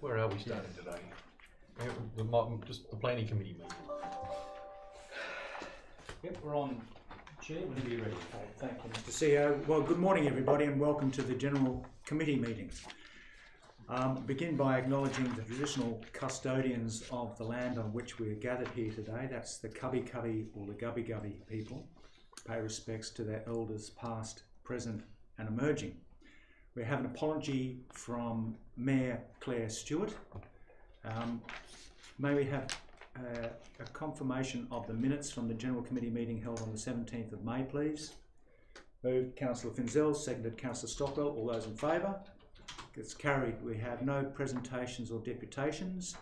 Where are we starting today? Yeah, The, mo- just the planning committee meeting. Yep, we're on. Chair, whenever you're ready. Thank you, Mr CEO. Well, good morning, everybody, and welcome to the General Committee meeting. Um, begin by acknowledging the traditional custodians of the land on which we are gathered here today. That's the Kabi Kabi or the Gubbi Gubbi people. Pay respects to their elders, past, present, and emerging. We have an apology from Mayor Clare Stewart. Um, may we have uh, a confirmation of the minutes from the General Committee meeting held on the 17th of May, please. Moved Councillor Finzel, seconded Councillor Stockwell. All those in favour? It's carried. We have no presentations or deputations.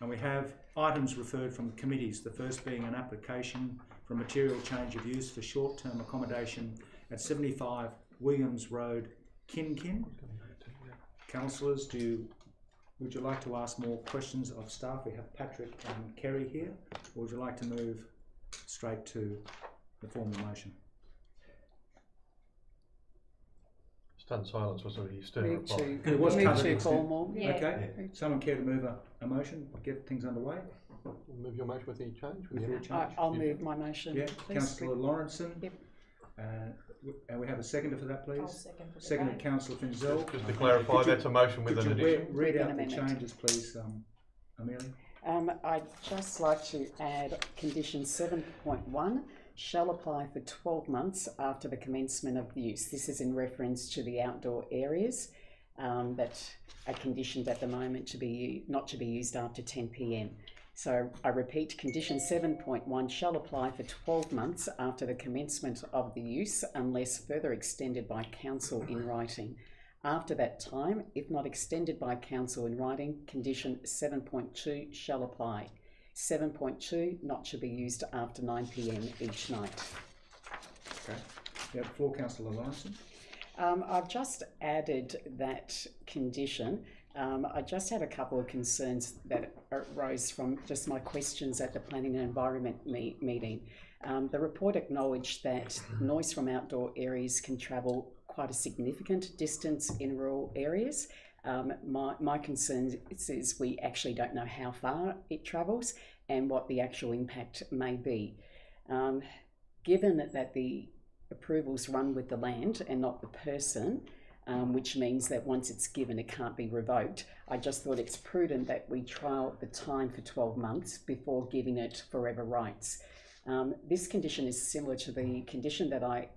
And we have items referred from committees, the first being an application for material change of use for short-term accommodation at 75 Williams Road, Kin Kin. Councillors, do you, would you like to ask more questions of staff? We have Patrick and Kerry here. Or would you like to move straight to the formal motion? Stunned silence was already stirring Move up. to, It was move covered to in- formal. Yeah. Okay, someone care to move a, a motion, get things underway? Move your motion with any change? With Yeah. your I, change? I'll move my motion. Yeah, please. councillor Lorentson. Yep. Uh, w- and we have a seconder for that, I'll please? second for Seconded debate. councillor Finzel. Just, just to clarify, could you- that's a motion with Could an you addition. read, read out the amendment. changes, please, um, Amelia? Um, I'd just like to add condition seven point one shall apply for twelve months after the commencement of use. This is in reference to the outdoor areas um, that are conditioned at the moment to be u- not to be used after ten PM. So I repeat, condition seven point one shall apply for twelve months after the commencement of the use unless further extended by council in writing. After that time, if not extended by council in writing, condition seven point two shall apply. Seven point two not to be used after nine PM each night. Okay. Yeah, floor councillor Lorentson. Um, I've just added that condition. Um, I just had a couple of concerns that arose from just my questions at the Planning and Environment me- meeting. Um, the report acknowledged that noise from outdoor areas can travel quite a significant distance in rural areas. Um, my, my concern is, is we actually don't know how far it travels and what the actual impact may be. Um, given that the approvals run with the land and not the person, um, which means that once it's given, it can't be revoked. I just thought it's prudent that we trial the time for 12 months before giving it forever rights. Um, this condition is similar to the condition that I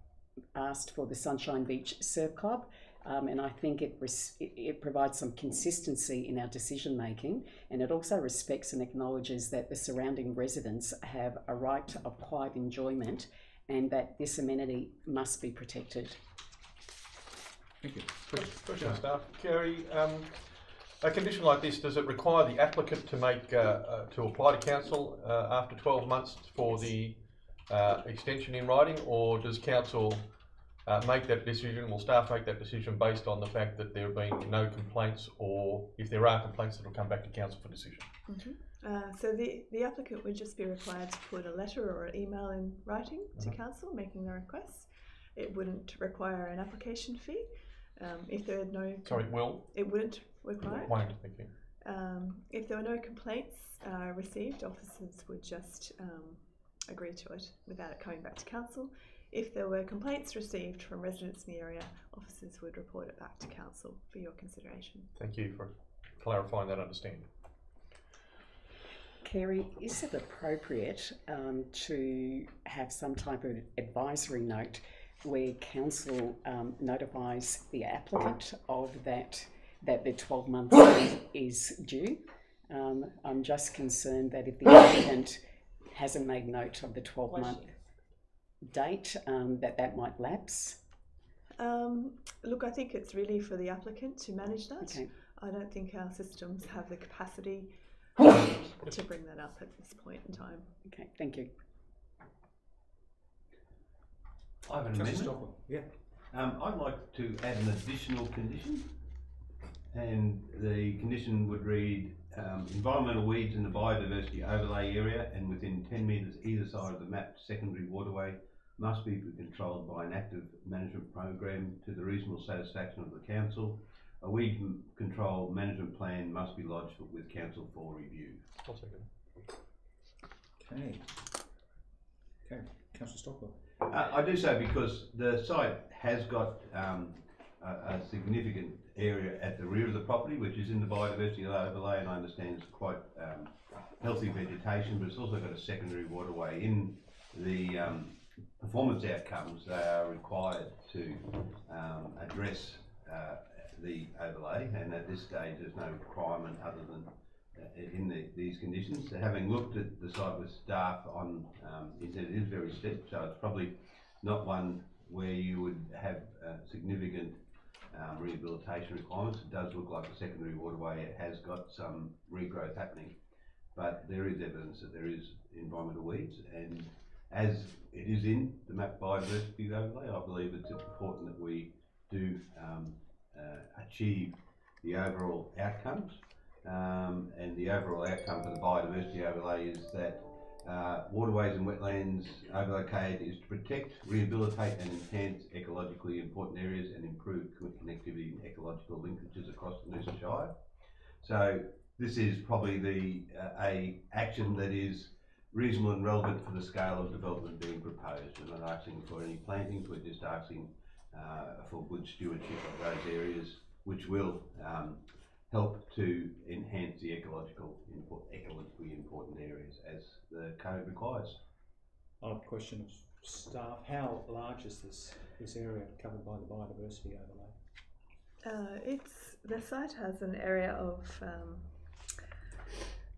asked for the Sunshine Beach Surf Club. Um, and I think it, it provides some consistency in our decision making, and it also respects and acknowledges that the surrounding residents have a right of quiet enjoyment and that this amenity must be protected. Thank you. Question of staff. Kerry, um, a condition like this, does it require the applicant to make, uh, uh, to apply to council, uh, after twelve months for the, uh, extension in writing, or does council, uh, make that decision, will staff make that decision based on the fact that there have been no complaints, or if there are complaints, it'll come back to council for decision? Uh, so the, the applicant would just be required to put a letter or an email in writing to Mhm. council making the request. It wouldn't require an application fee. Um, if there are no, Sorry, will, it wouldn't require. won't, thank you. Um, if there were no complaints uh, received, officers would just um, agree to it without it coming back to council. If there were complaints received from residents in the area, officers would report it back to council for your consideration. Thank you for clarifying that understanding. Kerry, is it appropriate um, to have some type of advisory note where council um, notifies the applicant of that that the 12 months is due? Um, I'm just concerned that if the applicant hasn't made note of the 12 month date, um, that that might lapse. Um, look, I think it's really for the applicant to manage that. Okay. I don't think our systems have the capacity to bring that up at this point in time. Okay. Thank you. I have an Councillor amendment. Stockwell. Yeah. Um, I'd like to add an additional condition. And the condition would read, um, environmental weeds in the biodiversity overlay area and within ten metres either side of the mapped secondary waterway must be controlled by an active management program to the reasonable satisfaction of the council a weed m- control management plan must be lodged with council for review. I'll second. Okay. Okay, councillor Stockwell. Uh, I do so because the site has got um, a, a significant area at the rear of the property, which is in the biodiversity overlay, and I understand it's quite um, healthy vegetation, but it's also got a secondary waterway. In the um, performance outcomes, they are required to um, address uh, the overlay, and at this stage, there's no requirement other than in the, these conditions. So having looked at the site with staff on, um, it it is very steep, so it's probably not one where you would have uh, significant um, rehabilitation requirements. It does look like a secondary waterway. It has got some regrowth happening, but there is evidence that there is environmental weeds. And as it is in the map biodiversity overlay, I believe it's important that we do um, uh, achieve the overall outcomes. Um, and the overall outcome for the biodiversity overlay is that uh, waterways and wetlands overlay is to protect, rehabilitate and enhance ecologically important areas and improve connectivity and ecological linkages across the Noosa Shire. So this is probably the, uh, a action that is reasonable and relevant for the scale of development being proposed. We're not asking for any plantings, we're just asking uh, for good stewardship of those areas, which will um, help to enhance the ecological, ecologically important areas as the code requires. I have a question of staff. How large is this, this area covered by the biodiversity overlay? Uh, it's the site has an area of um,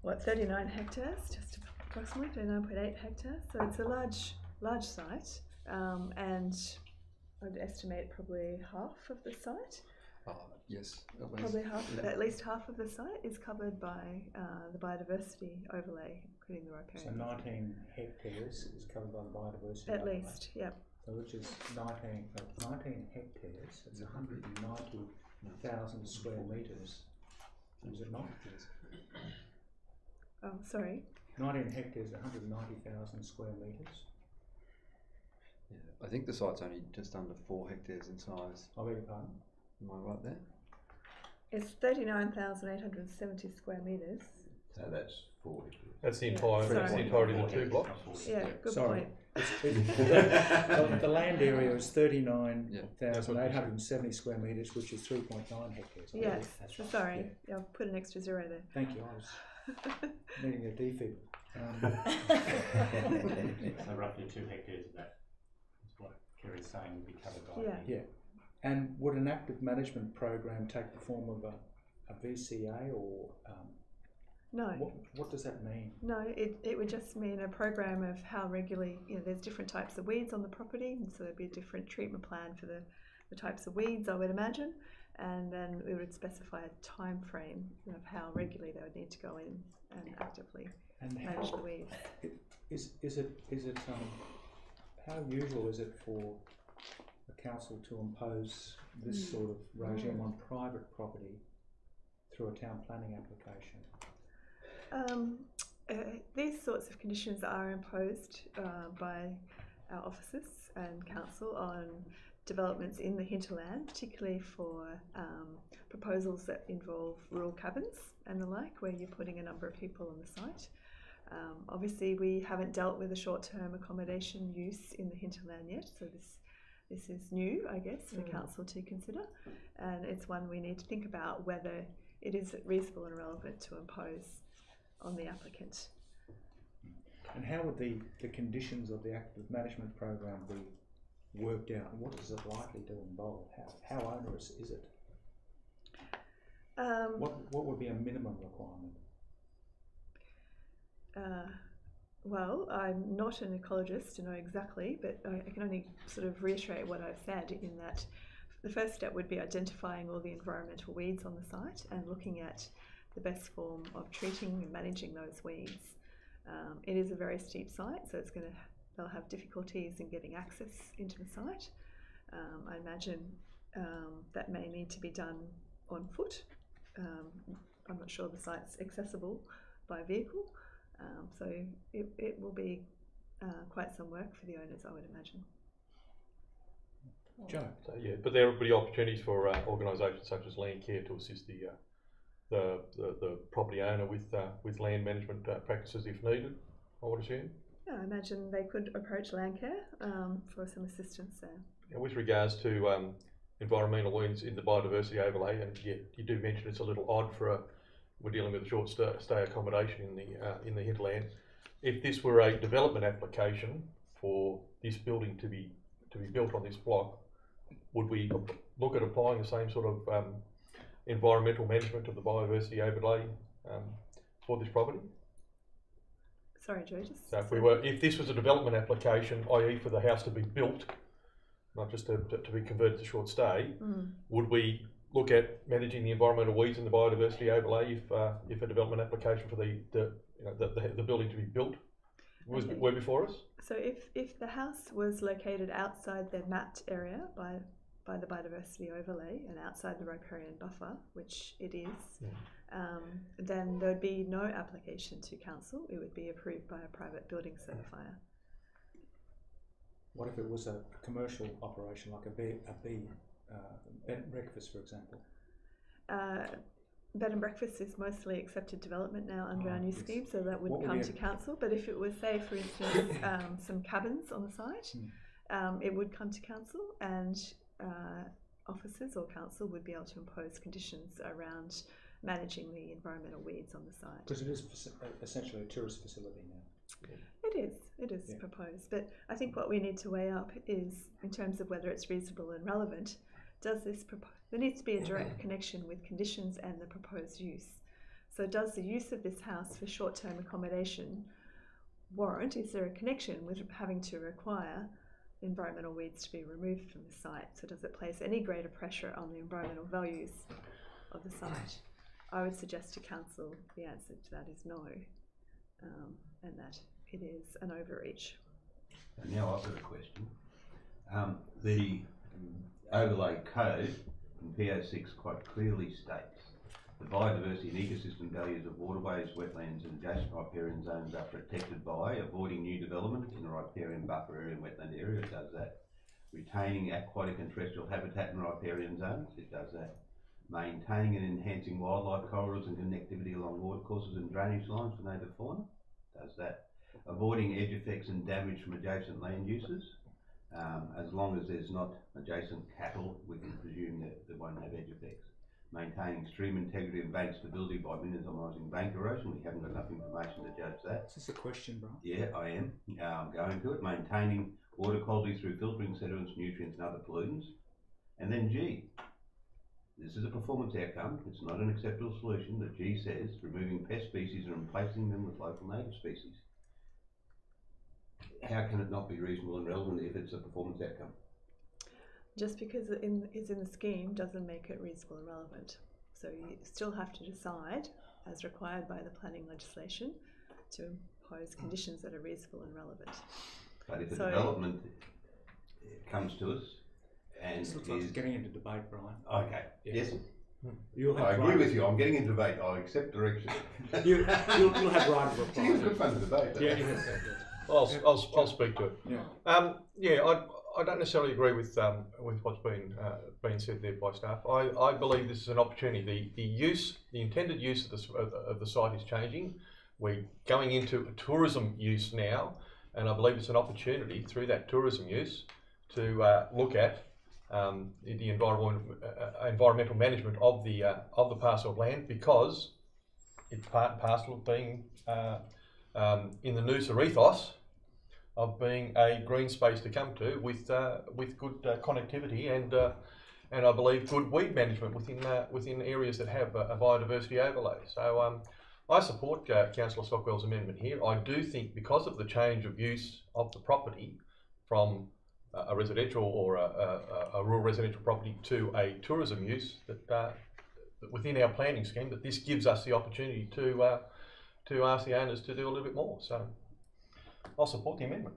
what 39 hectares, just approximately 39.8 hectares. So it's a large, large site, um, and I'd estimate probably half of the site, Uh, yes, at least. probably half, Yeah. at least half of the site is covered by uh, the biodiversity overlay, including the riparian. So nineteen hectares is covered by the biodiversity At overlay. least, yep. So which is nineteen, uh, nineteen hectares, it's hundred and ninety thousand square metres. Is it not? Oh, sorry. Nineteen hectares, hundred and ninety thousand square metres. Yeah. I think the site's only just under four hectares in size. I beg your pardon? Am I right there? It's 39,870 square metres. So that's forty. That's the Yeah, entire, that's the sorry. entirety of the two blocks. Yeah, good Sorry. point. The the land area is thirty-nine thousand eight hundred and seventy Yeah. That's what thousand you eight hundred and seventy square metres, which is three point nine hectares. I Yes, believe. so sorry. Yeah, I've put an extra zero there. Thank you, I was needing a defib. Um, So roughly two hectares of that is what Kerry's saying would be covered by Yeah. the Yeah. And would an active management program take the form of a, a VCA or, um, No. what, what does that mean? No, it, it would just mean a program of how regularly, you know, there's different types of weeds on the property, and so there'd be a different treatment plan for the, the types of weeds, I would imagine. And then we would specify a time frame of how regularly they would need to go in and actively And manage the weeds. is, is it, is it, um, how usual is it for a council to impose this sort of regime on private property through a town planning application? Um, uh, these sorts of conditions are imposed uh, by our offices and council on developments in the hinterland, particularly for um, proposals that involve rural cabins and the like, where you're putting a number of people on the site. Um, obviously, we haven't dealt with a short-term accommodation use in the hinterland yet, so this this is new, I guess, for council to consider, and it's one we need to think about whether it is reasonable and relevant to impose on the applicant. And how would the, the conditions of the active management program be worked out? And what is it likely to involve? How, how onerous is it? Um, What, what would be a minimum requirement? uh, well, I'm not an ecologist to know exactly, but I, can only sort of reiterate what I've said in that the first step would be identifying all the environmental weeds on the site and looking at the best form of treating and managing those weeds. Um, it is a very steep site, so it's going to they'll have difficulties in getting access into the site. Um, I imagine um, that may need to be done on foot. Um, I'm not sure the site's accessible by vehicle, um, so it, it will be uh, quite some work for the owners, I would imagine. Joe? So, yeah, but there will be opportunities for uh, organisations such as Landcare to assist the, uh, the, the, the property owner with, uh, with land management uh, practices if needed, I would assume. Yeah, I imagine they could approach Landcare um, for some assistance there. And with regards to um, environmental wounds in the biodiversity overlay, and yeah, you do mention it's a little odd for a, we're dealing with a short stay, stay accommodation in the, uh, in the hinterland. If this were a development application for this building to be, to be built on this block, would we look at applying the same sort of um, environmental management of the biodiversity overlay um, for this property? Sorry, Joe, just. So if we were, if this was a development application, i.e. for the house to be built, not just to, to, to be converted to short stay, Mm. would we look at managing the environmental weeds and the biodiversity overlay if, uh, if a development application for the, the, you know, the, the, the building to be built was, Okay. were before us? So if, if the house was located outside the mapped area by, by the biodiversity overlay and outside the riparian buffer, which it is, Yeah. um, then there would be no application to council. It would be approved by a private building certifier. What if it was a commercial operation, like a bee, a bee, uh, bed and breakfast, for example? Uh, bed and breakfast is mostly accepted development now under Ah, our new yes. scheme, so that would What would come to council. But if it was, say, for instance, um, some cabins on the site, Hmm. um, it would come to council, and uh, officers or council would be able to impose conditions around managing the environmental weeds on the site. Because it is uh, essentially a tourist facility now. It is, it is Yeah. proposed, but I think what we need to weigh up is, in terms of whether it's reasonable and relevant, does this propo- there needs to be a direct connection with conditions and the proposed use. So, does the use of this house for short-term accommodation warrant? Is there a connection with having to require environmental weeds to be removed from the site? So, does it place any greater pressure on the environmental values of the site? I would suggest to council the answer to that is no um, and that it is an overreach. And now I've got a question. Um, the overlay code in PO six quite clearly states the biodiversity and ecosystem values of waterways, wetlands and adjacent riparian zones are protected by avoiding new development in a riparian buffer area and wetland area, it does that. Retaining aquatic and terrestrial habitat in riparian zones, it does that. Maintaining and enhancing wildlife corridors and connectivity along watercourses and drainage lines for native fauna, does that. Avoiding edge effects and damage from adjacent land uses, um, as long as there's not adjacent cattle, we can presume that they won't have edge effects. Maintaining stream integrity and bank stability by minimising bank erosion, we haven't got enough information to judge that. Is this a question, Brian? Yeah, I am, um, going to it, maintaining water quality through filtering sediments, nutrients and other pollutants. And then G, this is a performance outcome, it's not an acceptable solution, the G says removing pest species and replacing them with local native species. How can it not be reasonable and relevant if it's a performance outcome? Just because it's in the scheme doesn't make it reasonable and relevant. So you still have to decide, as required by the planning legislation, to impose conditions that are reasonable and relevant. But if a So- development comes to us and This looks like is, it's getting into debate, Brian. okay, Yeah. yes, hmm. You'll have I agree right- with you, I'm getting into debate, I accept direction. You, you'll, you'll have right of Gee, it's reply. good fun to debate. Yeah, yeah. I'll, I'll, I'll speak to it. Yeah. Um, yeah, I, I don't necessarily agree with um, with what's been uh, been said there by staff. I, I believe this is an opportunity. The the use, the intended use of the of the, site is changing. We're going into a tourism use now, and I believe it's an opportunity through that tourism use to uh, look at um, the, the environment, uh, uh, environmental management of the uh, of the parcel of land because it's part and parcel of being uh, um, in the Noosa ethos of being a green space to come to with uh, with good uh, connectivity and uh, and I believe good weed management within uh, within areas that have a, a biodiversity overlay. So um, I support uh, Councillor Stockwell's amendment here. I do think because of the change of use of the property from a residential or a, a, a rural residential property to a tourism use that, uh, that within our planning scheme that this gives us the opportunity to uh, to ask the owners to do a little bit more. So I'll support the amendment.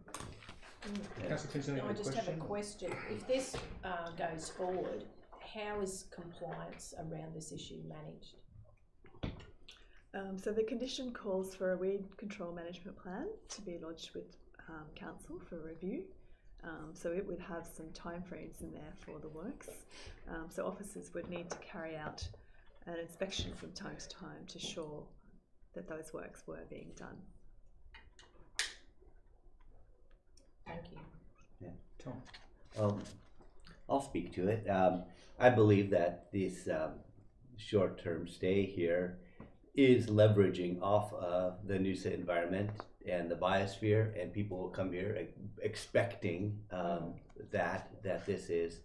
Councillor Kinsey, No, a I just have a question? question. If this uh, goes forward, how is compliance around this issue managed? Um, so the condition calls for a weed control management plan to be lodged with um, council for review. Um, so it would have some timeframes in there for the works. Um, so officers would need to carry out an inspection from time to time to ensure that those works were being done. Thank you. Tom? Um, I'll speak to it. Um, I believe that this um, short-term stay here is leveraging off of the Noosa environment and the biosphere, and people will come here expecting um, that that this is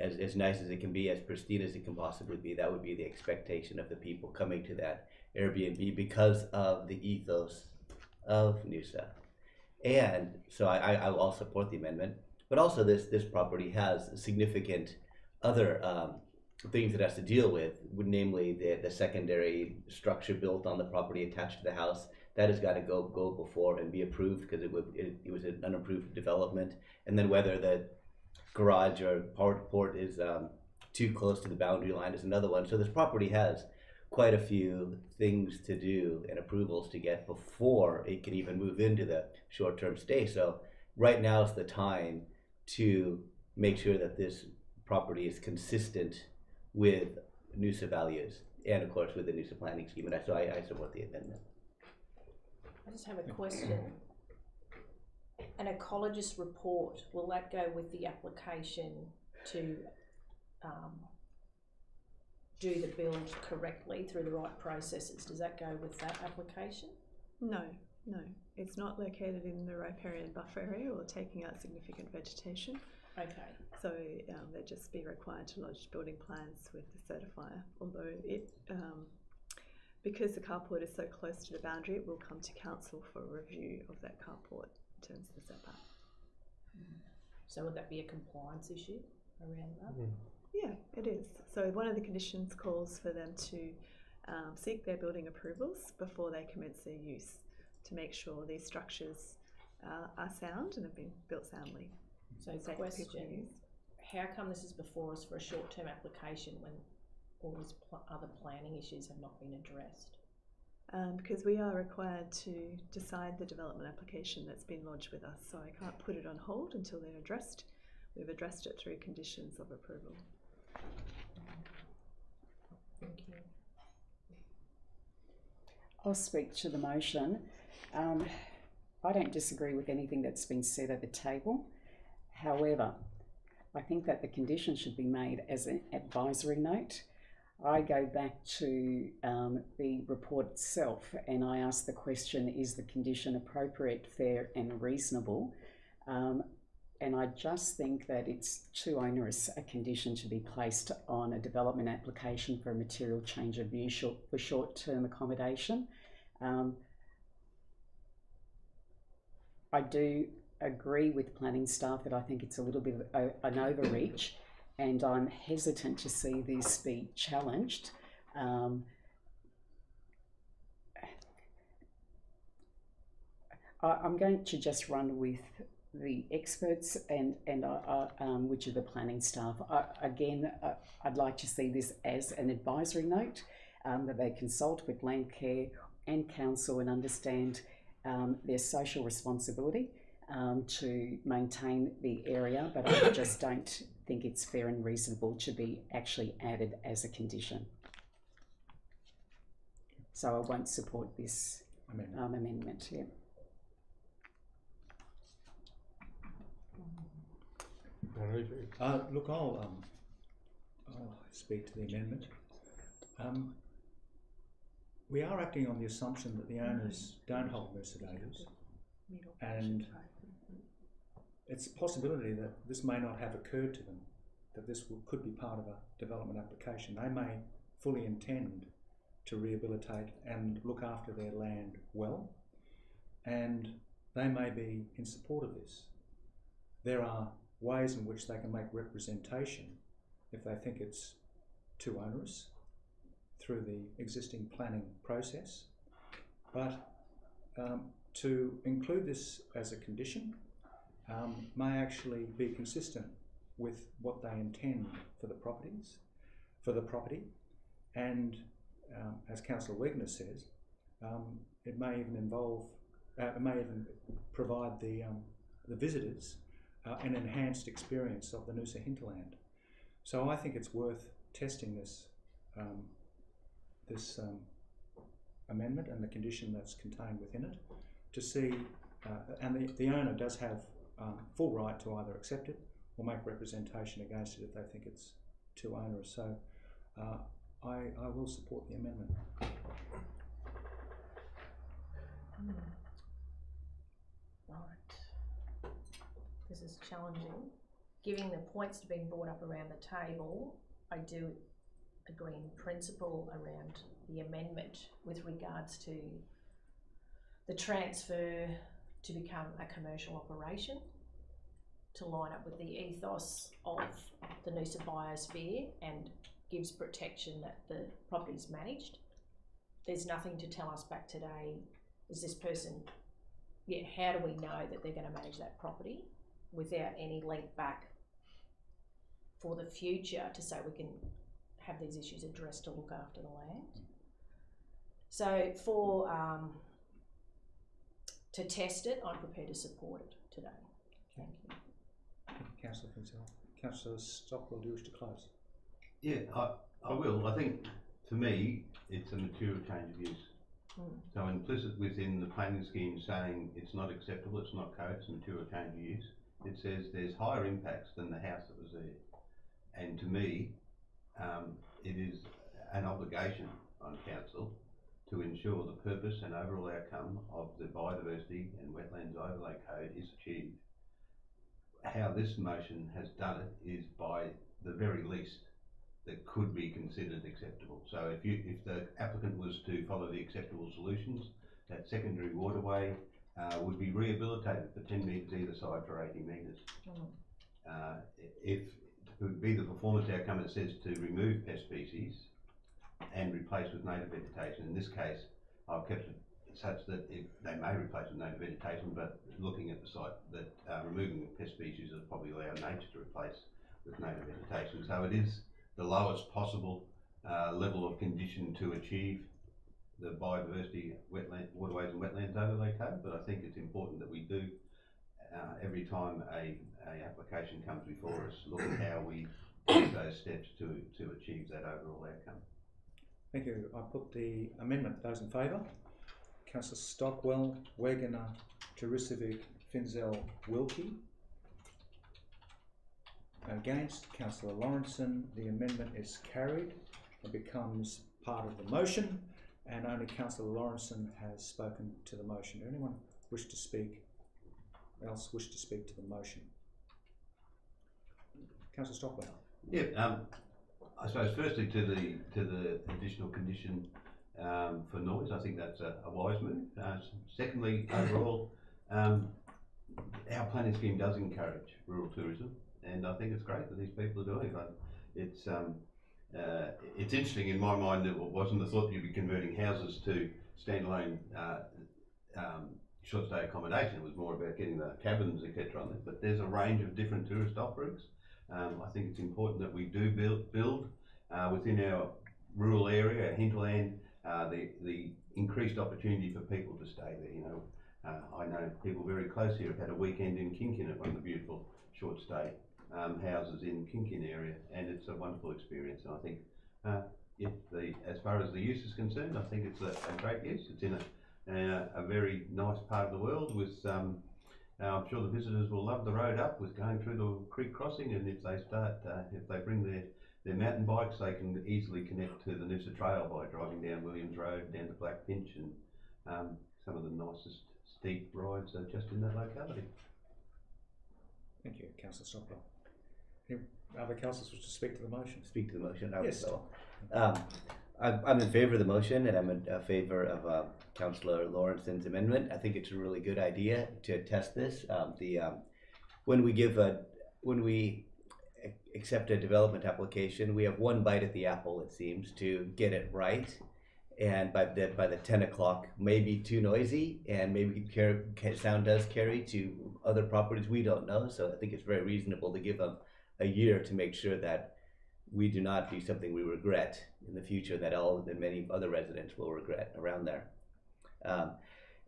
as, as nice as it can be, as pristine as it can possibly be. That would be the expectation of the people coming to that Airbnb because of the ethos of Noosa. And so I, I, will support the amendment. But also, this this property has significant other um, things it has to deal with, would namely the the secondary structure built on the property attached to the house. That has got to go go before and be approved because it would it, it was an unapproved development. And then whether the garage or port port is um, too close to the boundary line is another one. So this property has quite a few things to do and approvals to get before it can even move into the short-term stay. So right now is the time to make sure that this property is consistent with Noosa values and of course with the Noosa planning scheme. And so I, I support the amendment. I just have a question. An ecologist report, will that go with the application to, um, do the build correctly through the right processes? Does that go with that application? No, no, it's not located in the riparian buffer area or taking out significant vegetation. Okay, So um, they'd just be required to lodge building plans with the certifier. Although it, um, because the carport is so close to the boundary, it will come to council for a review of that carport in terms of the setback. so would that be a compliance issue around that? Yeah, it is. So one of the conditions calls for them to um, seek their building approvals before they commence their use to make sure these structures uh, are sound and have been built soundly. So safe for people to question, how come this is before us for a short-term application when all these pl- other planning issues have not been addressed? Um, because we are required to decide the development application that's been lodged with us, so I can't put it on hold until they're addressed. We've addressed it through conditions of approval. Thank you. I'll speak to the motion. Um, I don't disagree with anything that's been said at the table. However, I think that the condition should be made as an advisory note. I go back to um, the report itself and I ask the question is the condition appropriate, fair, and reasonable? Um, and I just think that it's too onerous a condition to be placed on a development application for a material change of use for short term accommodation. Um, I do agree with planning staff that I think it's a little bit of an overreach, and I'm hesitant to see this be challenged. Um, I, I'm going to just run with the experts and and uh, uh, um, which are the planning staff. I, again, uh, I'd like to see this as an advisory note um, that they consult with Landcare and council and understand um, their social responsibility um, to maintain the area. But I just don't think it's fair and reasonable to be actually added as a condition. So I won't support this Amendment. um, amendment. Yeah. Uh, look, I'll, um, I'll speak to the amendment. We are acting on the assumption that the mm-hmm. owners don't hold Mercedes, and it's a possibility that this may not have occurred to them, that this will, could be part of a development application. They may fully intend to rehabilitate and look after their land well, and they may be in support of this. There are ways in which they can make representation if they think it's too onerous through the existing planning process. But um, to include this as a condition um, may actually be consistent with what they intend for the properties, for the property, and um, as Councillor Wegener says, um, it may even involve, uh, it may even provide the um, the visitors uh, an enhanced experience of the Noosa hinterland. So I think it's worth testing this um, this um, amendment and the condition that's contained within it to see, uh, and the, the owner does have um, full right to either accept it or make representation against it if they think it's too onerous. So uh, I, I will support the amendment. Right. This is challenging. Given the points have brought up around the table, I do agree in principle around the amendment with regards to the transfer to become a commercial operation to line up with the ethos of the Noosa biosphere and gives protection that the property is managed. There's nothing to tell us back today, is this person, yeah, how do we know that they're gonna manage that property without any link back for the future to say we can have these issues addressed to look after the land? So for, um, to test it, I'm prepared to support it today. Thank you. Councillor Finzel. Councillor Stockwell, do you wish to close? Yeah, I, I will. I think for me, it's a material change of use. Mm. So implicit within the planning scheme saying it's not acceptable, it's not code, it's a material change of use, it says there's higher impacts than the house that was there. And to me, um, it is an obligation on council to ensure the purpose and overall outcome of the biodiversity and wetlands overlay code is achieved. How this motion has done it is by the very least that could be considered acceptable. So if you, if the applicant was to follow the acceptable solutions, that secondary waterway uh, would be rehabilitated for ten metres either side for eighty metres. Mm. Uh, if, would be the performance outcome, it says to remove pest species and replace with native vegetation. In this case, I've kept it such that they may replace with native vegetation, but looking at the site, that uh, removing the pest species will probably allow nature to replace with native vegetation. So it is the lowest possible uh, level of condition to achieve the biodiversity, wetland, waterways and wetlands overlay code, but I think it's important that we do, uh, every time a, a application comes before us, look at how we take those steps to, to achieve that overall outcome. Thank you. I put the amendment. Those in favour? Councillor Stockwell, Wegener, Jurisevic, Finzel, Wilkie. Against, Councillor Lorentson. The amendment is carried. It becomes part of the motion and only Councillor Lorentson has spoken to the motion. Does anyone wish to speak, else wish to speak to the motion? Councillor Stockwell. Yeah, um, I suppose firstly to the, to the additional condition, um, for noise, I think that's a, a wise move. Uh, secondly, overall, um, our planning scheme does encourage rural tourism, and I think it's great that these people are doing it. It's, um, uh, it's interesting in my mind that it wasn't the thought that you'd be converting houses to standalone, uh, um, short stay accommodation. It was more about getting the cabins, etc. on there. But there's a range of different tourist offerings. Um, I think it's important that we do build, build uh, within our rural area, our hinterland, uh, the, the increased opportunity for people to stay there. You know, uh, I know people very close here have had a weekend in Kin Kin at one of the beautiful short stay um, houses in Kin Kin area, and it's a wonderful experience. And I think, if the as far as the use is concerned, I think it's a, a great use. It's in a, a, a very nice part of the world with um, now, I'm sure the visitors will love the road up with going through the creek crossing, and if they start, uh, if they bring their, their mountain bikes, they can easily connect to the Noosa Trail by driving down Williams Road, down to Black Pinch, and um, some of the nicest steep rides are just in that locality. Thank you, Councillor Stockwell. Any other councillors wish to speak to the motion? Speak to the motion. I would Yes. so. Um, I'm, in favour of the motion and I'm in uh, favour of uh, Councillor Lorentson's amendment. I think it's a really good idea to test this. Um, the um, when we give a when we accept a development application, we have one bite at the apple. It seems to get it right, and by the by the ten o'clock, maybe too noisy, and maybe sound does carry to other properties we don't know. So I think it's very reasonable to give them a year to make sure that we do not do something we regret in the future that all that many other residents will regret around there. Um,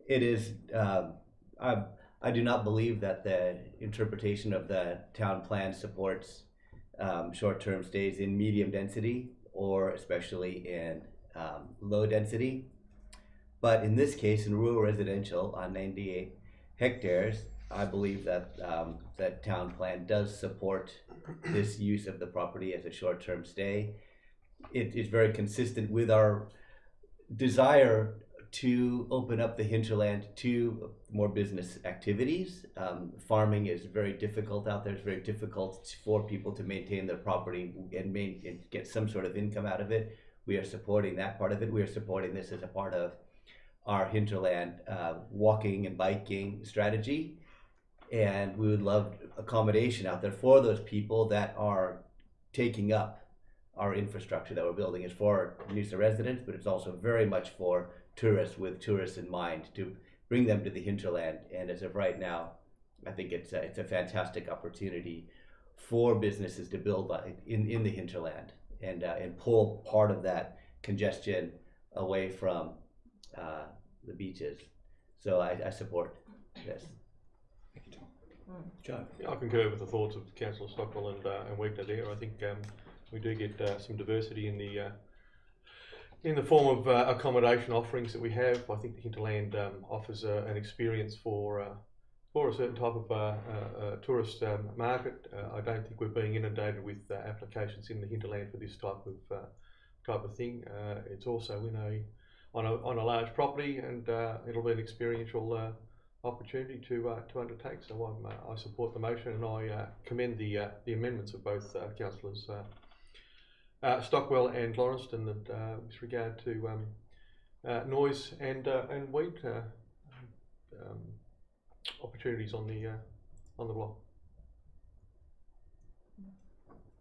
it is um, I'm I do not believe that the interpretation of the town plan supports um, short-term stays in medium density or especially in um, low density. But in this case, in rural residential on 98 hectares, I believe that um, that town plan does support this use of the property as a short-term stay. It is very consistent with our desire to open up the hinterland to more business activities. Um, farming is very difficult out there. It's very difficult for people to maintain their property and, main, and get some sort of income out of it. We are supporting that part of it. We are supporting this as a part of our hinterland uh, walking and biking strategy. And we would love accommodation out there for those people that are taking up our infrastructure that we're building. It's for Noosa residents, but it's also very much for tourists with tourists in mind to bring them to the hinterland. And as of right now, I think it's a, it's a fantastic opportunity for businesses to build uh, in, in the hinterland and, uh, and pull part of that congestion away from uh, the beaches. So I, I support this. Thank. Joe? I concur with the thoughts of Councillor Stockwell and, uh, and Wegener there. I think um, we do get uh, some diversity in the uh, in the form of uh, accommodation offerings that we have. I think the hinterland um, offers uh, an experience for uh, for a certain type of uh, tourist um, market. I don't think we're being inundated with applications in the hinterland for this type of type of thing. It's also in a on a on a large property, and it'll be an experiential opportunity to uh, to undertake. So I'm, uh, I support the motion, and I uh, commend the uh, the amendments of both uh, councillors uh, Stockwell and Lorentson that, with regard to um, noise and and weed um, opportunities on the on the block.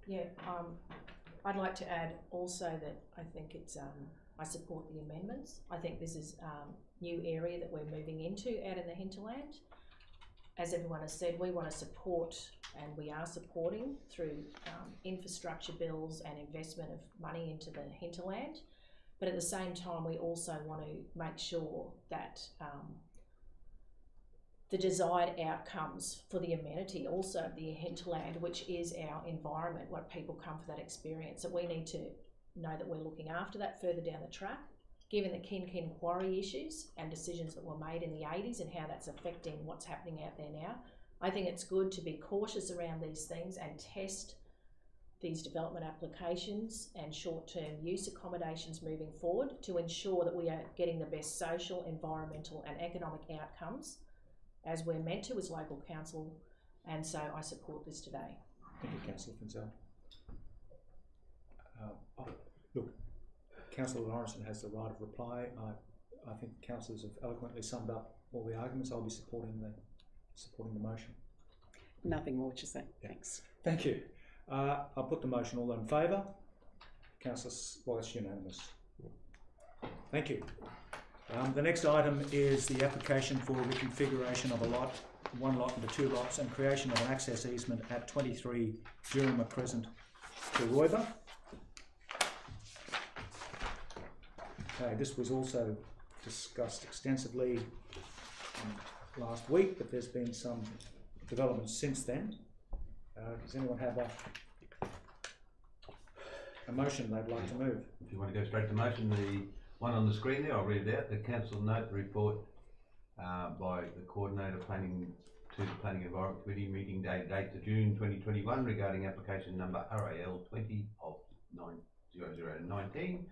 Yeah, um, I'd like to add also that I think it's, um, I support the amendments. I think this is, um, new area that we're moving into out in the hinterland. As everyone has said, we want to support, and we are supporting through, um, infrastructure bills and investment of money into the hinterland. But at the same time, we also want to make sure that, um, the desired outcomes for the amenity also the hinterland, which is our environment, what people come for that experience. So we need to know that we're looking after that further down the track, given the Kin Kin quarry issues and decisions that were made in the 80s and how that's affecting what's happening out there now. I think it's good to be cautious around these things and test these development applications and short-term use accommodations moving forward to ensure that we are getting the best social, environmental and economic outcomes as we're meant to as local council, and so I support this today. Thank you, Councillor Finzel. Uh, look, Councillor Lorentson has the right of reply. I, I think councillors have eloquently summed up all the arguments. I'll be supporting the supporting the motion. Nothing more to say. Thanks. Thank you. Uh, I'll put the motion. All in favour? Councillor, S- well, that's unanimous. Thank you. Um, the next item is the application for reconfiguration of a lot, one lot into two lots, and creation of an access easement at 23 Jirrima Crescent Cooroibah. Okay, this was also discussed extensively um, last week, but there's been some developments since then. Uh, does anyone have a, a motion they'd like to move? If you want to go straight to motion, the one on the screen there, I'll read it out. The council note report uh, by the coordinator planning to the Planning Environment Committee meeting date, date to June twenty twenty-one regarding application number RAL twenty of nine zero zero nineteen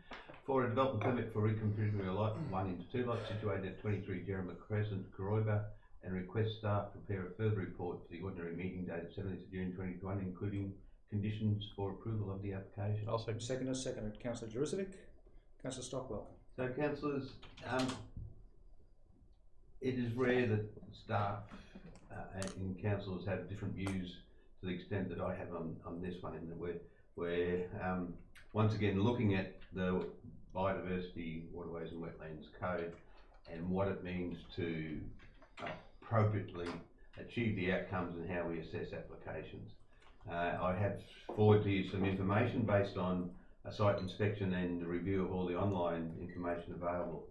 for a development permit for reconfiguring a lot one into two lots situated at twenty-three Jirrima Crescent, Cooroibah, and request staff prepare a further report for the ordinary meeting date of seventeenth of June 2021, including conditions for approval of the application. I'll second. Second, second, Councillor Jurisevic. Councillor Stockwell. So councillors, um, it is rare that staff uh, and councillors have different views to the extent that I have on, on this one in that we're, we're um, once again looking at the biodiversity, waterways and wetlands code and what it means to appropriately achieve the outcomes and how we assess applications. Uh, I have forwarded to you some information based on a site inspection and the review of all the online information available.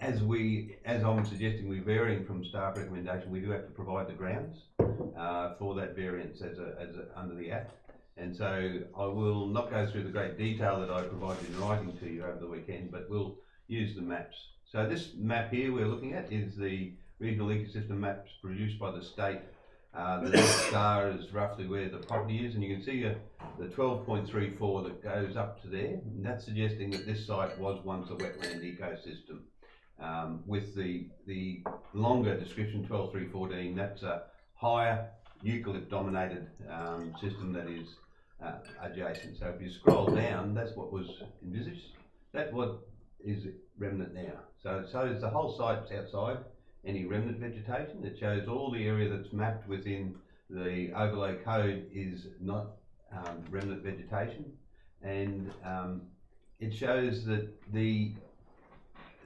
As we, as I'm suggesting, we're varying from staff recommendation, we do have to provide the grounds uh, for that variance as a, as a, under the Act. And so I will not go through the great detail that I provided in writing to you over the weekend, but we'll use the maps. So this map here we're looking at is the regional ecosystem maps produced by the state. Uh, the star is roughly where the property is, and you can see uh, the 12.34 that goes up to there. And that's suggesting that this site was once a wetland ecosystem. Um, with the the longer description 12.314, that's a higher eucalypt dominated um, system that is uh, adjacent. So if you scroll down, that's what was envisaged. That's what is remnant now. So shows the whole site's outside any remnant vegetation. It shows all the area that's mapped within the overlay code is not um, remnant vegetation, and um, it shows that the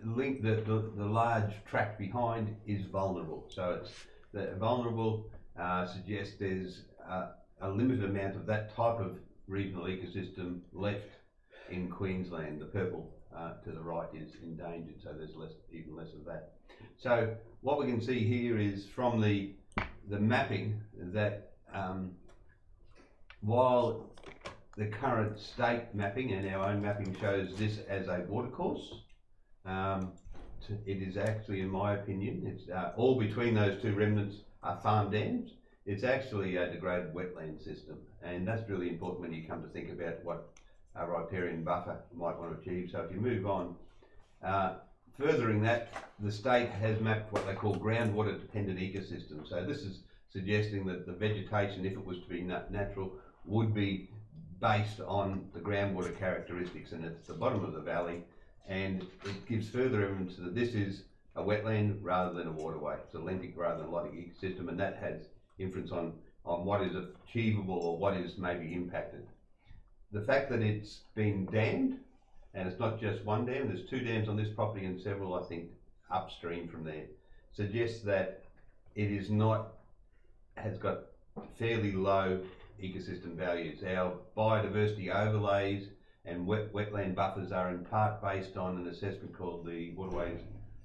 link, the, the, the large tract behind is vulnerable. So it's the vulnerable uh, suggests there's uh, a limited amount of that type of regional ecosystem left in Queensland. The purple uh, to the right is endangered, so there's less, even less of that. So what we can see here is from the the mapping that um, while the current state mapping and our own mapping shows this as a watercourse, um, to, it is actually, in my opinion, it's uh, all between those two remnants are farm dams. It's actually a degraded wetland system, and that's really important when you come to think about what a riparian buffer might want to achieve. So if you move on, uh, furthering that, the state has mapped what they call groundwater dependent ecosystems. So this is suggesting that the vegetation, if it was to be nat- natural, would be based on the groundwater characteristics, and it's the bottom of the valley, and it gives further evidence that this is a wetland rather than a waterway. It's a lentic rather than a lotic ecosystem, and that has inference on, on what is achievable or what is maybe impacted. The fact that it's been dammed, and it's not just one dam, there's two dams on this property and several, I think, upstream from there, suggests that it is not, has got fairly low ecosystem values. Our biodiversity overlays and wet, wetland buffers are in part based on an assessment called the Waterways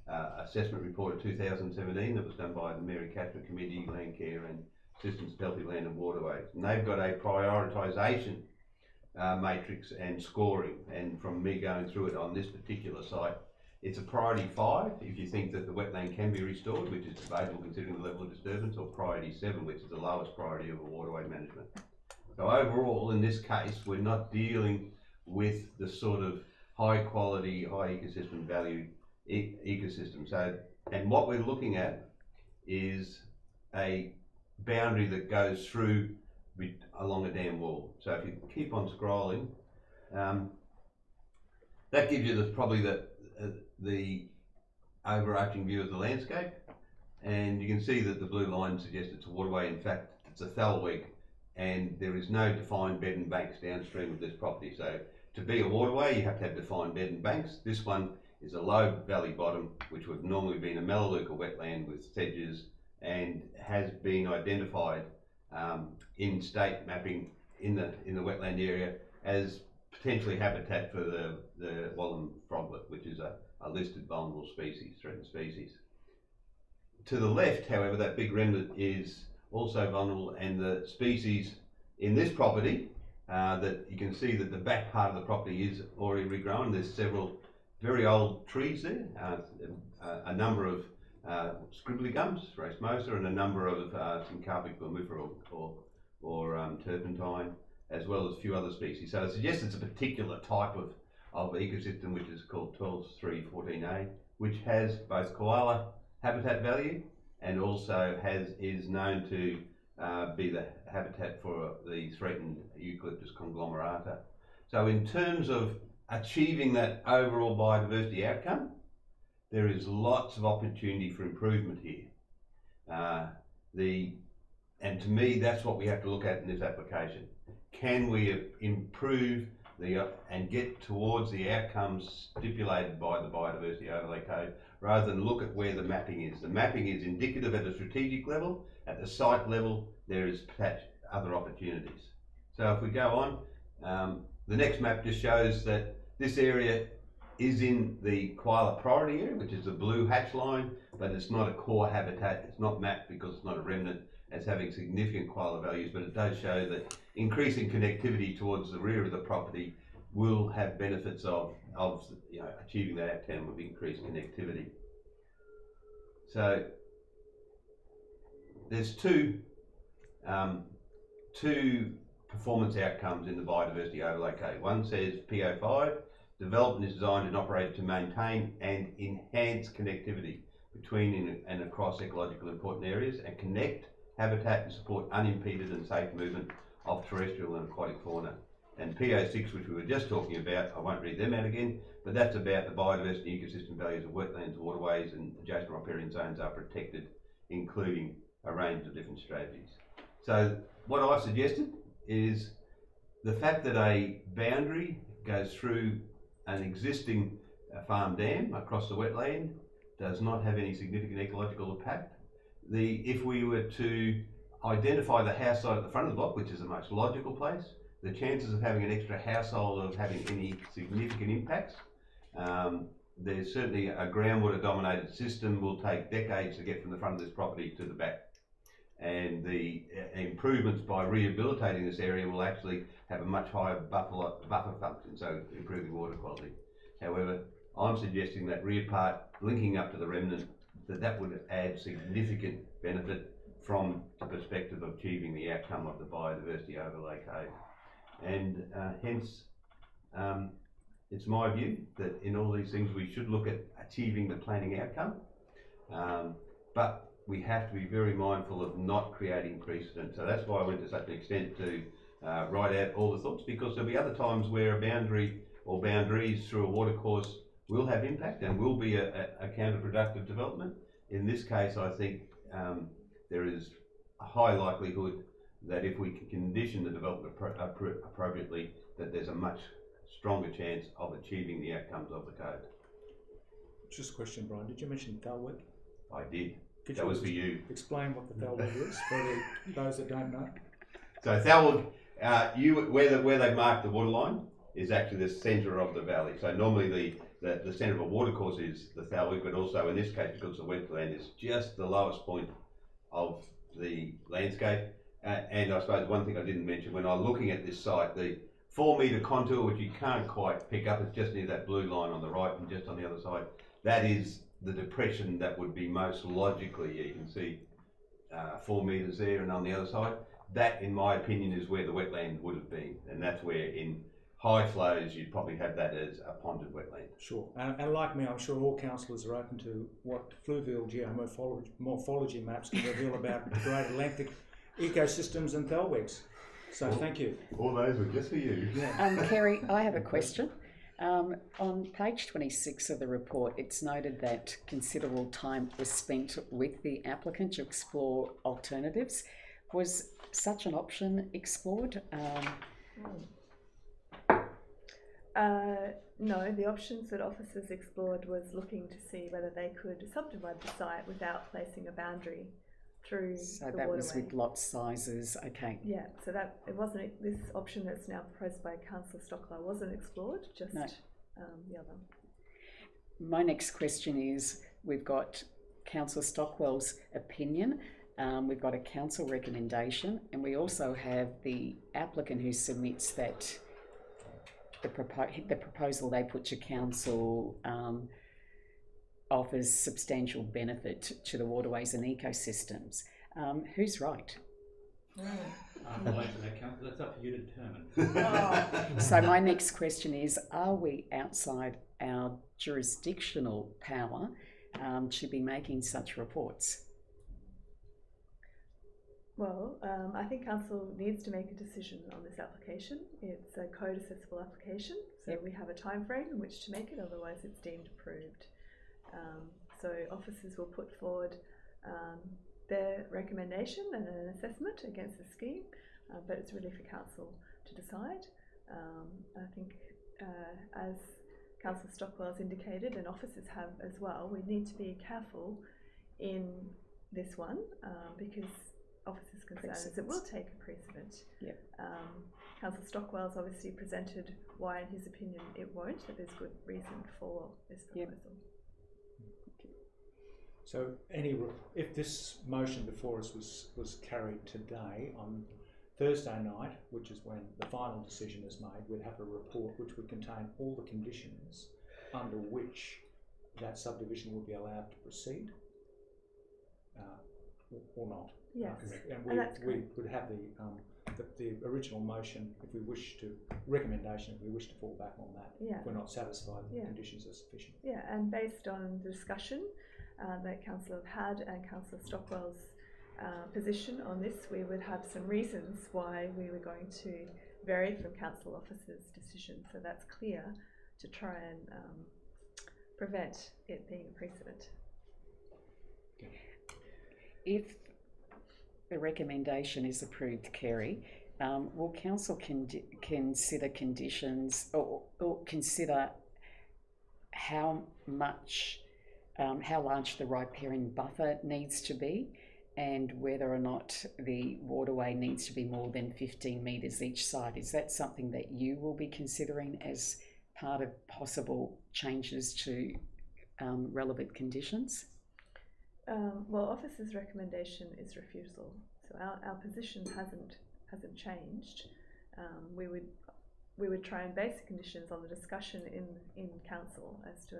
uh, Assessment Report of 2017 that was done by the Mary Catchment Committee, Landcare and Systems Healthy Land and Waterways. And they've got a prioritisation uh, matrix and scoring. And from me going through it on this particular site, it's a priority five if you think that the wetland can be restored, which is debatable considering the level of disturbance, or priority seven, which is the lowest priority of a waterway management. So overall, in this case, we're not dealing with the sort of high quality, high ecosystem value e- ecosystem. So, and what we're looking at is a boundary that goes through along a dam wall. So if you keep on scrolling, um, that gives you the, probably the uh, the overarching view of the landscape, and you can see that the blue line suggests it's a waterway. In fact, it's a thalweg, and there is no defined bed and banks downstream of this property. So to be a waterway, you have to have defined bed and banks. This one is a low valley bottom, which would normally been a melaleuca wetland with sedges, and has been identified um, in state mapping in the in the wetland area as potentially habitat for the the Wallum froglet, which is a, a listed vulnerable species, threatened species. To the left, however, that big remnant is also vulnerable, and the species in this property uh, that you can see that the back part of the property is already regrown. There's several very old trees there, uh, a, a number of uh, scribbly gums, racemosa, and a number of uh, Syncarpia glomulifera or, or, or um, turpentine, as well as a few other species. So it suggests it's a particular type of, of ecosystem which is called 12.3.14a, which has both koala habitat value and also has is known to uh, be the habitat for the threatened Eucalyptus conglomerata. So in terms of achieving that overall biodiversity outcome, there is lots of opportunity for improvement here. Uh, the and to me, that's what we have to look at in this application. Can we improve the uh, and get towards the outcomes stipulated by the biodiversity overlay code, rather than look at where the mapping is? The mapping is indicative at a strategic level. At the site level, there is other opportunities. So if we go on, um, the next map just shows that this area is in the koala priority area, which is the blue hatch line, but it's not a core habitat. It's not mapped because it's not a remnant as having significant koala values, but it does show that increasing connectivity towards the rear of the property will have benefits of, of you know, achieving that outcome of increased connectivity. So there's two um, two performance outcomes in the biodiversity overlay code. One says PO5, development is designed and operated to maintain and enhance connectivity between and across ecological important areas and connect habitat and support unimpeded and safe movement of terrestrial and aquatic fauna. And PO6, which we were just talking about, I won't read them out again, but that's about the biodiversity ecosystem values of wetlands, waterways and adjacent riparian zones are protected, including a range of different strategies. So what I suggested is the fact that a boundary goes through an existing uh, farm dam across the wetland does not have any significant ecological impact. The, if we were to identify the house site at the front of the block, which is the most logical place, the chances of having an extra household of having any significant impacts, um, there's certainly a groundwater dominated system will take decades to get from the front of this property to the back and the uh, improvements by rehabilitating this area will actually have a much higher buffer, buffer function, so improving water quality. However, I'm suggesting that rear part linking up to the remnant, that that would add significant benefit from the perspective of achieving the outcome of the biodiversity overlay code. And uh, hence, um, it's my view that in all these things we should look at achieving the planning outcome. Um, but we have to be very mindful of not creating precedent. So that's why I went to such an extent to uh, write out all the thoughts because there'll be other times where a boundary or boundaries through a watercourse will have impact and will be a, a, counterproductive development. In this case, I think um, there is a high likelihood that if we can condition the development appro appro appropriately, that there's a much stronger chance of achieving the outcomes of the code. Just a question, Brian. Did you mention Thalweg? I did. Could that you was for you. Explain what the Thalweg is for the, those that don't know. So Thalweg, uh, you where the, where they marked the waterline is actually the centre of the valley. So normally the, the, the centre of a watercourse is the Thalweg, but also in this case because the wetland is just the lowest point of the landscape. Uh, and I suppose one thing I didn't mention when I'm looking at this site, the four metre contour, which you can't quite pick up, it's just near that blue line on the right and just on the other side. That is the depression that would be most logically, you can see uh, four metres there and on the other side. That, in my opinion, is where the wetland would have been, and that's where in high flows you'd probably have that as a ponded wetland. Sure, and, and like me, I'm sure all councillors are open to what fluvial geomorphology morphology maps can reveal about the great lentic ecosystems and thalwegs. So thank you. All those were just for you. Um, Kerry, I have a question. Um, on page 26 of the report, it's noted that considerable time was spent with the applicant to explore alternatives. Was such an option explored? Um, Uh, no, the options that officers explored was looking to see whether they could subdivide the site without placing a boundary through so that waterway. was with lot sizes. Okay. Yeah, so that it wasn't this option that's now proposed by Councillor Stockwell wasn't explored, just No. um, the other. My next question is we've got Councillor Stockwell's opinion, um, we've got a council recommendation, and we also have the applicant who submits that the, propo- the proposal they put to council um, offers substantial benefit to the waterways and ecosystems. Um, who's right? Um, well, answer that, Councillor. That's up for you to determine. Oh. So my next question is: Are we outside our jurisdictional power um, to be making such reports? Well, um, I think council needs to make a decision on this application. It's a code accessible application, so Yep. we have a time frame in which to make it, otherwise it's deemed approved. Um, so officers will put forward um, their recommendation and an assessment against the scheme, uh, but it's really for council to decide. Um, I think, uh, as Councillor Stockwell's indicated, and officers have as well, we need to be careful in this one uh, because officers' concern is it will take a precedent. Yep. Um, Councillor Stockwell's obviously presented why, in his opinion, it won't, that there's good reason for this Yep. Proposal. So any, if this motion before us was, was carried today on Thursday night, which is when the final decision is made, we'd have a report which would contain all the conditions under which that subdivision would be allowed to proceed, uh, or- or not. Yes, And and we, that's we would have the, um, the, the original motion, if we wish to, recommendation, if we wish to fall back on that. Yeah. If we're not satisfied that the Yeah. conditions are sufficient. Yeah, and based on the discussion uh, that Councillor had and Councillor Stockwell's uh, position on this, we would have some reasons why we were going to vary from council officers' decision. So that's clear to try and um, prevent it being a precedent. If the recommendation is approved, Kerry, um, will council con- consider conditions or, or consider how much, um, how large the riparian buffer needs to be and whether or not the waterway needs to be more than 15 metres each side? Is that something that you will be considering as part of possible changes to um, relevant conditions? Um, well, officer's recommendation is refusal, so our, our position hasn't hasn't changed. Um, we would we would try and base the conditions on the discussion in in council as to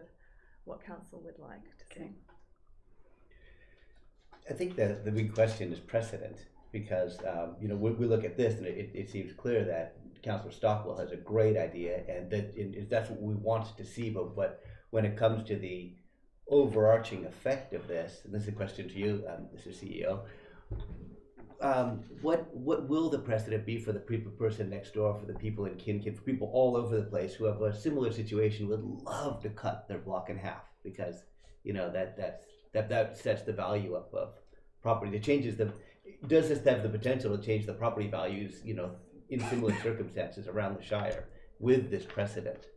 what council would like to see. I think the, the big question is precedent because, um, you know, we, we look at this and it, it seems clear that Councillor Stockwell has a great idea and that and if that's what we want to see. But, but when it comes to the overarching effect of this, and this is a question to you, um, Mr. CEO, um, what what will the precedent be for the person next door, for the people in Kin Kin, for people all over the place who have a similar situation would love to cut their block in half because you know that that's that that sets the value up of property. It changes the does this have the potential to change the property values? You know, in similar circumstances around the Shire with this precedent.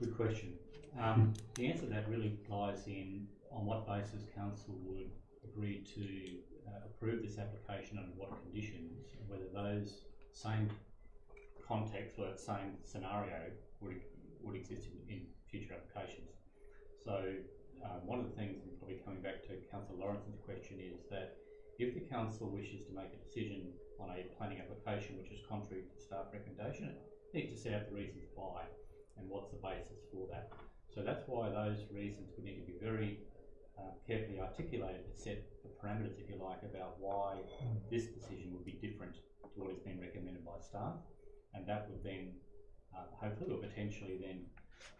Good question. Um, the answer to that really lies in on what basis council would agree to uh, approve this application under what conditions, whether those same context or that same scenario would, would exist in, in future applications. So um, one of the things, and probably coming back to Councillor Lorentson's question, is that if the council wishes to make a decision on a planning application which is contrary to staff recommendation, it needs to set out the reasons why and what's the basis for that. So that's why those reasons would need to be very uh, carefully articulated to set the parameters, if you like, about why this decision would be different to what has been recommended by staff. And that would then, uh, hopefully or potentially then,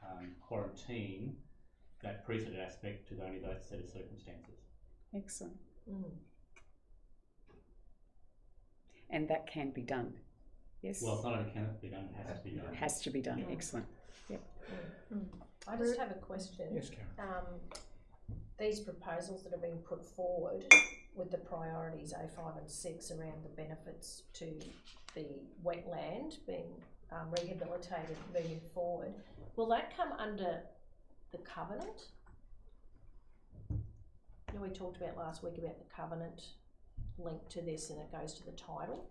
um, quarantine that precedent aspect to only those set of circumstances. Excellent. Mm. And that can be done. Yes? Well, it's not only can it be done, it has to be done. It has to be done. Mm. Excellent. I just have a question. Yes, Karen. Um, these proposals that are being put forward with the priorities A five and six around the benefits to the wetland being um, rehabilitated moving forward, will that come under the covenant? You know, we talked about last week about the covenant linked to this and it goes to the title.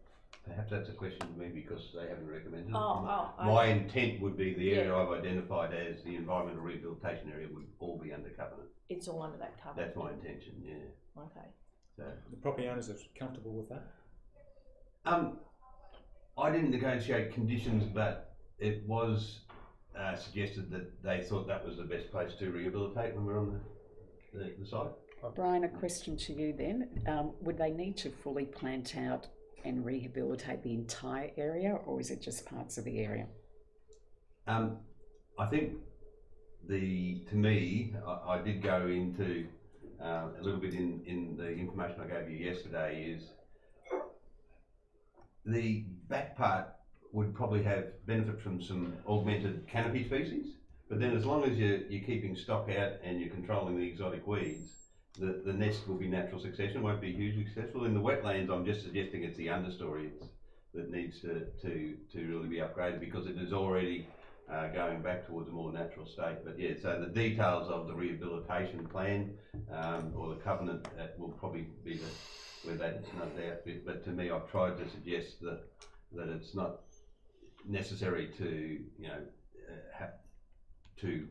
Perhaps that's a question to me because they haven't recommended it. Oh, oh, My okay. intent would be the area Yeah. I've identified as the environmental rehabilitation area would all be under covenant. It's all under that cover. That's my intention, yeah. Okay. So, The property owners are comfortable with that? um, I didn't negotiate conditions, but it was uh, suggested that they thought that was the best place to rehabilitate when we're on the, the, the site. Brian, a question to you then. Um, would they need to fully plant out and rehabilitate the entire area, or is it just parts of the area? Um, I think the to me, I, I did go into uh, a little bit in, in the information I gave you yesterday. Is the back part would probably have benefit from some augmented canopy species, but then as long as you're, you're keeping stock out and you're controlling the exotic weeds, the, the nest will be natural succession, won't be hugely successful. In the wetlands, I'm just suggesting it's the understory that needs to, to, to really be upgraded because it is already uh, going back towards a more natural state. But yeah, so the details of the rehabilitation plan um, or the covenant uh, will probably be the where that's not there. But, to me, I've tried to suggest that that it's not necessary to you know uh, have to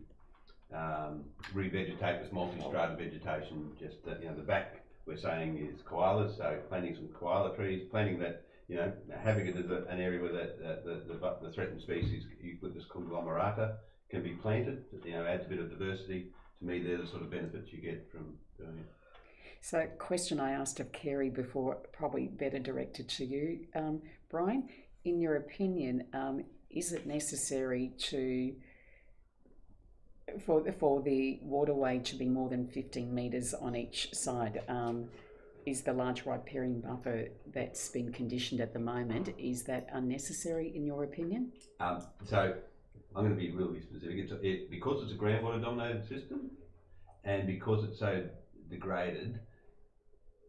um, revegetate with multi-strata vegetation. Just that you know the back we're saying is koalas, so planting some koala trees, planting that you know having it as an area where the, threatened species Eucalyptus conglomerata can be planted. You know adds a bit of diversity. To me, they're the sort of benefits you get from doing it. So, question I asked of Kerry before, probably better directed to you, um, Brian. In your opinion, um, is it necessary to for the, for the waterway to be more than fifteen metres on each side? Um, is the large riparian buffer that's been conditioned at the moment is that unnecessary in your opinion? Um, so I'm going to be really specific. It's it, because it's a groundwater dominated system, and because it's so degraded.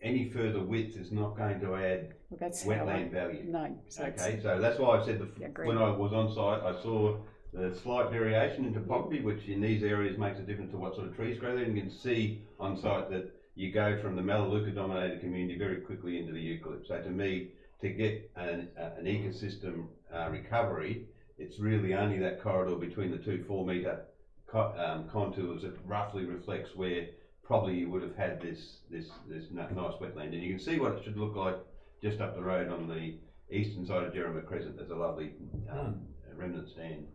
Any further width is not going to add Well, that's how I, wetland value. no. So Okay, so that's why I said the, when I was on site, I saw the slight variation in topography, which in these areas makes a difference to what sort of trees grow there. And you can see on site that you go from the Melaleuca dominated community very quickly into the eucalypt. So to me, to get an, uh, an ecosystem uh, recovery, it's really only that corridor between the two four metre co- um, contours that roughly reflects where probably you would have had this this this nice wetland. And you can see what it should look like just up the road on the eastern side of Jirrima Crescent. There's a lovely um, remnant stand.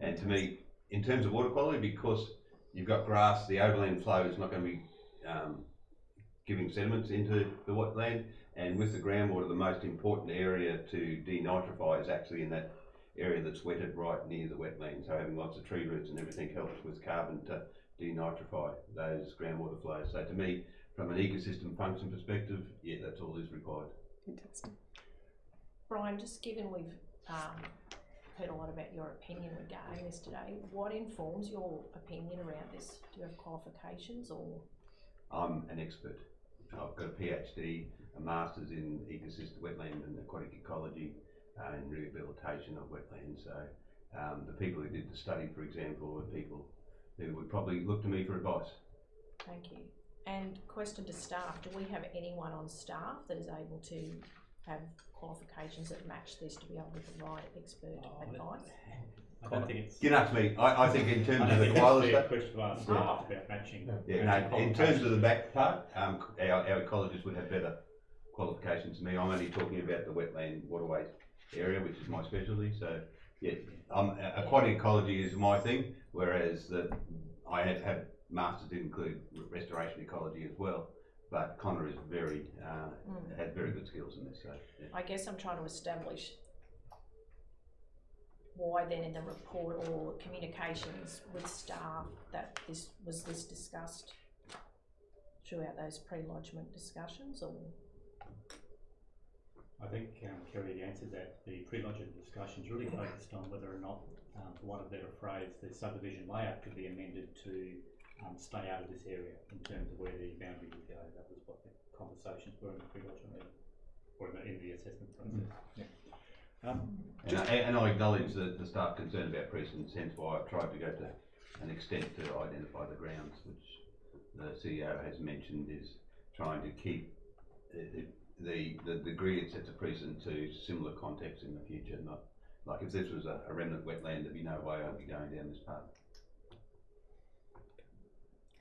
And to me, in terms of water quality, because you've got grass, the overland flow is not going to be um, giving sediments into the wetland. And with the groundwater, the most important area to denitrify is actually in that area that's wetted right near the wetland. So having lots of tree roots and everything helps with carbon to denitrify those groundwater flows. So to me, from an ecosystem function perspective, yeah, that's all is required. Fantastic. Brian, just given we've um, heard a lot about your opinion regarding this today, what informs your opinion around this? Do you have qualifications or? I'm an expert. I've got a PhD, a master's in ecosystem, wetland and aquatic ecology, uh, and rehabilitation of wetlands. So um, the people who did the study, for example, were people who would probably look to me for advice. Thank you. And question to staff, do we have anyone on staff that is able to have qualifications that match this to be able to provide expert Oh, advice? I don't think it's. Get up to me. I, I think in terms of the think it's koala stuff, question to ask staff about matching. yeah, matching no, in terms of the back part, um, our, our ecologists would have better qualifications than me. I'm only talking about the wetland waterways area, which is my specialty. So, yeah, um, aquatic ecology is my thing, whereas the, I have, have masters that include restoration ecology as well. But Connor is very, uh, Mm. has very good skills in this. So, yeah. I guess I'm trying to establish why then in the report or communications with staff that this, was this discussed throughout those pre-lodgement discussions or? I think, um, Kerry answered that, the pre-lodgement discussions really focused on whether or not, um, for want of a better phrase, the subdivision layout could be amended to, um, stay out of this area in terms of where the boundary would go. That was what the conversations were in the pre-lodgement meeting, or in the, in the assessment process. Um, And, I, and I acknowledge the, the staff concern about precedence, hence why I've tried to go to an extent to identify the grounds, which the CEO has mentioned is trying to keep the, the, the degree it sets a precedent to similar contexts in the future, not, like if this was a, a remnant wetland, there'd be no way I'd be going down this path.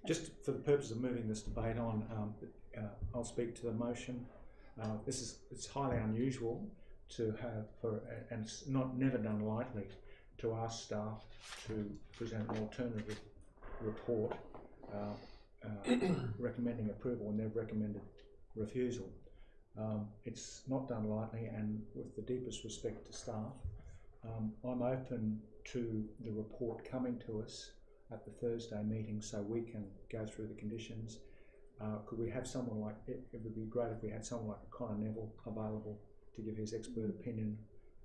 Just for the purpose of moving this debate on, um, uh, I'll speak to the motion. Uh, this is, it's highly unusual to have for, and it's not, never done lightly, to ask staff to present an alternative report, uh, uh, recommending approval and they've recommended refusal. Um, it's not done lightly and with the deepest respect to staff, um, I'm open to the report coming to us at the Thursday meeting so we can go through the conditions. Uh, could we have someone like, it, it would be great if we had someone like Connor Neville available to give his expert opinion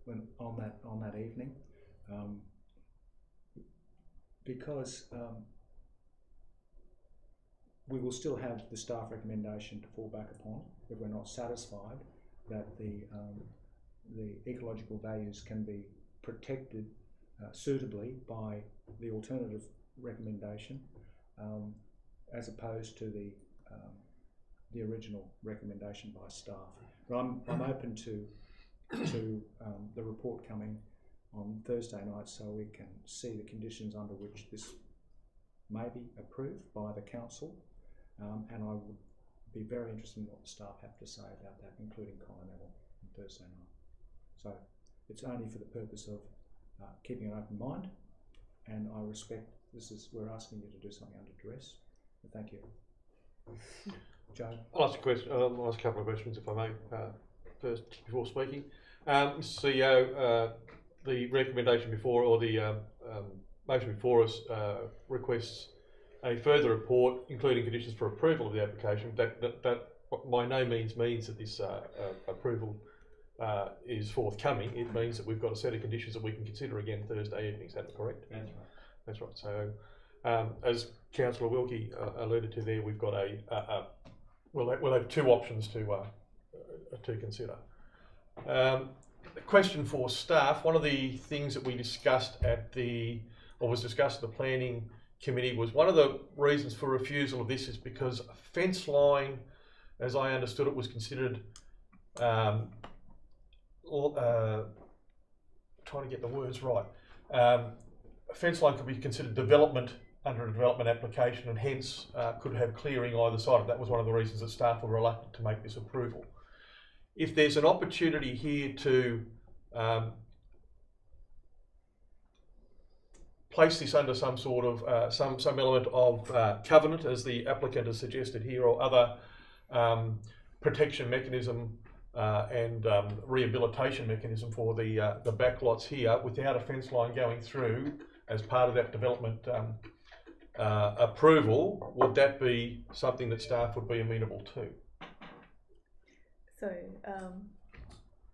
when, on that, on that evening. Um, because, um, we will still have the staff recommendation to fall back upon if we're not satisfied that the, um, the ecological values can be protected uh, suitably by the alternative recommendation um, as opposed to the um, the original recommendation by staff. But I'm, I'm open to to um, the report coming on Thursday night so we can see the conditions under which this may be approved by the council um, and I would be very interested in what the staff have to say about that, including Colin Neville on Thursday night. So it's only for the purpose of uh, keeping an open mind and I respect this is we're asking you to do something under duress. Thank you. Joe? I'll ask a question, I'll ask a couple of questions if I may, uh, first, before speaking. Um, CEO, uh, the recommendation before, or the, um, um, motion before us, uh, requests a further report, including conditions for approval of the application. That, that, that by no means means that this, uh, uh, approval, uh, is forthcoming. It means that we've got a set of conditions that we can consider again Thursday evening. Is that correct? That's right. That's right. So, um, as Councillor Wilkie uh, alluded to there, we've got a, a, a we'll, we'll have two options to uh, to consider. Um, question for staff. One of the things that we discussed at the, or was discussed at the planning committee, was one of the reasons for refusal of this is because a fence line, as I understood it, was considered. Um, uh, trying to get the words right. Um, a fence line could be considered development under a development application and hence uh, could have clearing either side of that was one of the reasons that staff were reluctant to make this approval. If there's an opportunity here to um, place this under some sort of uh, some some element of uh, covenant, as the applicant has suggested here, or other um, protection mechanism uh, and um, rehabilitation mechanism for the uh, the backlots here, without a fence line going through as part of that development um, uh, approval, would that be something that staff would be amenable to? So, um,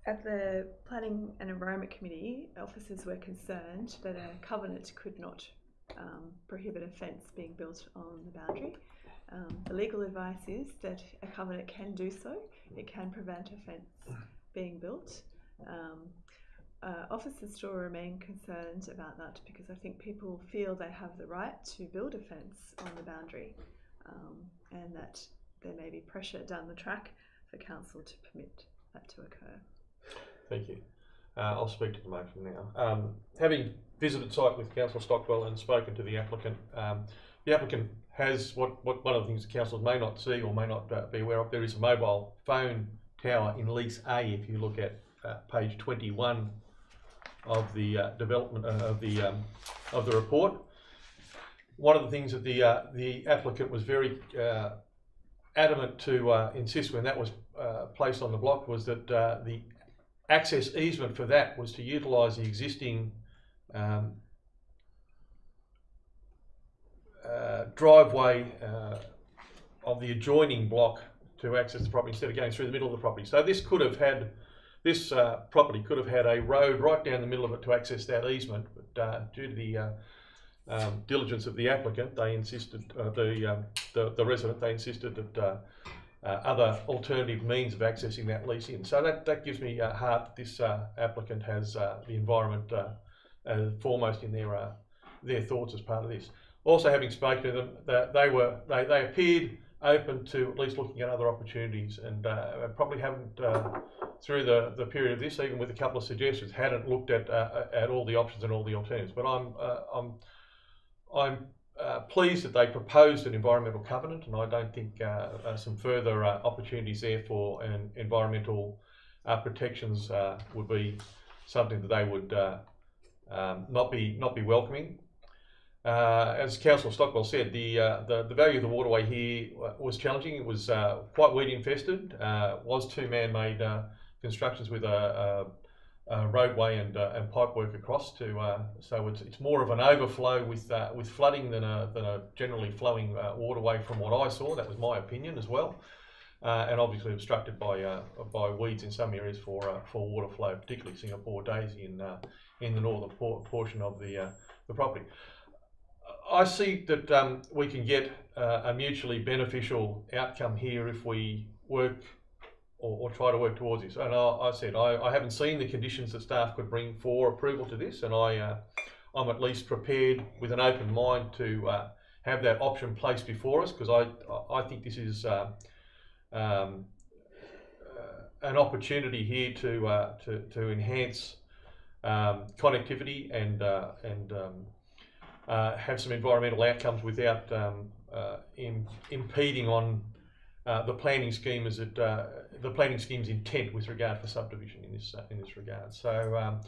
at the Planning and Environment Committee, officers were concerned that a covenant could not um, prohibit a fence being built on the boundary. Um, the legal advice is that a covenant can do so, it can prevent a fence being built. Um, uh, officers still remain concerned about that because I think people feel they have the right to build a fence on the boundary um, and that there may be pressure down the track for council to permit that to occur. Thank you. Uh, I'll speak to the motion now. Um, having visited site with Councillor Stockwell and spoken to the applicant, um, the applicant has what, what one of the things the councillors may not see or may not uh, be aware of. There is a mobile phone tower in lease A. If you look at uh, page 21 of the uh, development uh, of the um, of the report, one of the things that the uh, the applicant was very uh, adamant to uh, insist when that was uh, placed on the block was that the access easement for that was to utilise the existing um, driveway of the adjoining block to access the property instead of going through the middle of the property. So this could have had, this uh, property could have had a road right down the middle of it to access that easement, but uh, due to the uh, um, diligence of the applicant, they insisted, uh, the, um, the the resident, they insisted that uh, other alternative means of accessing that lease in. So that, that gives me heart that this applicant has the environment foremost in their their thoughts as part of this. Also, having spoken to them, they were they, they appeared open to at least looking at other opportunities, and uh, probably haven't uh, through the, the period of this, even with a couple of suggestions, hadn't looked at uh, at all the options and all the alternatives. But I'm uh, I'm I'm uh, pleased that they proposed an environmental covenant, and I don't think uh, some further opportunities there for an environmental protections would be something that they would um, not be not be welcoming. Uh, as Councillor Stockwell said, the, uh, the the value of the waterway here was challenging. It was uh, quite weed infested. Uh, was two man-made uh, constructions with a, a, a roadway and uh, and pipe work across to. So it's, it's more of an overflow with with flooding than a than a generally flowing waterway. From what I saw, that was my opinion as well. And obviously obstructed by by weeds in some areas for for water flow, particularly Singapore daisy in in the northern por- portion of the the property. I see that um, we can get uh, a mutually beneficial outcome here if we work or, or try to work towards this. And I, I said I, I haven't seen the conditions that staff could bring for approval to this, and I uh, I'm at least prepared with an open mind to uh, have that option placed before us because I I think this is. Uh, um, uh, an opportunity here to uh, to, to enhance um, connectivity and and um, uh, have some environmental outcomes without um, uh, im- impeding on uh, the planning scheme as it uh, the planning scheme's intent with regard for subdivision in this uh, in this regard. So. Um,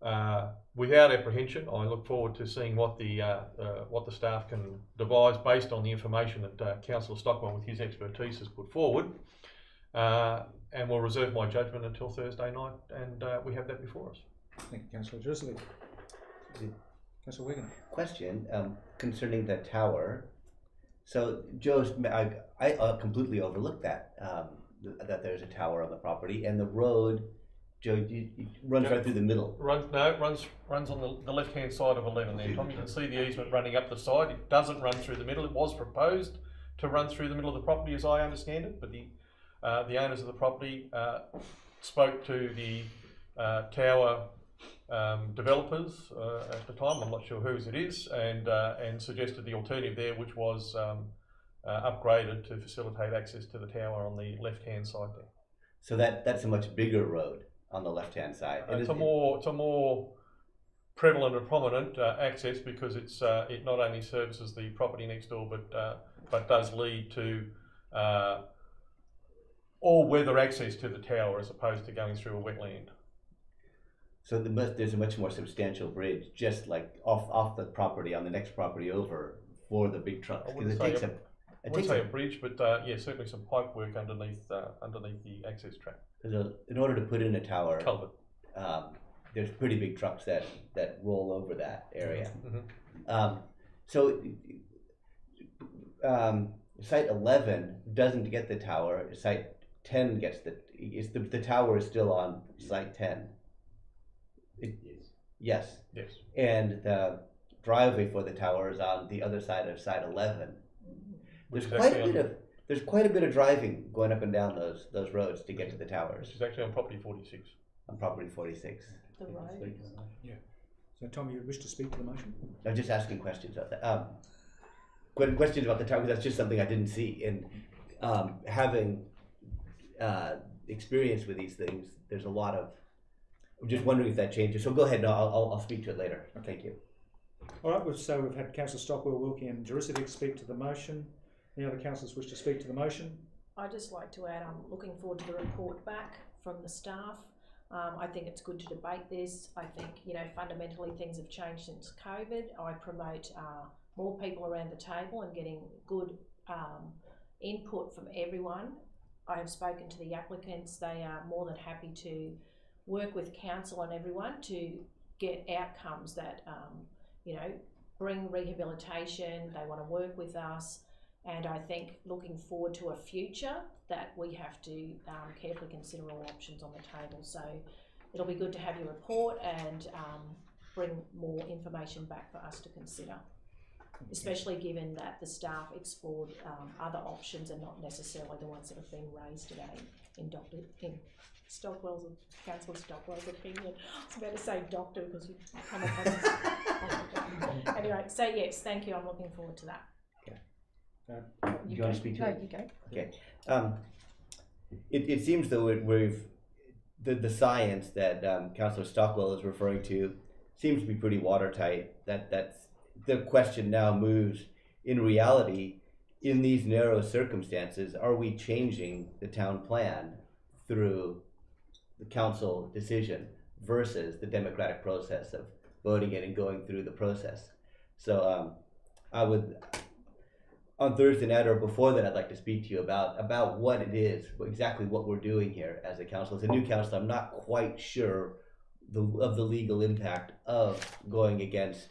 uh, without apprehension, I look forward to seeing what the uh, uh, what the staff can devise based on the information that uh, Councillor Stockwell, with his expertise, has put forward. Uh, and we'll reserve my judgment until Thursday night, and uh, we have that before us. Thank you, Councillor Joseph. Councillor Wegener. Question um, concerning the tower. So, Joe's, I, I uh, completely overlooked that, um, th- that there's a tower on the property and the road, Joe, you, you runs Yeah. right through the middle. Runs no, it runs runs on the, the left hand side of eleven there. Tom, you can see the easement running up the side. It doesn't run through the middle. It was proposed to run through the middle of the property, as I understand it, but the uh, the owners of the property uh, spoke to the uh, tower um, developers uh, at the time. I'm not sure whose it is, and uh, and suggested the alternative there, which was um, uh, upgraded to facilitate access to the tower on the left hand side there. So that, that's a much bigger road on the left-hand side. Uh, And it's it- a more it's a more prevalent and prominent uh, access because it's uh, it not only services the property next door but uh, but does lead to uh, all weather access to the tower as opposed to going through a wetland. So the, there's a much more substantial bridge, just like off, off the property, on the next property over, for the big trucks. I 'Cause wouldn't it takes a- a, it takes a a bridge, but uh, yeah, certainly some pipe work underneath uh, underneath the access track in order to put in a tower, culvert. um, there's pretty big trucks that, that roll over that area. Mhm. Um, so, um, site eleven doesn't get the tower, site ten gets the, is the, the tower is still on site ten. It- Yes, Yes. and the driveway for the tower is on the other side of side eleven. Which There's is quite a actually bit on- of, there's quite a bit of driving going up and down those, those roads to get to the Which towers is actually on property 46. on property forty-six. The road. So, Tom, you wish to speak to the motion? I'm just asking questions about that. Um, que- questions about the tower, that's just something I didn't see. And um, having uh, experience with these things, there's a lot of, I'm just wondering if that changes. So go ahead, no, I'll, I'll, I'll speak to it later. Thank you. All right, so we've had Councillor Stockwell, Wilkie and Jurisevic speak to the motion. Any other councillors wish to speak to the motion? I'd just like to add, I'm looking forward to the report back from the staff. Um, I think it's good to debate this. I think, you know, fundamentally things have changed since COVID. I promote uh, more people around the table and getting good um, input from everyone. I have spoken to the applicants. They are more than happy to work with council and everyone to get outcomes that, um, you know, bring rehabilitation. They want to work with us. And I think looking forward to a future that we have to um, carefully consider all options on the table. So it'll be good to have your report and um, bring more information back for us to consider, especially given that the staff explored um, other options and not necessarily the ones that have been raised today in Dr. in Stockwell's Councillor Stockwell's opinion. I was about to say doctor because you come across as anyway. So yes, thank you. I'm looking forward to that. Do you want to speak to No, it? you go. Um, it, it seems though it, we've the, the science that um, Councillor Stockwell is referring to seems to be pretty watertight. That that's the question now moves. In reality, in these narrow circumstances, are we changing the town plan through the council decision versus the democratic process of voting it and going through the process? So um, I would on Thursday night or before that, I'd like to speak to you about about what it is, exactly what we're doing here as a council. As a new council, I'm not quite sure the, of the legal impact of going against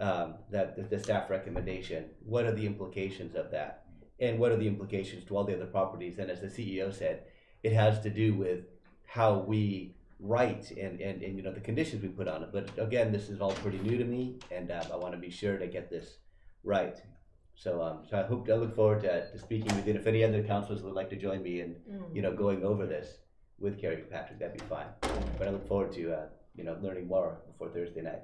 um, that the, the staff recommendation. What are the implications of that, and what are the implications to all the other properties? And as the CEO said, it has to do with how we write and, and, and you know the conditions we put on it. But again, this is all pretty new to me, and um, I want to be sure to get this right. So, um, so I hope, I look forward to, to speaking with you. And if any other councillors would like to join me in, you know, going over this with Kerry Patrick, that'd be fine. But I look forward to, uh, you know, learning more before Thursday night.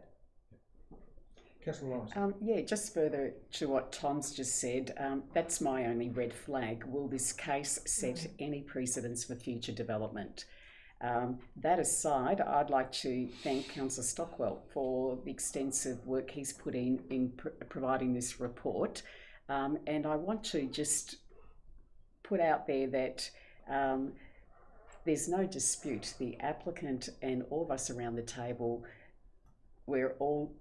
Councillor Lorentson. Um, yeah, just further to what Tom's just said, um, that's my only red flag. Will this case set any precedents for future development? Um, that aside, I'd like to thank Councillor Stockwell for the extensive work he's put in in pr- providing this report. Um, and I want to just put out there that um, there's no dispute. The applicant and all of us around the table, we're all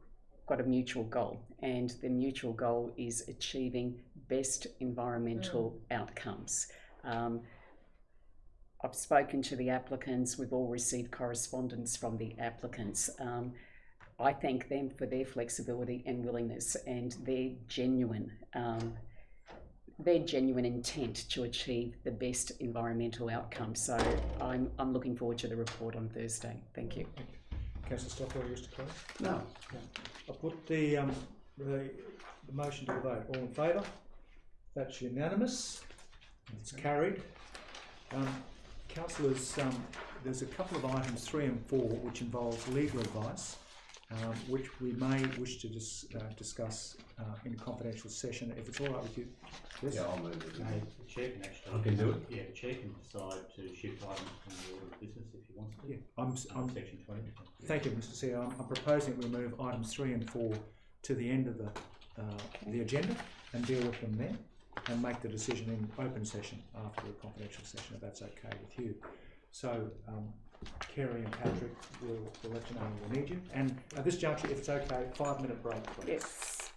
got a mutual goal, and the mutual goal is achieving best environmental outcomes. Um, I've spoken to the applicants, we've all received correspondence from the applicants. Um, I thank them for their flexibility and willingness and their genuine, um, their genuine intent to achieve the best environmental outcome. So I'm, I'm looking forward to the report on Thursday. Thank you. Councillor Stockwell, you wish to close? No. I'll put the, um, the, the motion to the vote. All in favour? That's unanimous. It's carried. Um, councillors, um, there's a couple of items, three and four, which involves legal advice, um, which we may wish to dis- uh, discuss uh, in a confidential session, if it's all right with you. Yes? Yeah, I'll move it. Uh, The chair can actually. I can do it? Yeah, the chair can decide to shift items from the order of business if he wants to. Yeah, I'm, s- I'm, section twenty. Thank you, Mr. Chair. I'm, I'm proposing we move items three and four to the end of the, uh, the agenda and deal with them then and make the decision in open session after the confidential session, if that's okay with you. So, um, Kerry and Patrick will, will let you know when we need you. And at this juncture, if it's okay, five minute break, please. Yes.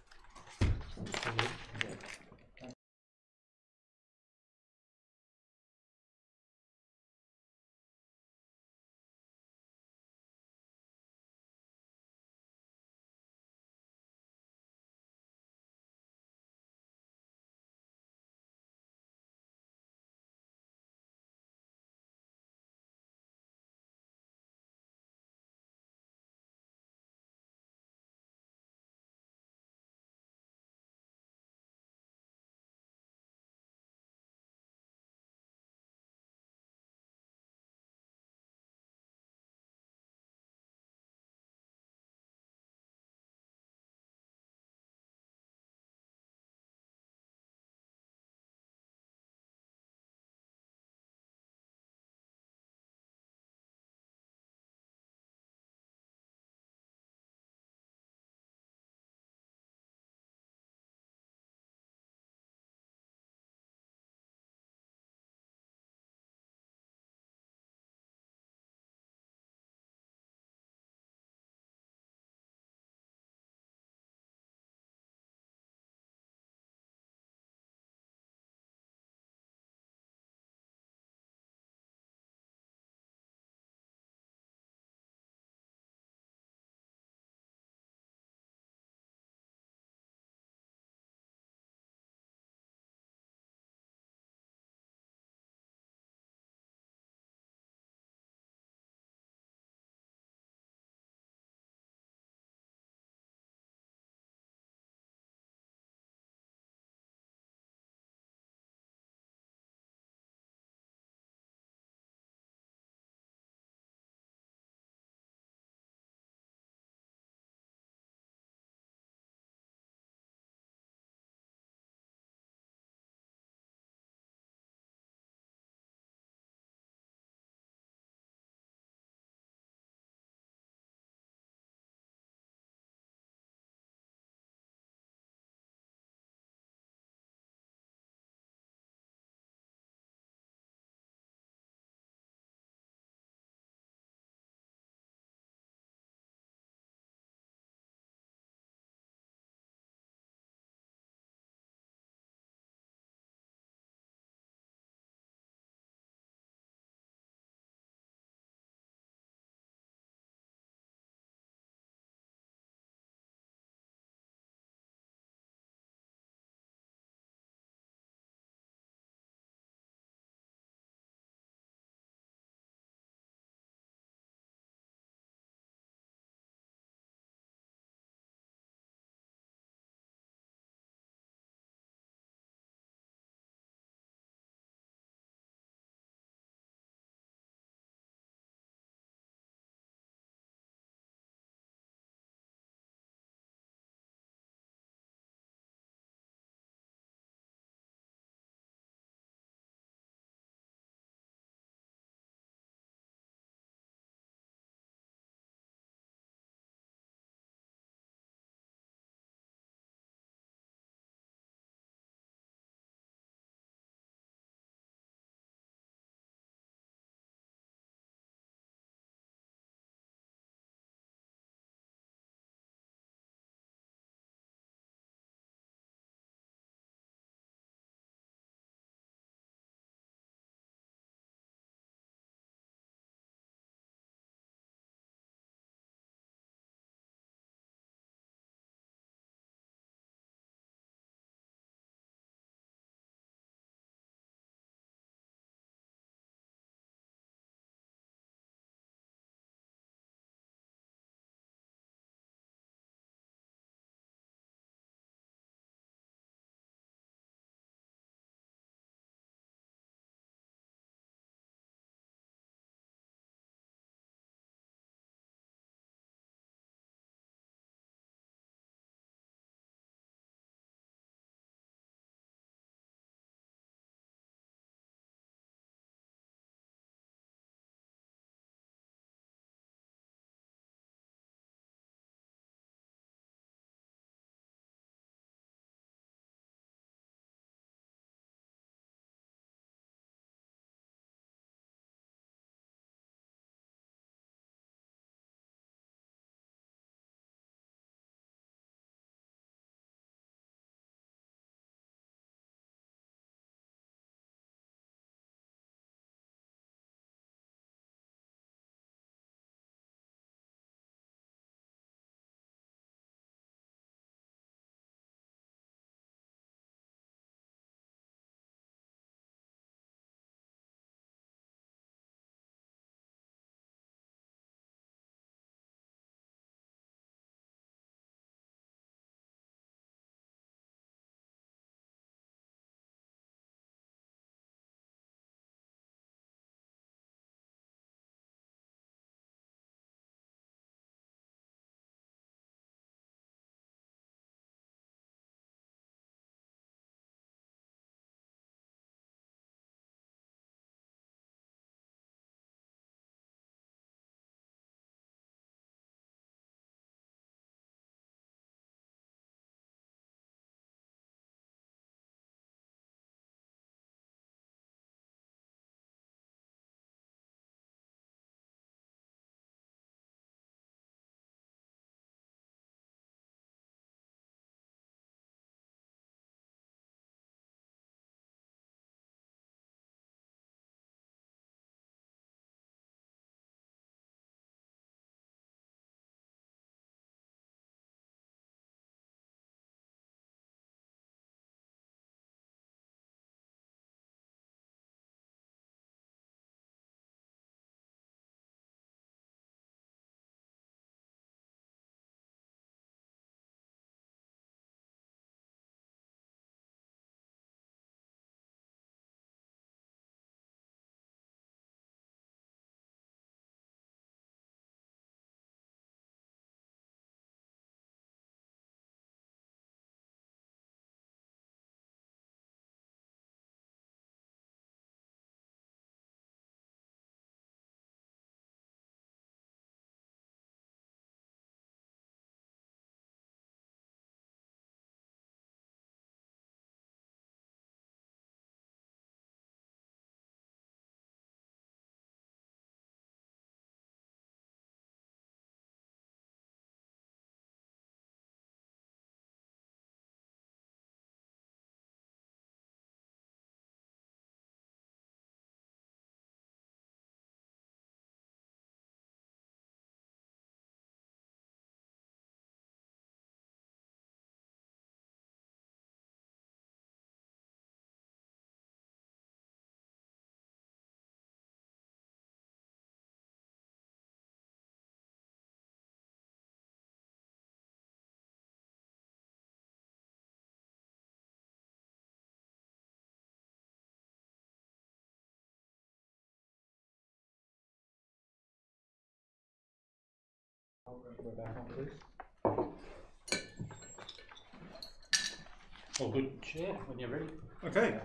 All good, Chair, when you're ready. Okay,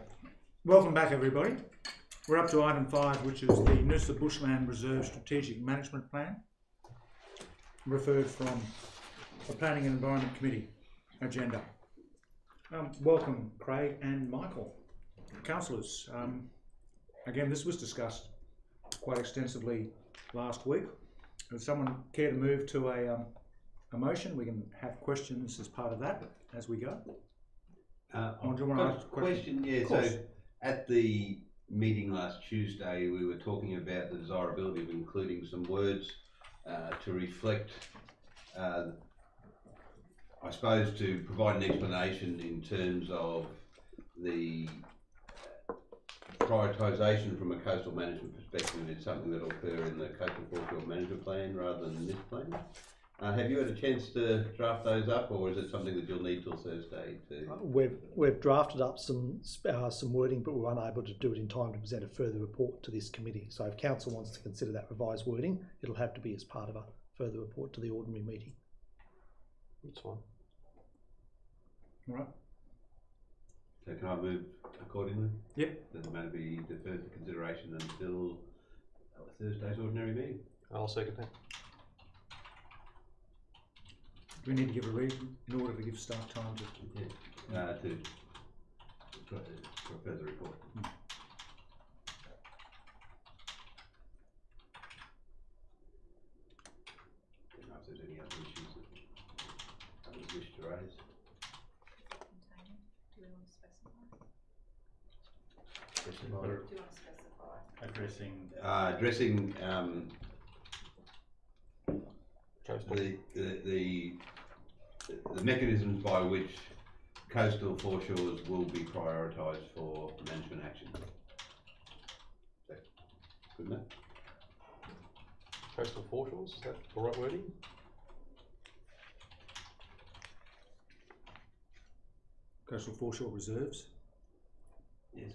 welcome back everybody. We're up to item five, which is the Noosa Bushland Reserve Strategic Management Plan, referred from the Planning and Environment Committee agenda. Um, welcome Craig and Michael. Councillors, um, again, this was discussed quite extensively last week. Would someone care to move to a, um, a motion? We can have questions as part of that as we go. Uh, do you wanna ask a question? question? Yeah, Of course. so at the meeting last Tuesday, we were talking about the desirability of including some words uh, to reflect, uh, I suppose, to provide an explanation in terms of the prioritisation from a coastal management perspective is something that will occur in the coastal foreshore management plan rather than this plan. Uh, have you had a chance to draft those up, or is it something that you'll need till Thursday to? We've, we've drafted up some, uh, some wording, but we're unable to do it in time to present a further report to this committee. So if council wants to consider that revised wording, it'll have to be as part of a further report to the ordinary meeting. That's fine. All right. So can I move accordingly? Yep. That the matter be deferred for consideration until uh, Thursday's ordinary meeting? I'll second that. Do we need to give a reason in order to give staff time to? Yeah. Uh, to, for, for further report. Don't know if there's any other issues that others wish to raise. Addressing, Uh, addressing, um, Coastal. the, the, the, the mechanisms by which coastal foreshores will be prioritised for management action. Is that Good enough? Coastal foreshores, is that the right wording? Coastal foreshore reserves, Yes.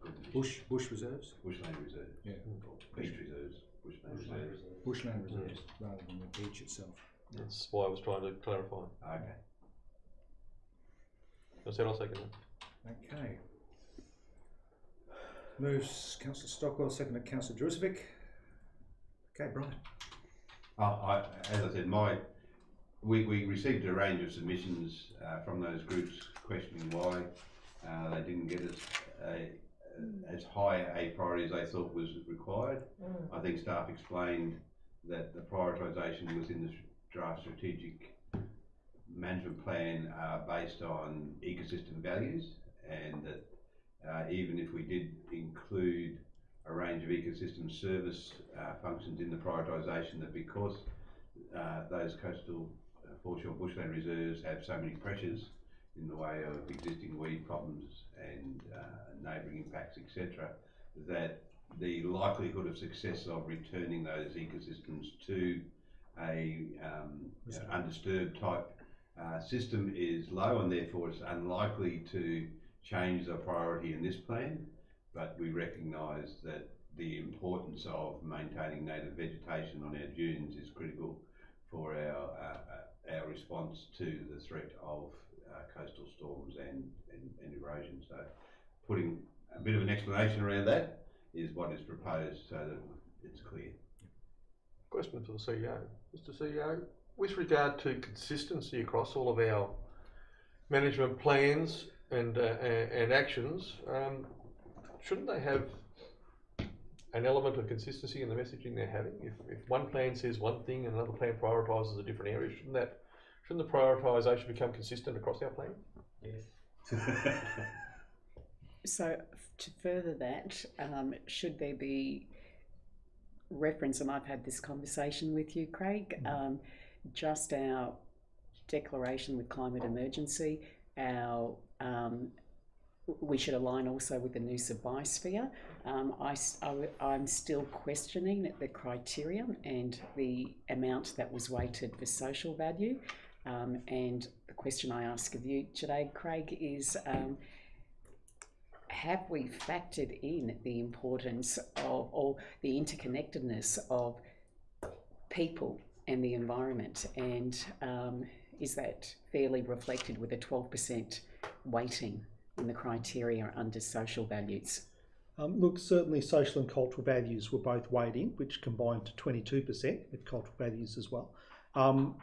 What? Good addition. bush, bush reserves, Bushland reserve. Yeah. Or beach reserves, bushland reserves. bushland reserves, rather than the beach itself. That's why I was trying to clarify. Okay. I said I'll second that. Okay. Moves councillor Stockwell, seconded councillor Jurisevic. Okay, Brian. Uh, I, as I said, my, we, we received a range of submissions, uh, from those groups questioning why, uh, they didn't get as, a, as high a priority as they thought was required. I think staff explained that the prioritisation within the draft strategic management plan are based on ecosystem values and that uh, even if we did include a range of ecosystem service uh, functions in the prioritisation, that because uh, those coastal uh, foreshore bushland reserves have so many pressures in the way of existing weed problems and uh, neighbouring impacts, etc., that the likelihood of success of returning those ecosystems to a um, you know, undisturbed type uh, system is low and therefore it's unlikely to change the priority in this plan. But we recognise that the importance of maintaining native vegetation on our dunes is critical for our uh, uh, our response to the threat of coastal storms and, and, and erosion. So, putting a bit of an explanation around that is what is proposed so that it's clear. Question for the CEO. Mr CEO, with regard to consistency across all of our management plans and, uh, and, and actions, um, shouldn't they have an element of consistency in the messaging they're having? If, if one plan says one thing and another plan prioritises a different area, shouldn't that, shouldn't the prioritisation become consistent across our plan? Yes. so to further that, um, should there be reference, and I've had this conversation with you, Craig, um, just our declaration with climate emergency, our um, we should align also with the Noosa biosphere. Um, I, am still questioning the criteria and the amount that was weighted for social value. Um, and the question I ask of you today, Craig, is um, have we factored in the importance of or the interconnectedness of people and the environment. And um, is that fairly reflected with a 12% weighting in the criteria under social values? Um, look, certainly social and cultural values were both weighed in, which combined to 22% with cultural values as well. Um,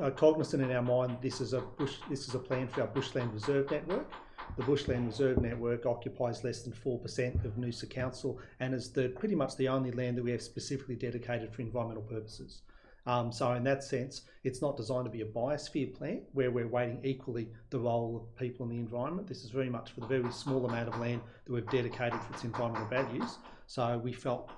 uh, cognizant in our mind, this is a bush, this is a plan for our bushland reserve network. The bushland reserve network occupies less than four percent of Noosa Council, and is the pretty much the only land that we have specifically dedicated for environmental purposes. Um, so in that sense, it's not designed to be a biosphere plan where we're weighting equally the role of people in the environment. This is very much for the very small amount of land that we've dedicated for its environmental values. So we felt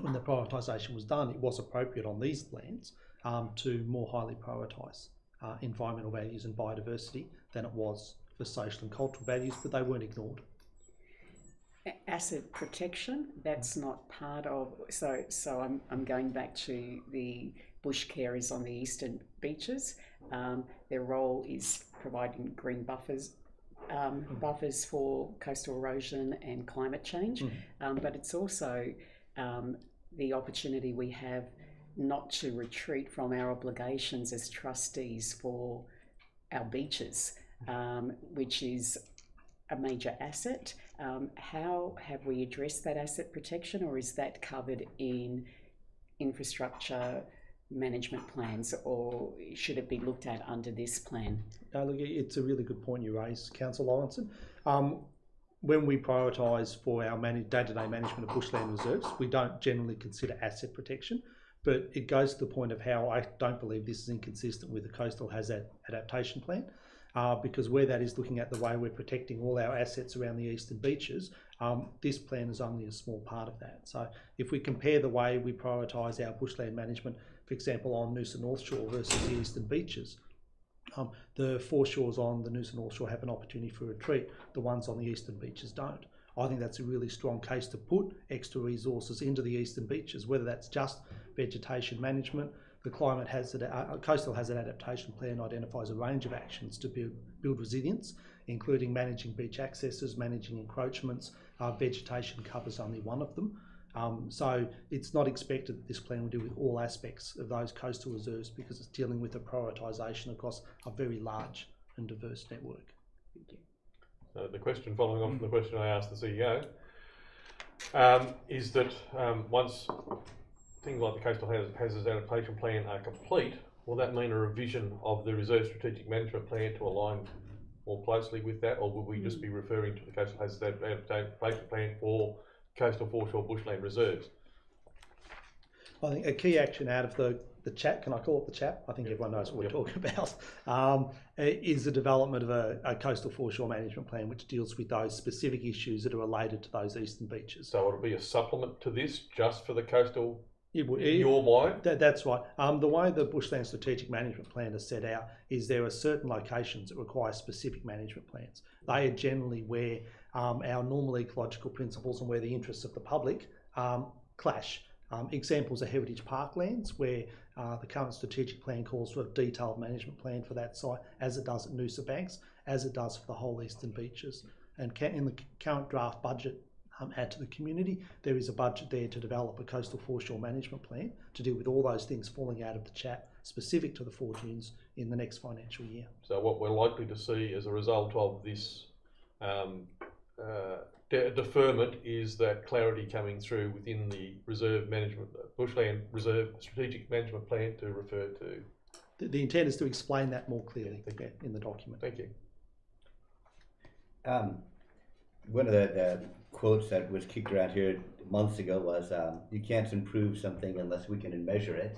when the prioritisation was done, it was appropriate on these lands um, to more highly prioritise uh, environmental values and biodiversity than it was for social and cultural values, but they weren't ignored. Asset protection, that's not part of, so, so I'm, I'm going back to the bush carers on the eastern beaches. Um, their role is providing green buffers, um, buffers for coastal erosion and climate change. Mhm. Um, but it's also um, the opportunity we have not to retreat from our obligations as trustees for our beaches, um, which is a major asset. Um, how have we addressed that asset protection, or is that covered in infrastructure management plans, or should it be looked at under this plan? No, look, it's a really good point you raise, Councillor Lorentson. Um, when we prioritise for our day-to-day management of bushland reserves, we don't generally consider asset protection, but it goes to the point of how I don't believe this is inconsistent with the coastal hazard adaptation plan, uh, because where that is looking at the way we're protecting all our assets around the eastern beaches, um, this plan is only a small part of that. So if we compare the way we prioritise our bushland management, for example, on Noosa North Shore versus the eastern beaches, um, the foreshores on the Noosa North Shore have an opportunity for retreat. The ones on the eastern beaches don't. I think that's a really strong case to put extra resources into the eastern beaches, whether that's just vegetation management. The climate hazard, uh, coastal hazard adaptation plan identifies a range of actions to build, build resilience, including managing beach accesses, managing encroachments. Uh, vegetation covers only one of them. Um, so it's not expected that this plan will deal with all aspects of those coastal reserves because it's dealing with a prioritisation across a very large and diverse network. So the question following on from the question I asked the CEO um, is that um, once things like the coastal Haz- hazards adaptation plan are complete, will that mean a revision of the reserve strategic management plan to align more closely with that, or will we just be referring to the coastal hazards adaptation plan for coastal foreshore bushland reserves? I think a key action out of the, the chat, can I call it the chat? I think everyone knows what we're Yep. talking about, um, is the development of a, a coastal foreshore management plan which deals with those specific issues that are related to those eastern beaches. So it'll be a supplement to this just for the coastal, It would- in your mind? That, that's right. Um, the way the Bushland Strategic Management Plan is set out is there are certain locations that require specific management plans. They are generally where um, our normal ecological principles and where the interests of the public um, clash. Um, examples are heritage parklands, where uh, the current strategic plan calls for a detailed management plan for that site, as it does at Noosa Banks, as it does for the whole eastern beaches. And in the current draft budget um, add to the community, there is a budget there to develop a coastal foreshore management plan to deal with all those things falling out of the chat specific to the four dunes in the next financial year. So what we're likely to see as a result of this um, uh, de- deferment is that clarity coming through within the reserve management, uh, bushland reserve strategic management plan to refer to. The, the intent is to explain that more clearly yeah, in the document. Thank you. Um, one of the, the quotes that was kicked around here months ago was, um, "You can't improve something unless we can measure it."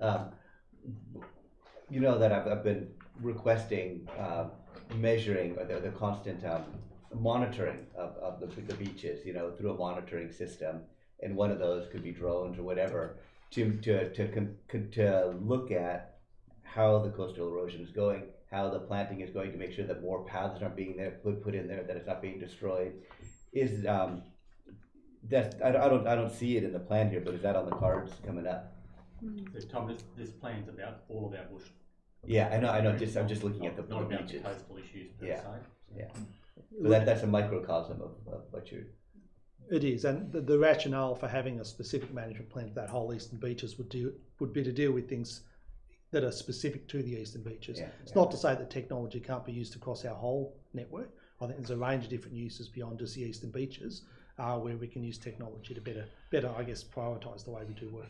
Um, you know that I've, I've been requesting uh, measuring or the, the constant um, monitoring of, of the, the beaches, you know, through a monitoring system, and one of those could be drones or whatever, to to to to look at how the coastal erosion is going, how the planting is going to make sure that more paths aren't being there put put in there, that it's not being destroyed. Is um, that I, I don't I don't see it in the plan here, but is that on the cards coming up? So Tom, this, this plan's about all of our bush. Yeah, I know I know. Just I'm just looking at the, Not about the beaches. coastal issues per Yeah. se. So that that's a microcosm of, of what you're. It is, and the, the rationale for having a specific management plan for that whole eastern beaches would do would be to deal with things that are specific to the eastern beaches. Yeah, it's yeah. not to say that technology can't be used across our whole network. I think there's a range of different uses beyond just the eastern beaches uh, where we can use technology to better, better, I guess, prioritise the way we do work.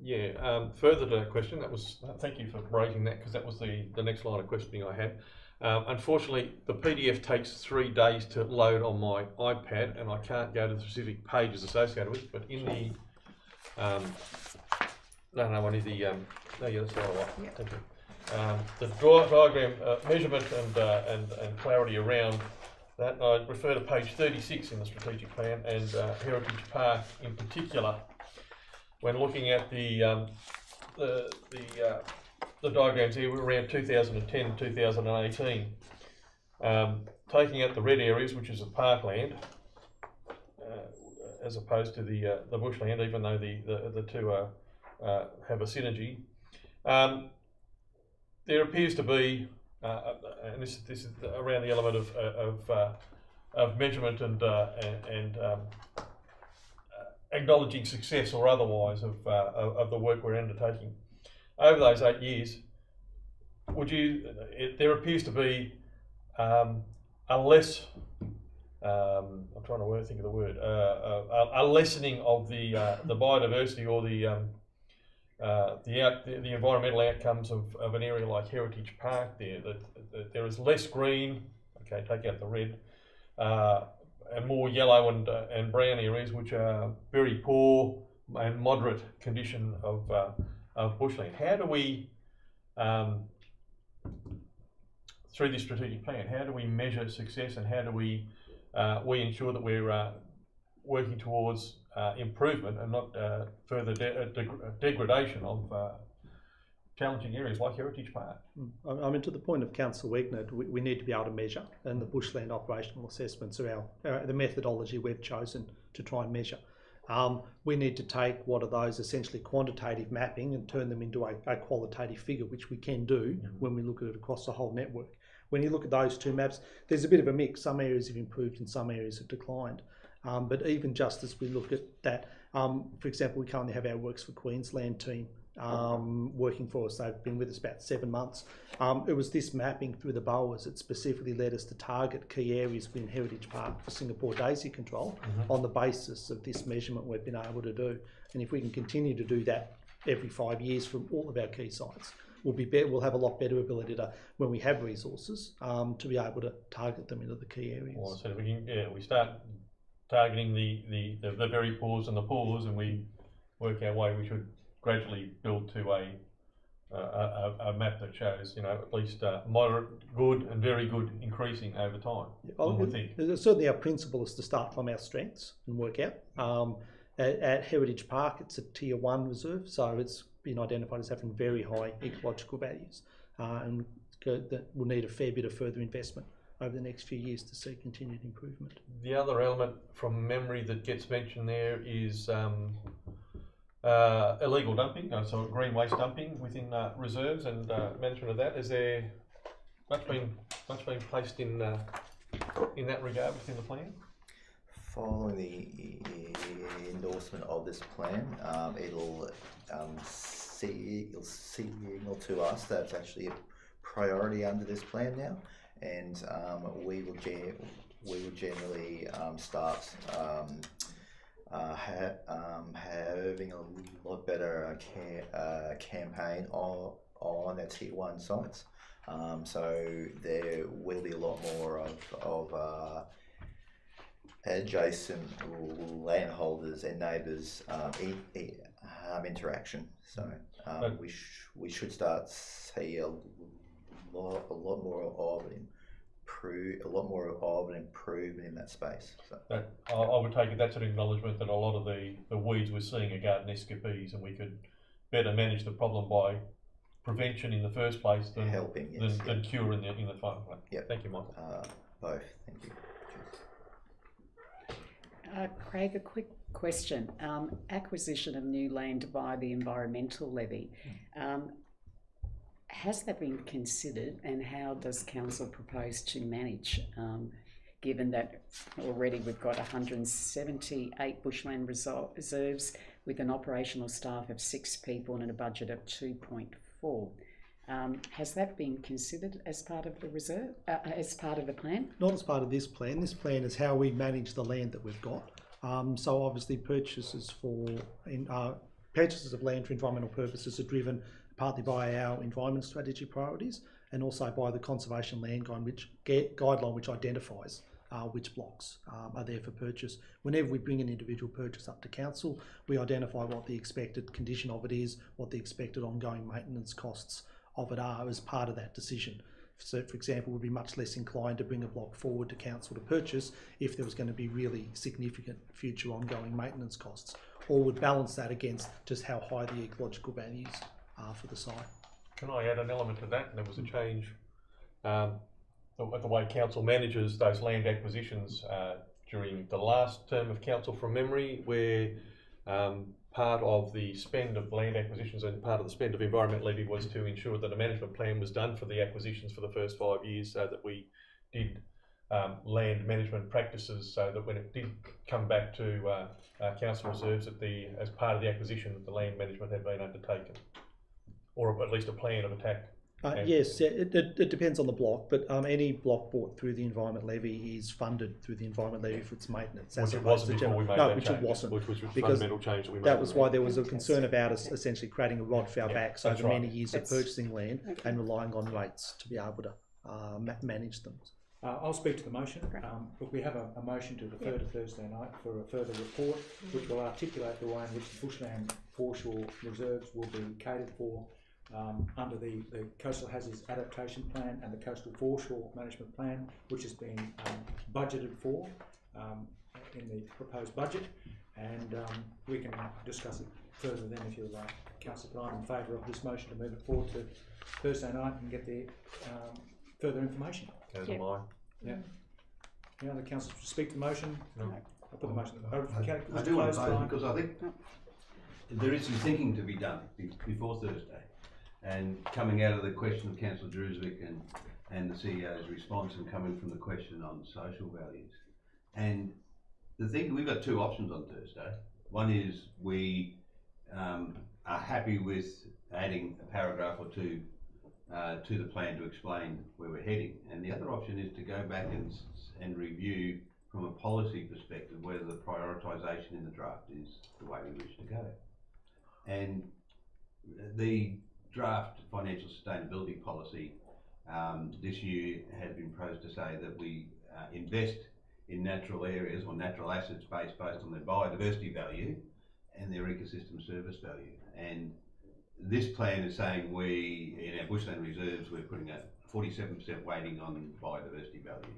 Yeah, um, further to that question, that was, uh, thank you for raising that because that was the, the next line of questioning I had. Um, unfortunately, the PDF takes three days to load on my iPad and I can't go to the specific pages associated with it, but in the, um, no, no, I need the, um, no, yeah, that's the other one, thank you. Um, the draw, diagram, uh, measurement and, uh, and, and clarity around that, I refer to page thirty-six in the strategic plan and, uh, Heritage Park in particular when looking at the um, the the, uh, the diagrams here, around 2010 2018. Um, taking out the red areas, which is the parkland, uh, as opposed to the uh, the bushland, even though the the, the two are, have a synergy. Um, there appears to be, uh, and this this is around the element of of, uh, of measurement and uh, and, um, acknowledging success or otherwise of, uh, of, the work we're undertaking. Over those eight years, would you? It, there appears to be um, a less. Um, I'm trying to think of the word. Uh, a, a lessening of the uh, the biodiversity or the um, uh, the, out, the the environmental outcomes of, of an area like Heritage Park. There that, that there is less green. Okay, take out the red. Uh, and more yellow and, uh, and brown areas, which are very poor and moderate condition of, uh, of bushland. How do we, um, through this strategic plan, how do we measure success and how do we, uh, we ensure that we're working towards uh, improvement and not uh, further de- uh, deg- degradation of uh, challenging areas like Heritage Park? Mm. I mean, to the point of Council Wegener, we, we need to be able to measure, and the bushland operational assessments are our, uh, the methodology we've chosen to try and measure. Um, we need to take what are those essentially quantitative mapping and turn them into a, a qualitative figure, which we can do when we look at it across the whole network. When you look at those two maps, there's a bit of a mix. Some areas have improved and some areas have declined. Um, but even just as we look at that, um, for example, we currently have our Works for Queensland team um, working for us. They've been with us about seven months. Um, it was this mapping through the BOAs that specifically led us to target key areas within Heritage Park for Singapore daisy control on the basis of this measurement we've been able to do. And if we can continue to do that every five years from all of our key sites, we'll be better, we'll have a lot better ability to, when we have resources, um, to be able to target them into the key areas. Well, so we can, yeah, we start targeting the, the, the, the very poors and the poors, and we work our way. We should gradually build to a a, a, a map that shows, you know, at least uh, moderate, good, and very good increasing over time. Would it- think. Certainly, our principle is to start from our strengths and work out. Um, at, at Heritage Park, it's a tier one reserve, so it's been identified as having very high ecological values, uh, and that will need a fair bit of further investment over the next few years to see continued improvement. The other element from memory that gets mentioned there is um, uh, illegal dumping, uh, so green waste dumping within uh, reserves and uh, management of that. Is there much been much been placed in uh, in that regard within the plan? Following the endorsement of this plan, um, it'll um, see, it'll signal to us that it's actually a priority under this plan now, and um, we will gen- we will generally um, start um, uh, ha- um, having a lot better uh, ca- uh, campaign on on our tier one sites. Um, so there will be a lot more of of uh, adjacent landholders and neighbours um, e- e- um, interaction. So um, we sh- we should start see a lot a lot more of an improve a lot more of an improvement in that space. So. That, I, I would take it that's an acknowledgement that a lot of the, the weeds we're seeing are garden escapees, and we could better manage the problem by prevention in the first place than Helping, yes, than, yeah. than cure in the in the final place. Yep. Thank you, Michael. Uh, both. Thank you. Uh, Craig, a quick question. Um, acquisition of new land by the environmental levy. Um, has that been considered and how does council propose to manage, um, given that already we've got 178 bushland reserves, with an operational staff of six people and a budget of 2.4. Um, has that been considered as part of the reserve, uh, as part of the plan? Not as part of this plan. This plan is how we manage the land that we've got. Um, so obviously purchases for in, uh, purchases of land for environmental purposes are driven partly by our environment strategy priorities and also by the conservation land guide, which gu- guideline which identifies uh, which blocks um, are there for purchase. Whenever we bring an individual purchase up to council, we identify what the expected condition of it is, what the expected ongoing maintenance costs of it are as part of that decision. So, for example, we'd be much less inclined to bring a block forward to council to purchase if there was going to be really significant future ongoing maintenance costs, or would balance that against just how high the ecological values are for the site. Can I add an element to that? There was a change, um, the, the way council manages those land acquisitions, uh, during the last term of council from memory, where, um, part of the spend of land acquisitions and part of the spend of environment levy was to ensure that a management plan was done for the acquisitions for the first five years, so that we did, um, land management practices, so that when it did come back to, uh, uh, council reserves, that the, as part of the acquisition, that the land management had been undertaken. Or at least a plan of attack. Uh, yes, yeah, it, it, it depends on the block, but um, any block bought through the environment levy is funded through the environment levy for its maintenance. as Which it wasn't to before we made no, that which change. it wasn't. Which was a because fundamental change that we made. That was why there was a concern about us essentially creating a rod for our Yeah, backs over right. many years That's- of purchasing land Okay. and relying on rates to be able to uh, ma- manage them. Uh, I'll speak to the motion. Great. Um, look, we have a, a motion to refer to Thursday night for a further report, which will articulate the way in which the bushland foreshore reserves will be catered for um, under the, the coastal hazards adaptation plan and the coastal foreshore management plan, which has been um, budgeted for um, in the proposed budget, and um, we can discuss it further then if you like. Councillor, but I'm in favour of this motion to move it forward to Thursday night and get the um, further information. As Yeah. am I. Any other councillors to speak to the motion? No. I'll put the motion. Oh, I, can- I do want to Brian? say, because I think there is some thinking to be done before Thursday. And coming out of the question of Councillor Jurisevic and, and the CEO's response and coming from the question on social values. And the thing, we've got two options on Thursday. One is we um, are happy with adding a paragraph or two uh, to the plan to explain where we're heading. And the other option is to go back and, and review from a policy perspective whether the prioritisation in the draft is the way we wish to go. And the draft financial sustainability policy um, this year has been proposed to say that we uh, invest in natural areas or natural assets based based on their biodiversity value and their ecosystem service value. And this plan is saying we, in our bushland reserves, we're putting a 47% weighting on biodiversity value.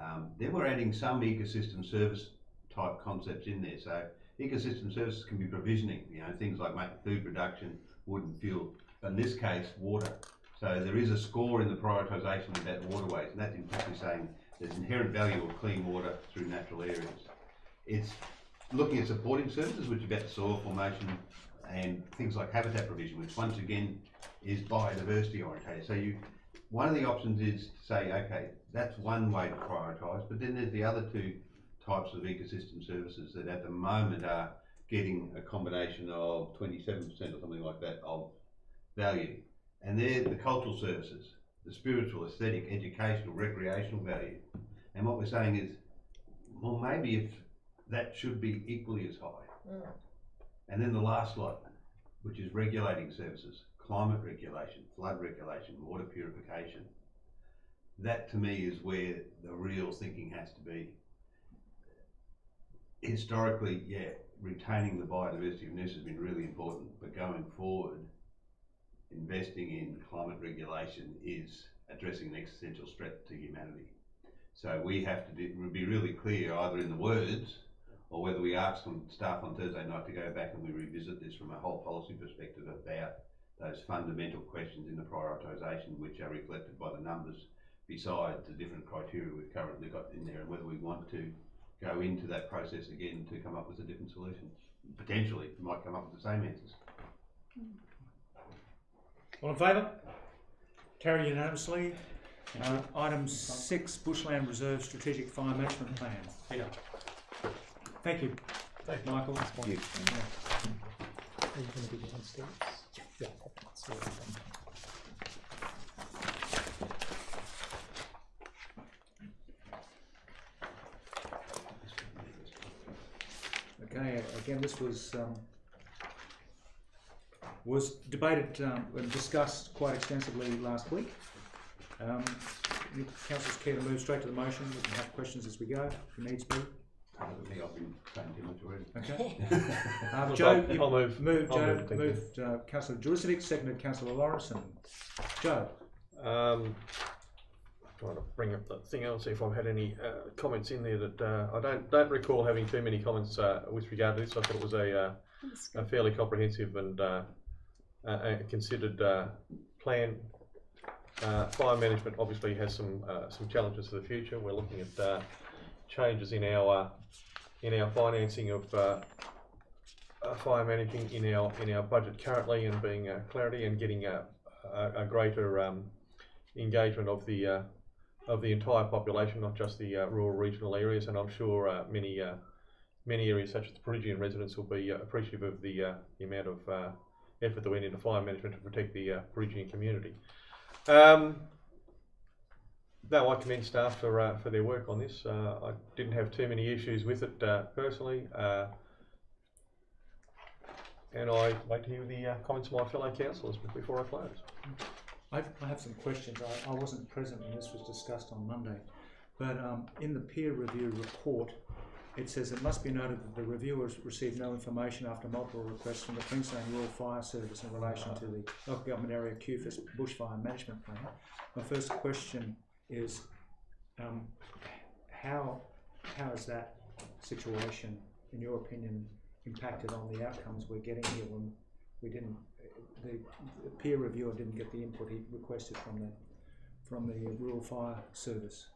Um, then we're adding some ecosystem service type concepts in there. So ecosystem services can be provisioning, you know, things like food production, wood and fuel, in this case, water. So there is a score in the prioritisation about waterways, and that's implicitly saying there's inherent value of clean water through natural areas. It's looking at supporting services, which is about soil formation and things like habitat provision, which once again is biodiversity orientated. So you, one of the options is to say, okay, that's one way to prioritise, but then there's the other two types of ecosystem services that at the moment are getting a combination of 27% or something like that of value. And they're the cultural services, the spiritual, aesthetic, educational, recreational value. And what we're saying is, well, maybe if that should be equally as high. Mm. And then the last lot, which is regulating services, climate regulation, flood regulation, water purification. That to me is where the real thinking has to be. Historically, yeah, retaining the biodiversity of this has been really important, but going forward, investing in climate regulation is addressing an existential threat to humanity. So we have to be, really clear either in the words or whether we ask some staff on Thursday night to go back and we revisit this from a whole policy perspective about those fundamental questions in the prioritisation which are reflected by the numbers besides the different criteria we've currently got in there and whether we want to go into that process again to come up with a different solution. Potentially, we might come up with the same answers. Hmm. All in favour? Carried unanimously. Uh, item six, Bushland Reserve Strategic Fire Management Plan. Peter. Thank you. Thank you. Michael. Thank you. Are you going to be downstairs? Yeah. that's all right. Okay, again, this was, um, was debated um, and discussed quite extensively last week. Um, you councillors care to move straight to the motion? We can have questions as we go, if it needs be. I don't think I've been saying too much already. Okay. Um, Joe, you I'll move. moved, I'll Joe, move, thank you. moved, uh, councillor Jurisevic, seconded councillor Lorentson. Joe? Um, trying to bring up the thing else, see if I've had any uh, comments in there that uh, I don't don't recall having too many comments uh, with regard to this. I thought it was a, uh, a fairly comprehensive and uh, uh, considered uh, plan. Uh, fire management obviously has some uh, some challenges for the future. We're looking at uh, changes in our in our financing of fire managing in our in our budget currently and being clarity and getting a, a, a greater um, engagement of the of the entire population, not just the uh, rural regional areas. And I'm sure uh, many uh, many areas such as the Peregian residents will be appreciative of the the amount of effort that went into fire management to protect the uh, community. Um, I commend staff for uh, for their work on this. Uh, I didn't have too many issues with it uh, personally. Uh, and I wait to hear the uh, comments of my fellow councillors before I close. I, I have some questions. I, I wasn't present when this was discussed on Monday, but um, in the peer review report, it says it must be noted that the reviewers received no information after multiple requests from the Queensland Rural Fire Service in relation to the local government area QFES bushfire management plan. My first question is, um, how how has that situation, in your opinion, impacted on the outcomes we're getting here when we didn't the the peer reviewer didn't get the input he requested from the from the rural fire service.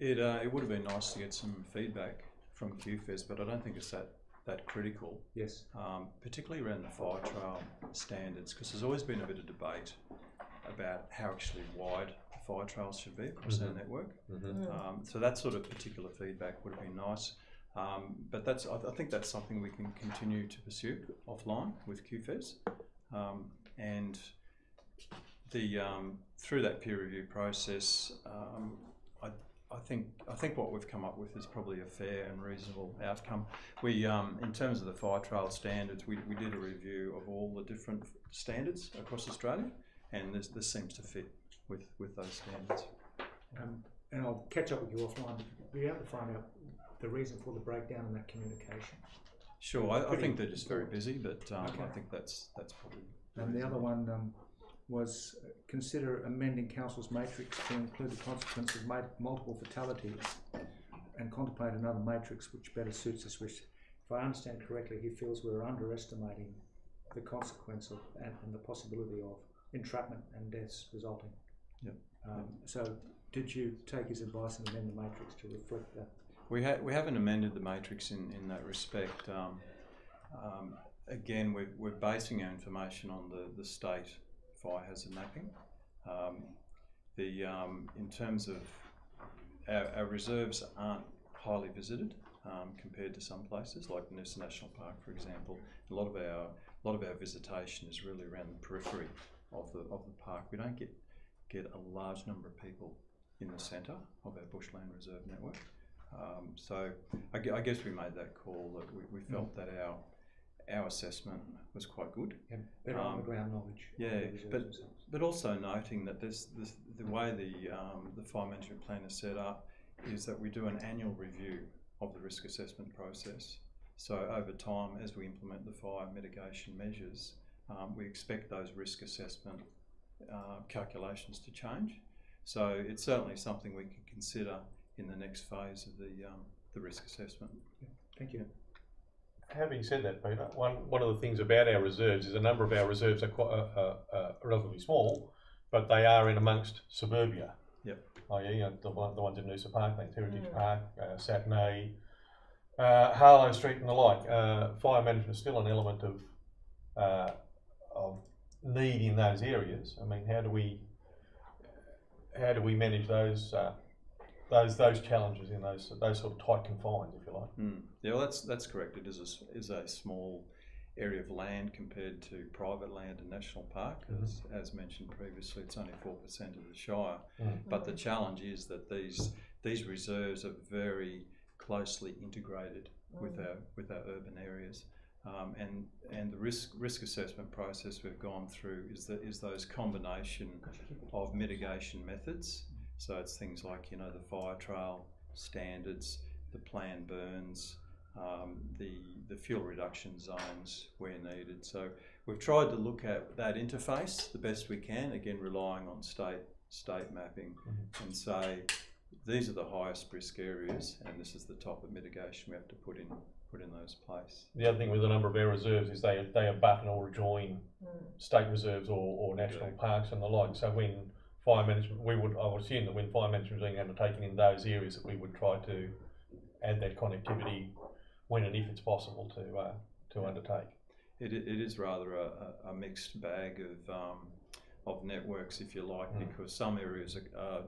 It, uh, it would have been nice to get some feedback from QFES, but I don't think it's that, that critical, Yes. um, particularly around the fire trail standards, because there's always been a bit of debate about how actually wide the fire trails should be across our network. Um, so that sort of particular feedback would have been nice. Um, but that's, I, I think that's something we can continue to pursue offline with QFES. Um, and the, um, through that peer review process, um, I, I think I think what we've come up with is probably a fair and reasonable outcome. We, um, in terms of the fire trail standards, we, we did a review of all the different standards across Australia, and this, this seems to fit with, with those standards. Um, and I'll catch up with you offline. But be able to find out the reason for the breakdown in that communication. Sure, I, I think they're just very busy, but um, I think that's that's probably. And the other one um, was consider amending council's matrix to include the consequence of multiple fatalities and contemplate another matrix which better suits this risk. If I understand correctly, he feels we're underestimating the consequence of and, and the possibility of entrapment and deaths resulting. Yep. Um, so, did you take his advice and amend the matrix to reflect that? We, ha- we haven't amended the matrix in, in that respect. Um, um, again, we're, we're basing our information on the, the state fire hazard mapping. Um, the, um, in terms of our, our reserves aren't highly visited um, compared to some places, like Noosa National Park, for example. A lot of our a lot of our visitation is really around the periphery of the of the park. We don't get get a large number of people in the centre of our bushland reserve network. Um, so I, I guess we made that call that we, we felt that our our assessment was quite good. Yeah, better on the Um, ground knowledge. yeah, but- themselves. But also noting that this, this the way the um, the fire management plan is set up is that we do an annual review of the risk assessment process. So over time, as we implement the fire mitigation measures, um, we expect those risk assessment uh, calculations to change. So it's certainly something we could consider in the next phase of the um, the risk assessment. Thank you. Having said that, Peter, one, one of the things about our reserves is a number of our reserves are quite, uh, uh, uh, relatively small, but they are in amongst suburbia. Yep. i.e. you know, the, one, the ones in Noosa Parklands, Heritage Park, uh, Satney, uh, Harlow Street and the like. Uh, fire management is still an element of, uh, of need in those areas. I mean, how do we, how do we manage those, uh, those those challenges in those those sort of tight confines, if you like. Mm. Yeah, well, that's that's correct. It is a, s- is a small area of land compared to private land and national park. As, as mentioned previously, it's only four percent of the shire. Mm. But the challenge is that these these reserves are very closely integrated with our with our urban areas. Um, and and the risk risk assessment process we've gone through is that is those combination of mitigation methods. So it's things like you know the fire trail standards, the plan burns, um, the the fuel reduction zones where needed. So we've tried to look at that interface the best we can. Again, relying on state state mapping, and say these are the highest risk areas, and this is the type of mitigation we have to put in put in those place. The other thing with a number of our reserves is they they abut or join state reserves or, or national parks and the like. So when fire management, we would I would assume that when fire management is being undertaken in those areas, that we would try to add that connectivity when and if it's possible to uh, to undertake. It, it is rather a, a- mixed bag of um, of networks, if you like, Mm. because some areas are, are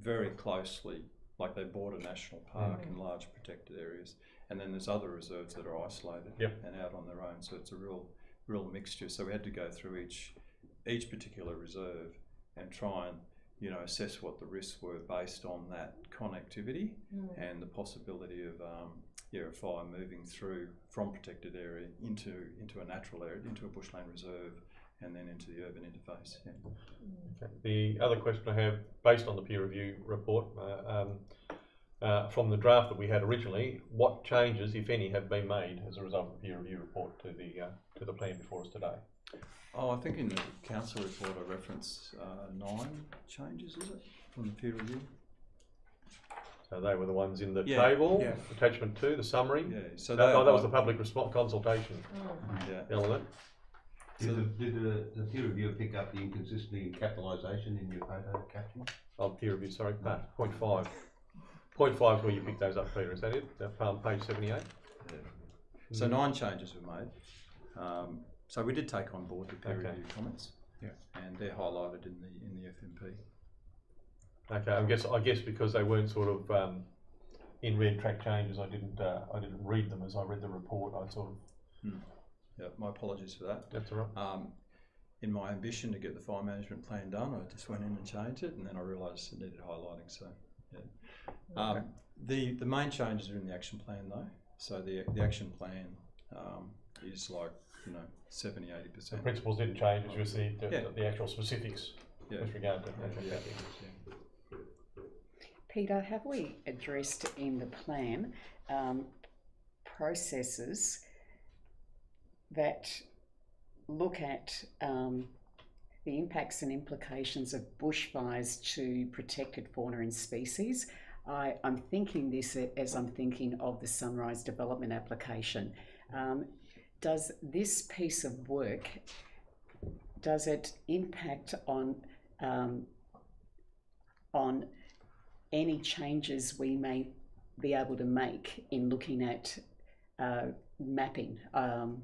very closely, like they border national park and large protected areas, and then there's other reserves that are isolated Yep. and out on their own. So it's a real real mixture. So we had to go through each each particular reserve and try and you know assess what the risks were based on that connectivity and the possibility of um, yeah, a fire moving through from protected area into into a natural area, into a bushland reserve, and then into the urban interface. Yeah. Okay. The other question I have, based on the peer review report, uh, um, uh, from the draft that we had originally, what changes, if any, have been made as a result of the peer review report to the uh, to the plan before us today? Oh, I think in the council report I referenced uh, nine changes, is it, from the peer review? So they were the ones in the Yeah, table, yeah. attachment two, the summary. Yeah. So That, they oh, that was the public response consultation Yeah. element. Did, the, did the, the peer reviewer pick up the inconsistency in capitalisation in your photo caption? Oh, peer review, sorry, Pat, point five. Point five is where you picked those up, Peter, is that it? That, um, page seventy-eight? So nine changes were made. Um, so we did take on board the peer Okay. review comments. Yeah. And they're highlighted in the in the FMP. Okay, I guess, I guess because they weren't sort of, um, in red track changes, I didn't, uh, I didn't read them as I read the report, I sort of, Yeah, my apologies for that. that's all right. Um, in my ambition to get the fire management plan done, I just went in and changed it, and then I realised it needed highlighting. So, yeah. Um, the the main changes are in the action plan though. So the the action plan um, is like you know 70 80 The percent. principles didn't change, it's just the, the, Yeah. the actual specifics Yeah. with regard to. okay, Yeah. thank you. Peter, have we addressed in the plan um, processes that look at um, the impacts and implications of bushfires to protected fauna and species? I, I'm thinking this as I'm thinking of the Sunrise Development application. Um, does this piece of work does it impact on um, on any changes we may be able to make in looking at uh, mapping, um,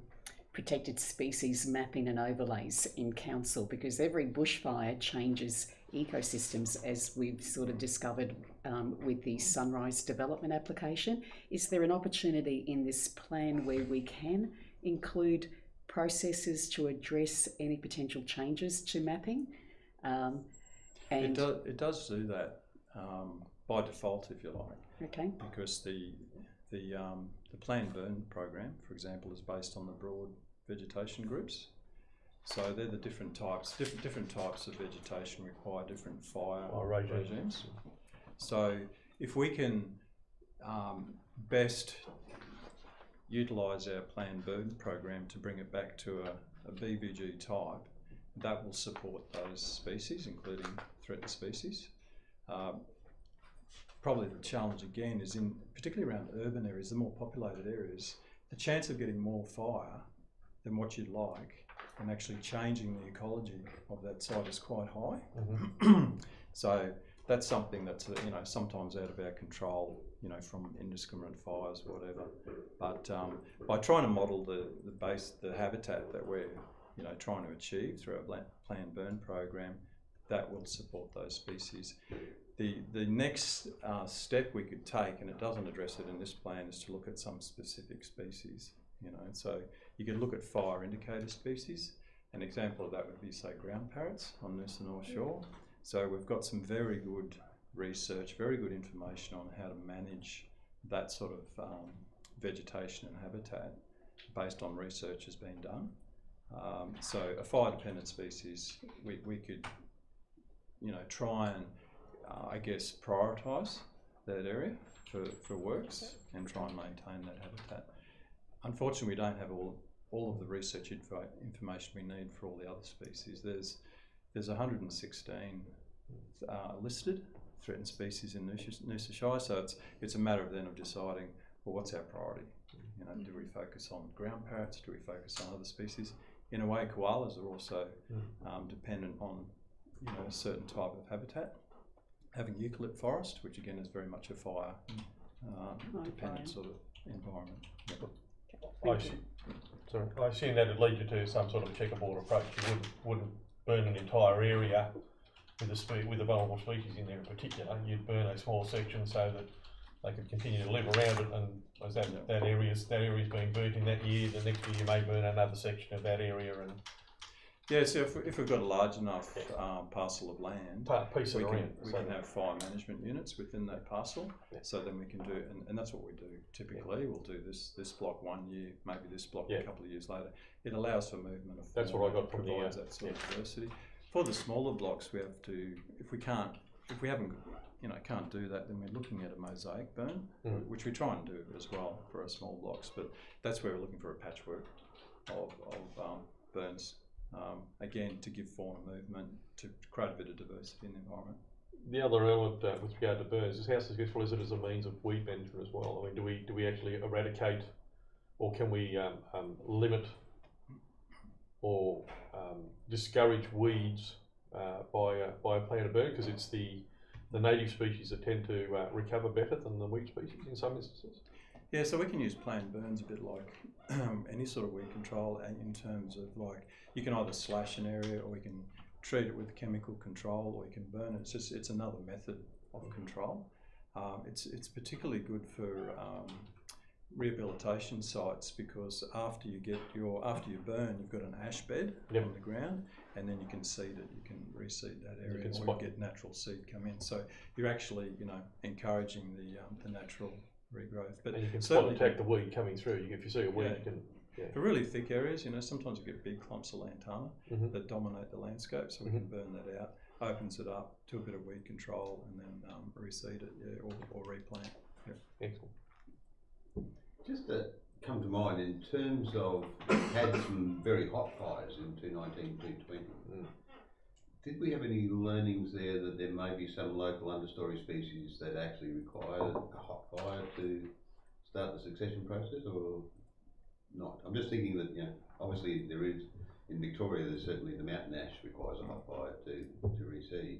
protected species mapping and overlays in council because every bushfire changes ecosystems as we've sort of discovered um, with the sunrise development application. Is there an opportunity in this plan where we can include processes to address any potential changes to mapping? Um, It and does it does do that um, by default, if you like. okay, because the the um, the plan burn program, for example, is based on the broad vegetation groups. So they're the different types. Different different types of vegetation require different fire Fire regimes. regimes. So if we can um, best utilise our plan burn program to bring it back to a, a BVG type, that will support those species, including threatened species. Um, probably the challenge again is in particularly around urban areas, the more populated areas, the chance of getting more fire than what you'd like and actually changing the ecology of that site is quite high. so that's something that's uh, you know sometimes out of our control, you know, from indiscriminate fires, whatever. But um, by trying to model the, the base, the habitat that we're you know trying to achieve through our pla- plan burn program, that will support those species. the, the next uh, step we could take, and it doesn't address it in this plan, is to look at some specific species. You know, and so you could look at fire indicator species. An example of that would be, say, ground parrots on Noosa North Shore. So we've got some very good research, very good information on how to manage that sort of um, vegetation and habitat based on research has been done. Um, so a fire-dependent species, we, we could, you know, try and, uh, I guess, prioritise that area for, for works and try and maintain that habitat. Unfortunately, we don't have all, all of the research info, information we need for all the other species. There's, there's 116 uh, listed threatened species in Noosa, Noosa Shire, so it's, it's a matter of then of deciding, well, what's our priority? You know, do we focus on ground parrots? Do we focus on other species? In a way, koalas are also um, dependent on you know a certain type of habitat. Having eucalypt forest, which again is very much a fire uh, dependent sort of environment. Yep. I assume, sorry, I assume that'd lead you to some sort of checkerboard approach. You wouldn't, wouldn't burn an entire area with the spe- with a vulnerable species in there in particular. You'd burn a small section so that they could continue to live around it, and as that that area's that area's being burnt in that year, the next year you may burn another section of that area and Yeah, so if, if we've got a large enough um, parcel of land, Pa- piece it we can, we so- can have fire management units within that parcel. So then we can do, and, and that's what we do typically. We'll do this this block one year, maybe this block Yeah. a couple of years later. It allows for movement of. That's what I got from the, uh, provides that sort of diversity. For the smaller blocks, we have to if we can't if we haven't you know can't do that, then we're looking at a mosaic burn, Mm. which we try and do as well for our small blocks. But that's where we're looking for a patchwork of, of um, burns. Um, again, to give fauna movement, to create a bit of diversity in the environment. The other element uh, with regard to burns is how successful is it as a means of weed management as well? I mean, do we do we actually eradicate, or can we um, um, limit or um, discourage weeds uh, by uh, by a plan of burn? Because it's the the native species that tend to uh, recover better than the weed species in some instances. Yeah, so we can use planned burns a bit like um, any sort of weed control in terms of like you can either slash an area or we can treat it with chemical control or you can burn it. It's just it's another method of control. Um, it's it's particularly good for um, rehabilitation sites because after you get your after you burn, you've got an ash bed Yep. on the ground, and then you can seed it. You can reseed that area, You can or spot- you get natural seed come in. So you're actually you know encouraging the um, the natural regrowth. But And you can spot certainly attack the weed coming through. You- If you see a weed, Yeah. you can. Yeah. for really thick areas, you know, sometimes you get big clumps of lantana Mhm. that dominate the landscape, so we can burn that out, opens it up, do a bit of weed control, and then um, reseed it, yeah, or, or replant. Yeah. Excellent. Just to come to mind, in terms of, had some very hot fires in 219, 220. Mm. Did we have any learnings there that there may be some local understory species that actually require a hot fire to start the succession process or not? I'm just thinking that, you know, obviously there is, in Victoria, there's certainly the mountain ash requires a hot fire to, to reseed,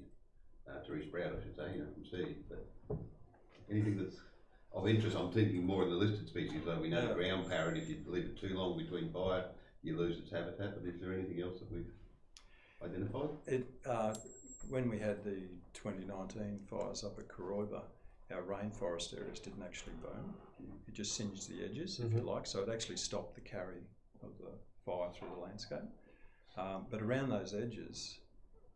uh, to resprout, I should say, you know, from seed, but anything that's of interest, I'm thinking more of the listed species, though we know Yeah. ground parrot, if you leave it too long between fire, you lose its habitat, but is there anything else that we've identified? It, uh, when we had the 2019 fires up at Cooroibah, our rainforest areas didn't actually burn. It just singed the edges, if you like, so it actually stopped the carry of the fire through the landscape. Um, but around those edges,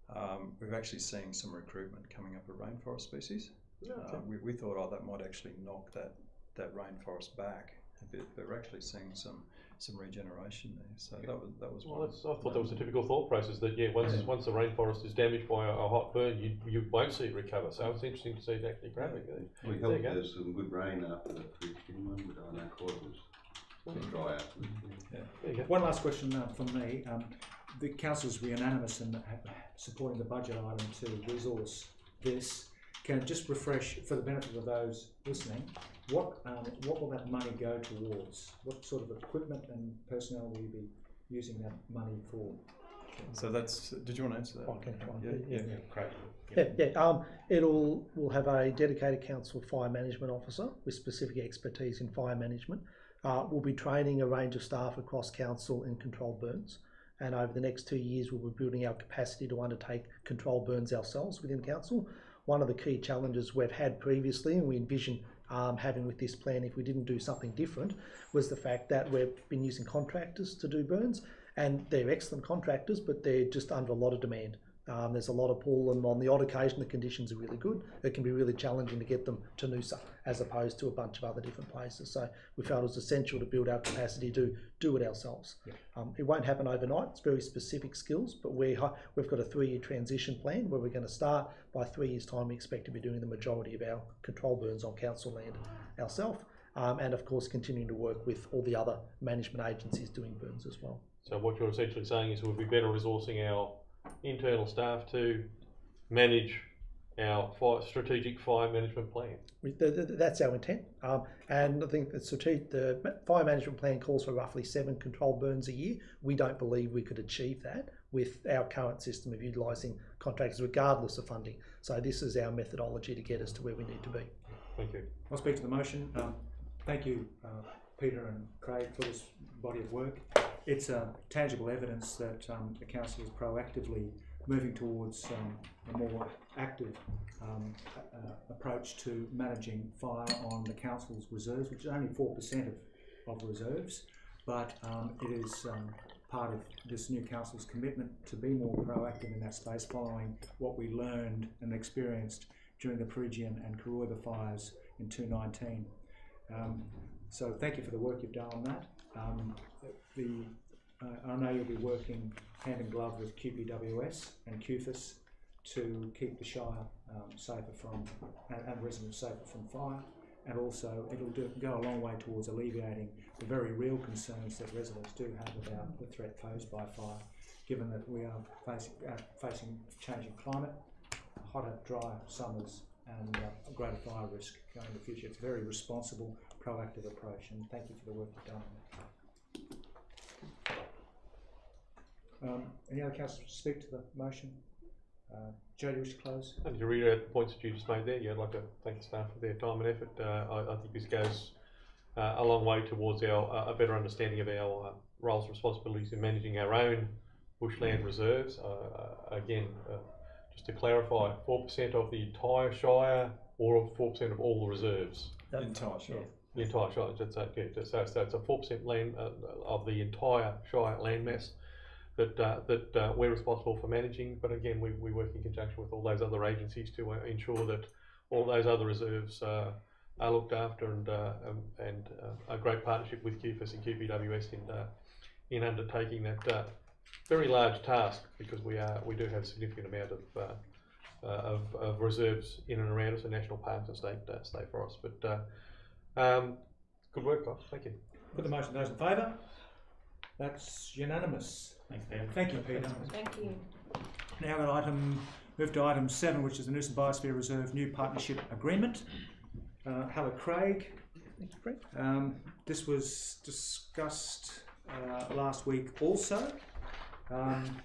um, we've actually seen some recruitment coming up of rainforest species. Uh, we, we thought, oh, that might actually knock that, that rainforest back a bit, but we're actually seeing some, some regeneration there. So that was, that was Well, one. that's, I thought that was a typical thought process that yeah, once once the rainforest is damaged by a, a hot burn, you you won't see it recover. So it's interesting to see it actually grabbing. it. We There hope go. there's some good rain after the Christian one, but I know quarter was a bit dry afterwards. Yeah. There you go. One last question uh, from me. Um, the councillors were unanimous in supporting the budget item to resource this. Can I just refresh for the benefit of those listening? What um, what will that money go towards? What sort of equipment and personnel will you be using that money for? So that's, did you want to answer that? I can try and Yeah, do, yeah. yeah. Yeah, yeah. Um, it'll we'll have a dedicated council fire management officer with specific expertise in fire management. Uh, we'll be training a range of staff across council in controlled burns, and over the next two years, we'll be building our capacity to undertake controlled burns ourselves within council. One of the key challenges we've had previously, and we envision um, having with this plan if we didn't do something different, was the fact that we've been using contractors to do burns, and they're excellent contractors, but they're just under a lot of demand. Um, there's a lot of pull, and on the odd occasion, the conditions are really good. It can be really challenging to get them to Noosa as opposed to a bunch of other different places. So we felt it was essential to build our capacity to do it ourselves. Um, it won't happen overnight. It's very specific skills, but we we've got a three-year transition plan where we're going to start. By three years' time, we expect to be doing the majority of our control burns on council land ourselves, um, and of course, continuing to work with all the other management agencies doing burns as well. So what you're essentially saying is we'll be better resourcing our internal staff to manage our fire, strategic fire management plan. We- th- th- That's our intent, um, and I think the strategic, the fire management plan calls for roughly seven controlled burns a year. We don't believe we could achieve that with our current system of utilising contractors, regardless of funding. So this is our methodology to get us to where we need to be. Thank you. I'll speak to the motion. Um, thank you, uh, Peter and Craig, for this body of work. It's uh, tangible evidence that um, the council is proactively moving towards um, a more active uh, approach to managing fire on the council's reserves, which is only 4% of, of reserves, but it is part of this new council's commitment to be more proactive in that space following what we learned and experienced during the Peregian and Cooroibah fires in 2019. Um, so thank you for the work you've done on that. Um, the, uh, I know you'll be working hand in glove with QPWS and QFES to keep the Shire um, safer from and, and residents safer from fire. And also, it'll do, go a long way towards alleviating the very real concerns that residents do have about the threat posed by fire, given that we are facing, uh, facing changing climate, hotter, drier summers, and uh, greater fire risk going in the future. It's very responsible, proactive approach, and thank you for the work you've done on that. Um, any other councillors to speak to the motion? Uh, Joe, do you wish to close? And to reiterate the points that you just made there, yeah, I'd like to thank the staff for their time and effort. Uh, I, I think this goes uh, a long way towards our uh, a better understanding of our uh, roles and responsibilities in managing our own bushland reserves. Uh, uh, again, uh, just to clarify, 4% of the entire Shire or 4% of all the reserves? The entire Shire. The entire Shire, that's, uh, yeah, so, it's a 4% land uh, of the entire Shire landmass that uh, that uh, we're responsible for managing. But again, we, we work in conjunction with all those other agencies to uh, ensure that all those other reserves uh, are looked after, and uh, um, and a great partnership with QFES and QPWS in in undertaking that very large task because we are we do have a significant amount of. Uh, of, of reserves in and around us, and national parks and state uh, state forests. But uh, um, good work, guys. Thank you. Put the motion. Those in favour? That's unanimous. Thanks, Peter. Thank you, Peter. Thank you. Now got item, move to item seven, which is the Noosa Biosphere Reserve New Partnership Agreement. Uh, hello, Craig. Thank you, Craig. Um, this was discussed uh, last week also. Um,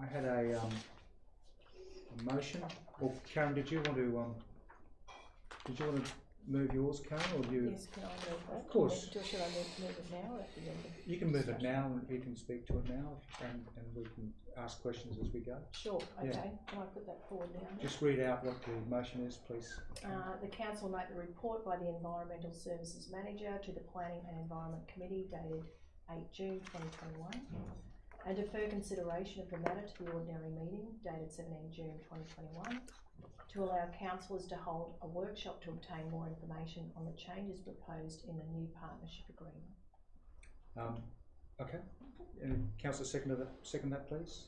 I had a, um, a motion. Or Karen, did you want to? Um, did you want to move yours, Karen, or do you? Yes, can I move that? Of course. Do- Should I move, move it now or at the end of You can move it now, and you can speak to it now, and, and we can ask questions as we go. Sure, Yeah. okay. Can I put that forward now? Just read out what the motion is, please. Uh, the council note the report by the Environmental Services Manager to the Planning and Environment Committee dated eight June twenty twenty-one. And defer consideration of the matter to the ordinary meeting dated seventeen June twenty twenty-one. To allow councillors to hold a workshop to obtain more information on the changes proposed in the new partnership agreement. Um, okay. Uh, councillor second that, second that, please.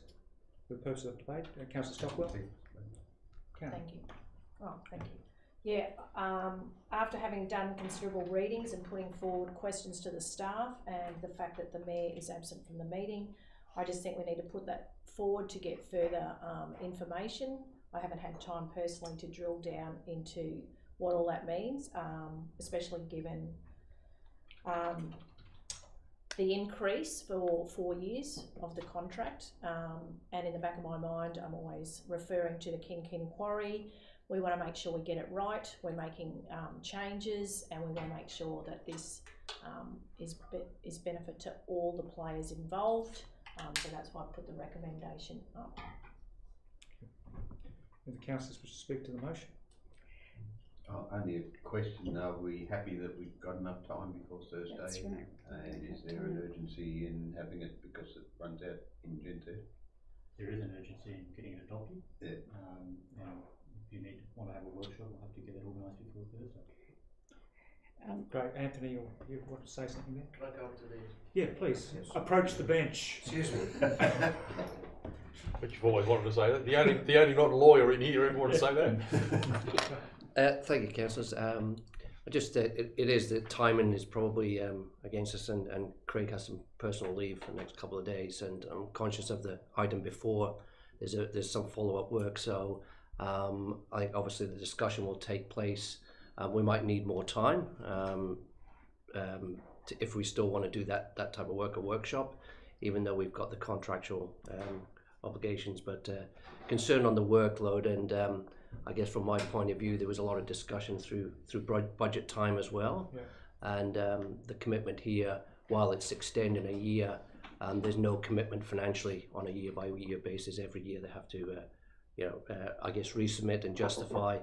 For the purpose of the debate, uh, councillor Stockwell. Karen. Thank you. Oh, thank you. Yeah, um, after having done considerable readings and putting forward questions to the staff and the fact that the mayor is absent from the meeting, I just think we need to put that forward to get further um, information. I haven't had time personally to drill down into what all that means, um, especially given um, the increase for four years of the contract. Um, and in the back of my mind, I'm always referring to the Kin Kin Quarry. We want to make sure we get it right. We're making um, changes, and we want to make sure that this um, is be- is benefit to all the players involved. Um, so that's why I put the recommendation up. If the councillors wish to speak to the motion. Oh, only a question, are we happy that we've got enough time before Thursday? That's right. And is there an urgency in having it because it runs out in June third? There is an urgency in getting it adopted. Yeah. Um, and if you need, want to have a workshop, we'll have to get it organised before Thursday. Um, Great, Anthony, you, you want to say something there? Can I go up to the? Yeah, please, approach the bench. Excuse me. But you've always wanted to say that. The only, the only non-lawyer in here ever wanted to say that. Uh, thank you, councillors. Um, I just, uh, it, it is, the timing is probably um, against us and, and Craig has some personal leave for the next couple of days and I'm conscious of the item before. There's a, there's some follow-up work, so um, I think obviously the discussion will take place. Uh, we might need more time um, um, to, if we still want to do that, that type of work, a workshop, even though we've got the contractual um, obligations, but uh, concern on the workload and um, I guess from my point of view, there was a lot of discussion through through budget time as well, Yeah. and um, the commitment here, while it's extending a year, um, there's no commitment financially on a year by year basis. Every year they have to, uh, you know, uh, I guess resubmit and justify,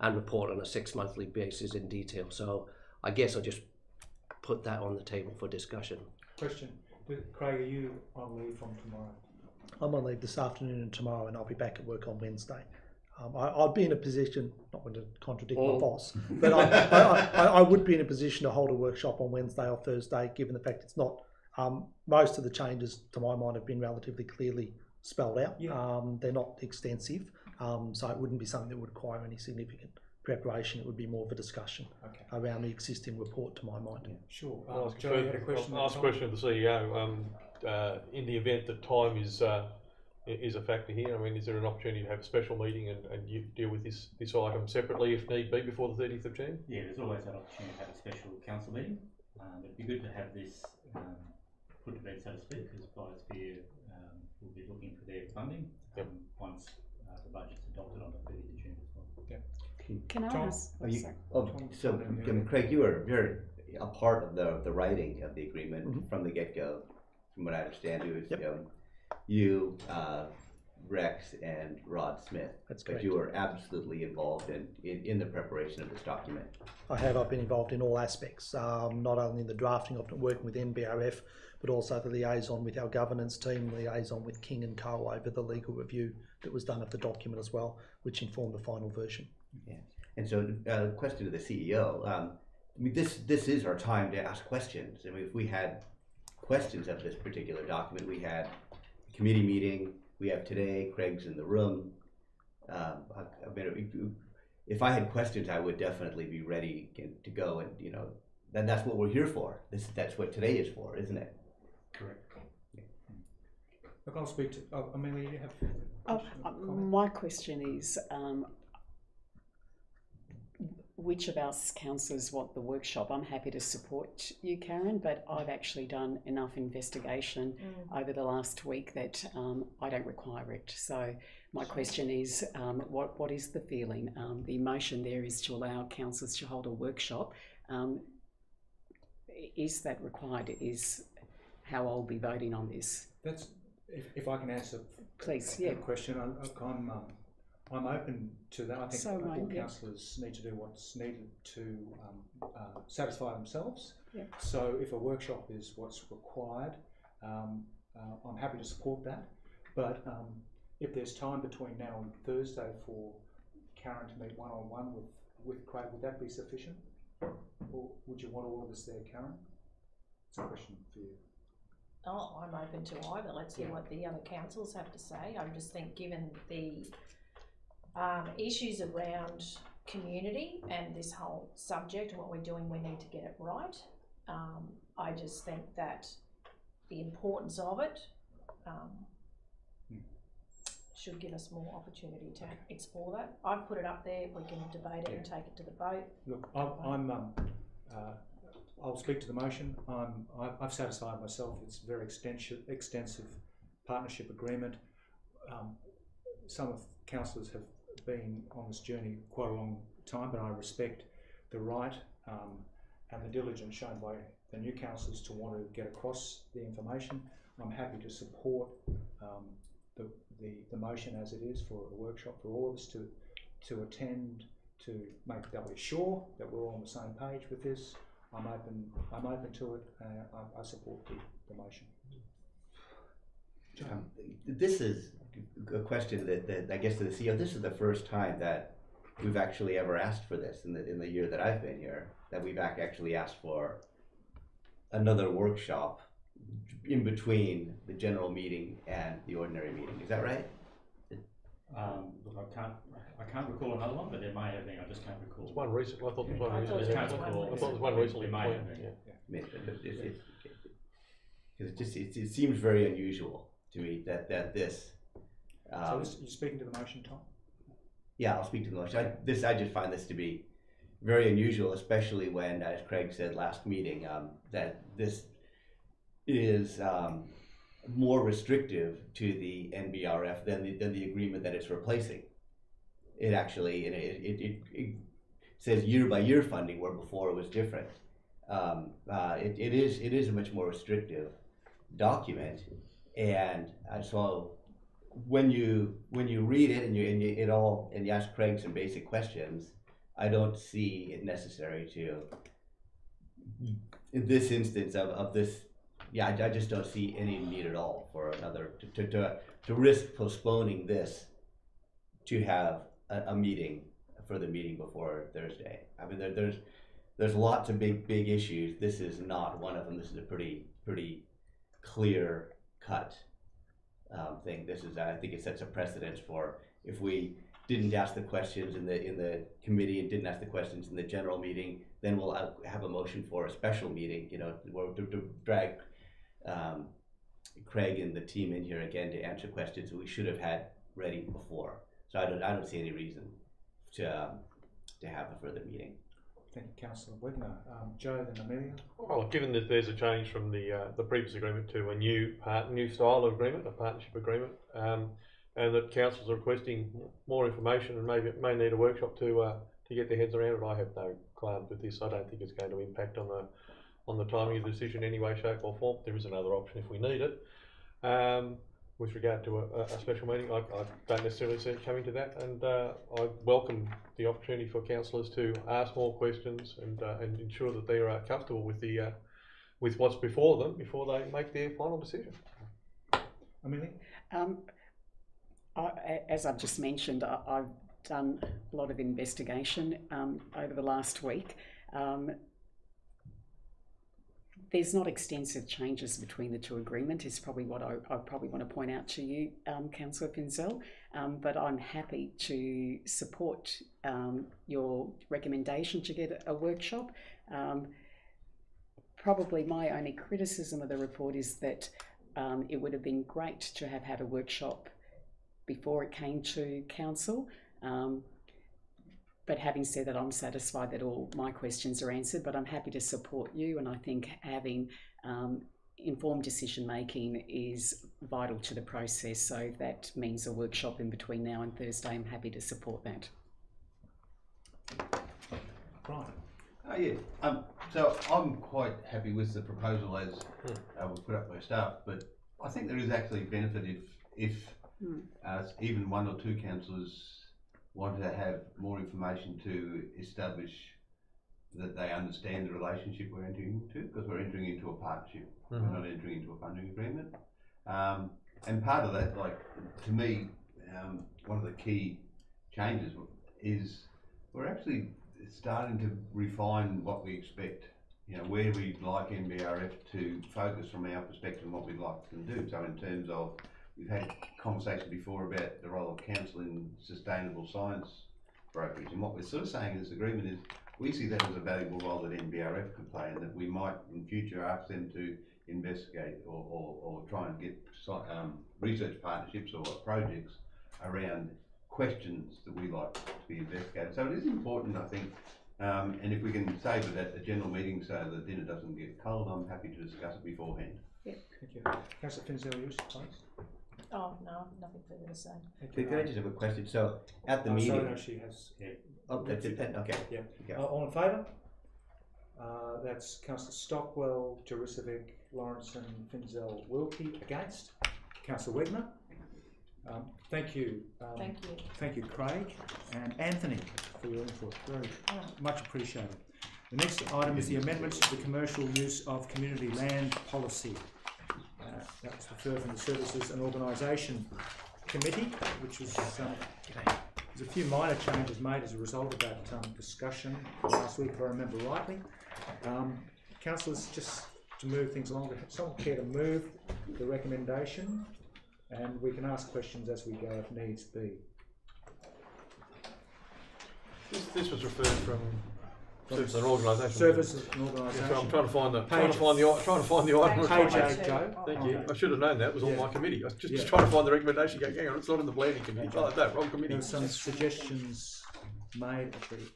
and report on a six monthly basis in detail. So I guess I'll just put that on the table for discussion. Question, Do- Craig, are you on leave from tomorrow? I'm on leave this afternoon and tomorrow, and I'll be back at work on Wednesday. Um, I, I'd be in a position, not going to contradict my Oh. boss, but I, I, I, I would be in a position to hold a workshop on Wednesday or Thursday, given the fact it's not. Um, most of the changes, to my mind, have been relatively clearly spelled out. Yeah. Um, they're not extensive, um, so it wouldn't be something that would require any significant preparation. It would be more of a discussion Okay, around the existing report, to my mind. sure. I'll Um, ask Joe, you had a question? I'll ask a question of the CEO. Um, uh, in the event that time is, uh, is a factor here, I mean, is there an opportunity to have a special meeting and, and you deal with this, this item separately if need be before the thirtieth of June? Yeah, there's always that opportunity to have a special council meeting. Um, it'd be good to have this um, put to bed, so to speak, because Biosphere um, will be looking for their funding Yep. um, once uh, the budget's adopted on the 30th of June as well. Can I Tom, ask? Are you, sorry. oh, Tom, so, Tom, yeah. um, Craig, you were, you're a part of the, the writing of the agreement Mhm. from the get-go, from what I understand, it was, Yep. um, you, uh, Rex and Rod Smith. That's But correct. you were absolutely involved in, in, in the preparation of this document. I have. I've been involved in all aspects, um, not only in the drafting of it, working with NBRF, but also the liaison with our governance team, liaison with King and Co over the legal review that was done of the document as well, which informed the final version. And so, uh, question to the CEO, um, I mean, this, this is our time to ask questions. I mean, if we had questions of this particular document, we had a committee meeting, we have today, Craig's in the room. Um, I, I mean, if- I had questions, I would definitely be ready to go and, you know, then that's what we're here for. This, that's what today is for, isn't it? Correct. Look, I'll speak to, oh, Amelia, you have Oh, question or comment? my question is, um, which of us councillors want the workshop? I'm happy to support you, Karen, but I've actually done enough investigation over the last week that um, I don't require it. So my question is, um, what what is the feeling? Um, the emotion there is to allow councillors to hold a workshop. Um, is that required? Is how I'll be voting on this? That's, if, if I can answer Please, yeah. question, I, look, I'm, um, I'm open to that. I think, So yeah. councillors need to do what's needed to um, uh, satisfy themselves. Yeah. So if a workshop is what's required, um, uh, I'm happy to support that. But um, if there's time between now and Thursday for Karen to meet one on one with, with Craig, would that be sufficient? Or would you want all of us there, Karen? It's a question for you. Oh, I'm open to either. Let's hear what the other councils have to say. I just think given the um, issues around community and this whole subject and what we're doing, we need to get it right. Um, I just think that the importance of it um, Hmm. should give us more opportunity to explore that. I've put it up there. We can debate it and take it to the vote. Look, I'm, I'm um, uh, I'll speak to the motion. I'm, I've satisfied myself. It's a very extensive, extensive partnership agreement. Um, some of councillors have been on this journey quite a long time, but I respect the right um, and the diligence shown by the new councillors to want to get across the information. I'm happy to support um, the, the, the motion as it is for a workshop for all of us to, to attend, to make doubly sure that we're all on the same page with this. I'm open, I'm open to it, uh, I, I support the, the motion. Um, this is a question that, that I guess to the CEO, this is the first time that we've actually ever asked for this in the, in the year that I've been here, that we've ac- actually asked for another workshop in between the general meeting and the ordinary meeting. Is that right? Um, look, I can't, I can't recall another one, but there may have been, I just can't recall. There's one recent, I thought there was one I thought recently. there I was one thought there was one recent. recently. There may have been. yeah. I mean, it, just, it, it seems very unusual to me that, that this, So um, this, you speaking to the motion, Tom? Yeah, I'll speak to the motion. I, this, I just find this to be very unusual, especially when, as Craig said last meeting, um, that this is um, more restrictive to the NBRF than the, than the agreement that it's replacing. It actually, it, it, it, it says year by year funding where before it was different. Um, uh, it, it is it is a much more restrictive document, and uh, so when you when you read it and you and you, it all and you ask Craig some basic questions, I don't see it necessary to in this instance of, of this yeah I, I just don't see any need at all for another to, to, to, to risk postponing this to have a, a meeting for the meeting before Thursday. I mean there, there's there's lots of big big issues. This is not one of them. This is a pretty pretty clear cut um, thing. This is, I think it sets a precedence for if we didn't ask the questions in the, in the committee and didn't ask the questions in the general meeting, then we'll have, a motion for a special meeting, you know, to, to drag, um, Craig and the team in here again to answer questions that we should have had ready before. So I don't, I don't see any reason to, um, to have a further meeting. Thank you, councillor Wegener. Um, Joe, then Amelia? Well, given that there's a change from the uh, the previous agreement to a new part, new style of agreement, a partnership agreement, um, and that councils are requesting more information and maybe may need a workshop to uh, to get their heads around it. I have no qualms with this. I don't think it's going to impact on the on the timing of the decision in any way, shape, or form. There is another option if we need it. Um, with regard to a, a special meeting, I, I don't necessarily see it coming to that, and uh, I welcome the opportunity for councillors to ask more questions and uh, and ensure that they are comfortable with the uh, with what's before them before they make their final decision. Amelia? Um, I, a- as I've just mentioned, I, I've done a lot of investigation um, over the last week. Um, there's not extensive changes between the two agreements, is probably what I, I probably want to point out to you, um, Councillor Finzel. Um, but I'm happy to support um, your recommendation to get a workshop. Um, probably my only criticism of the report is that um, it would have been great to have had a workshop before it came to council. Um, but having said that, I'm satisfied that all my questions are answered. But I'm happy to support you, and I think having um, informed decision making is vital to the process. So that means a workshop in between now and Thursday. I'm happy to support that. Brian? Oh, yeah. Um, so I'm quite happy with the proposal as uh, was put up by staff, but I think there is actually benefit if, if Hmm. uh, even one or two councillors want to have more information to establish that they understand the relationship we're entering into, because we're entering into a partnership. We're not entering into a funding agreement. Um, and part of that, like, to me, um, one of the key changes is we're actually starting to refine what we expect. You know, where we'd like NBRF to focus from our perspective and what we'd like them to do. So in terms of, we've had conversation before about the role of council in sustainable science brokerage. And what we're sort of saying in this agreement is we see that as a valuable role that NBRF could play and that we might in future ask them to investigate or, or, or try and get um, research partnerships or projects around questions that we like to be investigated. So it is important, I think, um, and if we can save it at the general meeting so the dinner doesn't get cold, I'm happy to discuss it beforehand. Thank you. Councillor Finzel, you please? Oh, no, nothing further to say. Thank Could, could I just have a question? So at the Oh, meeting, Sorry, no, she has. oh, that's it then? Okay. Yeah. Okay. Uh, all in favour? Uh, that's Councillor Stockwell, Jurisevic, Lorentson and Finzel Wilkie. Against? Councillor Wegener? Um, thank you. Um, Thank you. Thank you, Craig and Anthony, for your input. Very much appreciated. The next item is the amendments to the commercial use of community land policy. Uh, that was referred from the Services and Organisation Committee, which was um, there's a few minor changes made as a result of that um, discussion last week, if I remember rightly. Um, councillors, just to move things along, would someone care to move the recommendation? And we can ask questions as we go if needs be. This, this was referred from service and organisation. Services and Yeah, so I'm trying to find the, trying to Page- find the, i- trying to find the item. Page Page eight. eight, Joe. Thank you. Okay. I should have known that. It was on my committee. I was just, Yeah. just trying to find the recommendation. Going, hang on, it's not in the planning committee. Oh, no, wrong committee. There were some suggestions made, actually,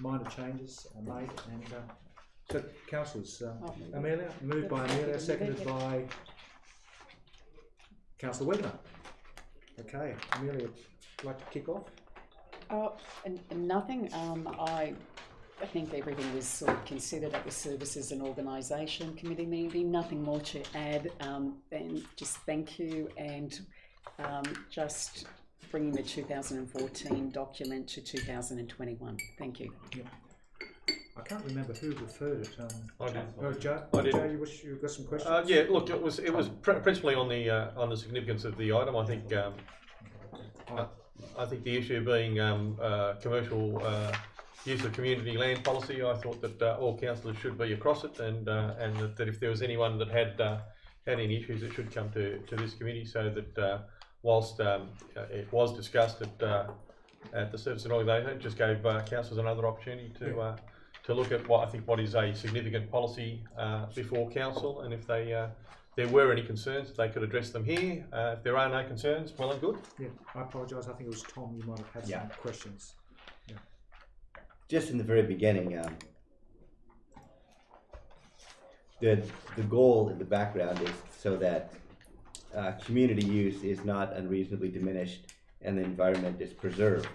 minor changes are made, and uh, so councillors, uh, Oh, Amelia, moved by Amelia, seconded by councillor Webber. Okay, Amelia, would you like to kick off? And, and nothing, um, I, I think everything was sort of considered at the Services and Organisation Committee meeting, nothing more to add, um, than just thank you and, um, just bringing the two thousand and fourteen document to two thousand and twenty-one, thank you. Yeah. I can't remember who referred it. Um, I did. oh, Joe, I did. Joe, you wish you've got some questions? Uh, yeah, look, it was, it was pr- principally on the, uh, on the significance of the item. I think, um, uh, I think the issue being, um, uh, commercial, uh, use of community land policy, I thought that, uh, all councillors should be across it and, uh, and that, that if there was anyone that had, uh, had any issues, it should come to, to this committee so that, uh, whilst, um, uh, it was discussed at, uh, at the service and organisation, it just gave, uh, councillors another opportunity to, uh, to look at what I think what is a significant policy uh, before council, and if they uh, there were any concerns, they could address them here. Uh, if there are no concerns, well and good. Yeah, I apologise, I think it was Tom, you might have had some questions. Just in the very beginning, um, the the goal in the background is so that uh, community use is not unreasonably diminished and the environment is preserved.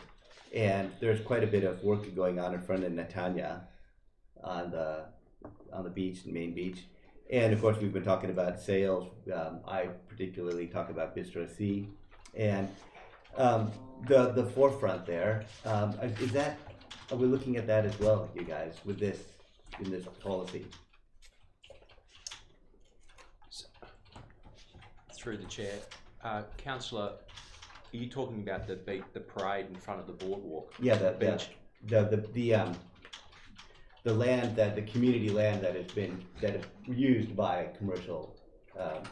And there's quite a bit of work going on in front of Netanya on the on the beach, the main beach. And of course, we've been talking about Sails. Um, I particularly talk about Bistro C, and um, the the forefront there um, is that are we looking at that as well, you guys, with this, in this policy? Through the chair, uh, councillor, are you talking about the beat, the parade in front of the boardwalk? Yeah, the, the, Beach. the, the, the, um, the land that, the community land that has been, that is used by commercial, um,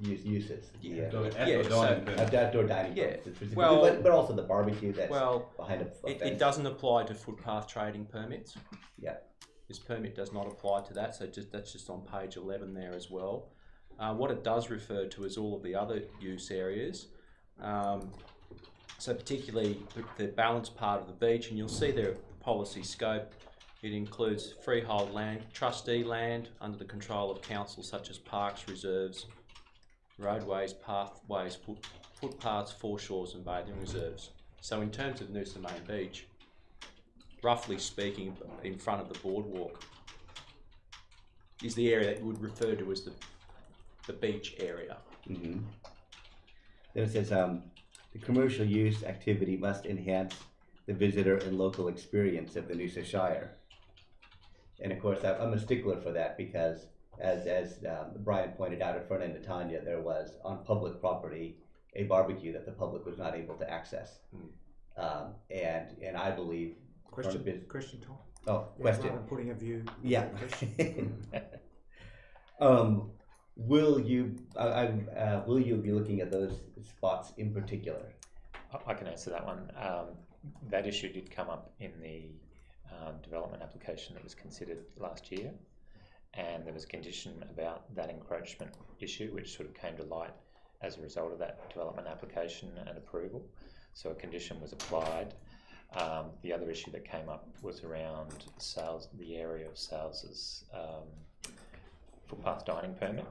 use, uses. the, uh, Outdoor- Yeah, outdoor so- dining Outdoor dining. Yeah, well- But, but also the barbecue that's Well, behind a a It, fence. it doesn't apply to footpath trading permits. Yeah. This permit does not apply to that, so just, that's just on page eleven there as well. Uh, what it does refer to is all of the other use areas. Um, so particularly the, the balanced part of the beach, and you'll see their policy scope. It includes freehold land, trustee land under the control of council such as parks, reserves, roadways, pathways, foot, footpaths, foreshores and bathing reserves. So in terms of Noosa Main Beach, roughly speaking, in front of the boardwalk is the area that you would refer to as the, the beach area. hmm Then it says, um, the commercial use activity must enhance the visitor and local experience of the Noosa Shire. And of course, I'm a stickler for that because as, as, um, Brian pointed out in front of Netanya, there was on public property, a barbecue that the public was not able to access. Um, and, and I believe. from Question, bus- question, Tom? Oh, Yeah, question. Rather putting a view. Yeah. question. um, will you, I, I'm, uh, will you be looking at those spots in particular? I- I can answer that one. Um, that issue did come up in the um, development application that was considered last year, and there was a condition about that encroachment issue, which sort of came to light as a result of that development application and approval. So a condition was applied. Um, the other issue that came up was around sales, the area of Sails's um, footpath dining permit.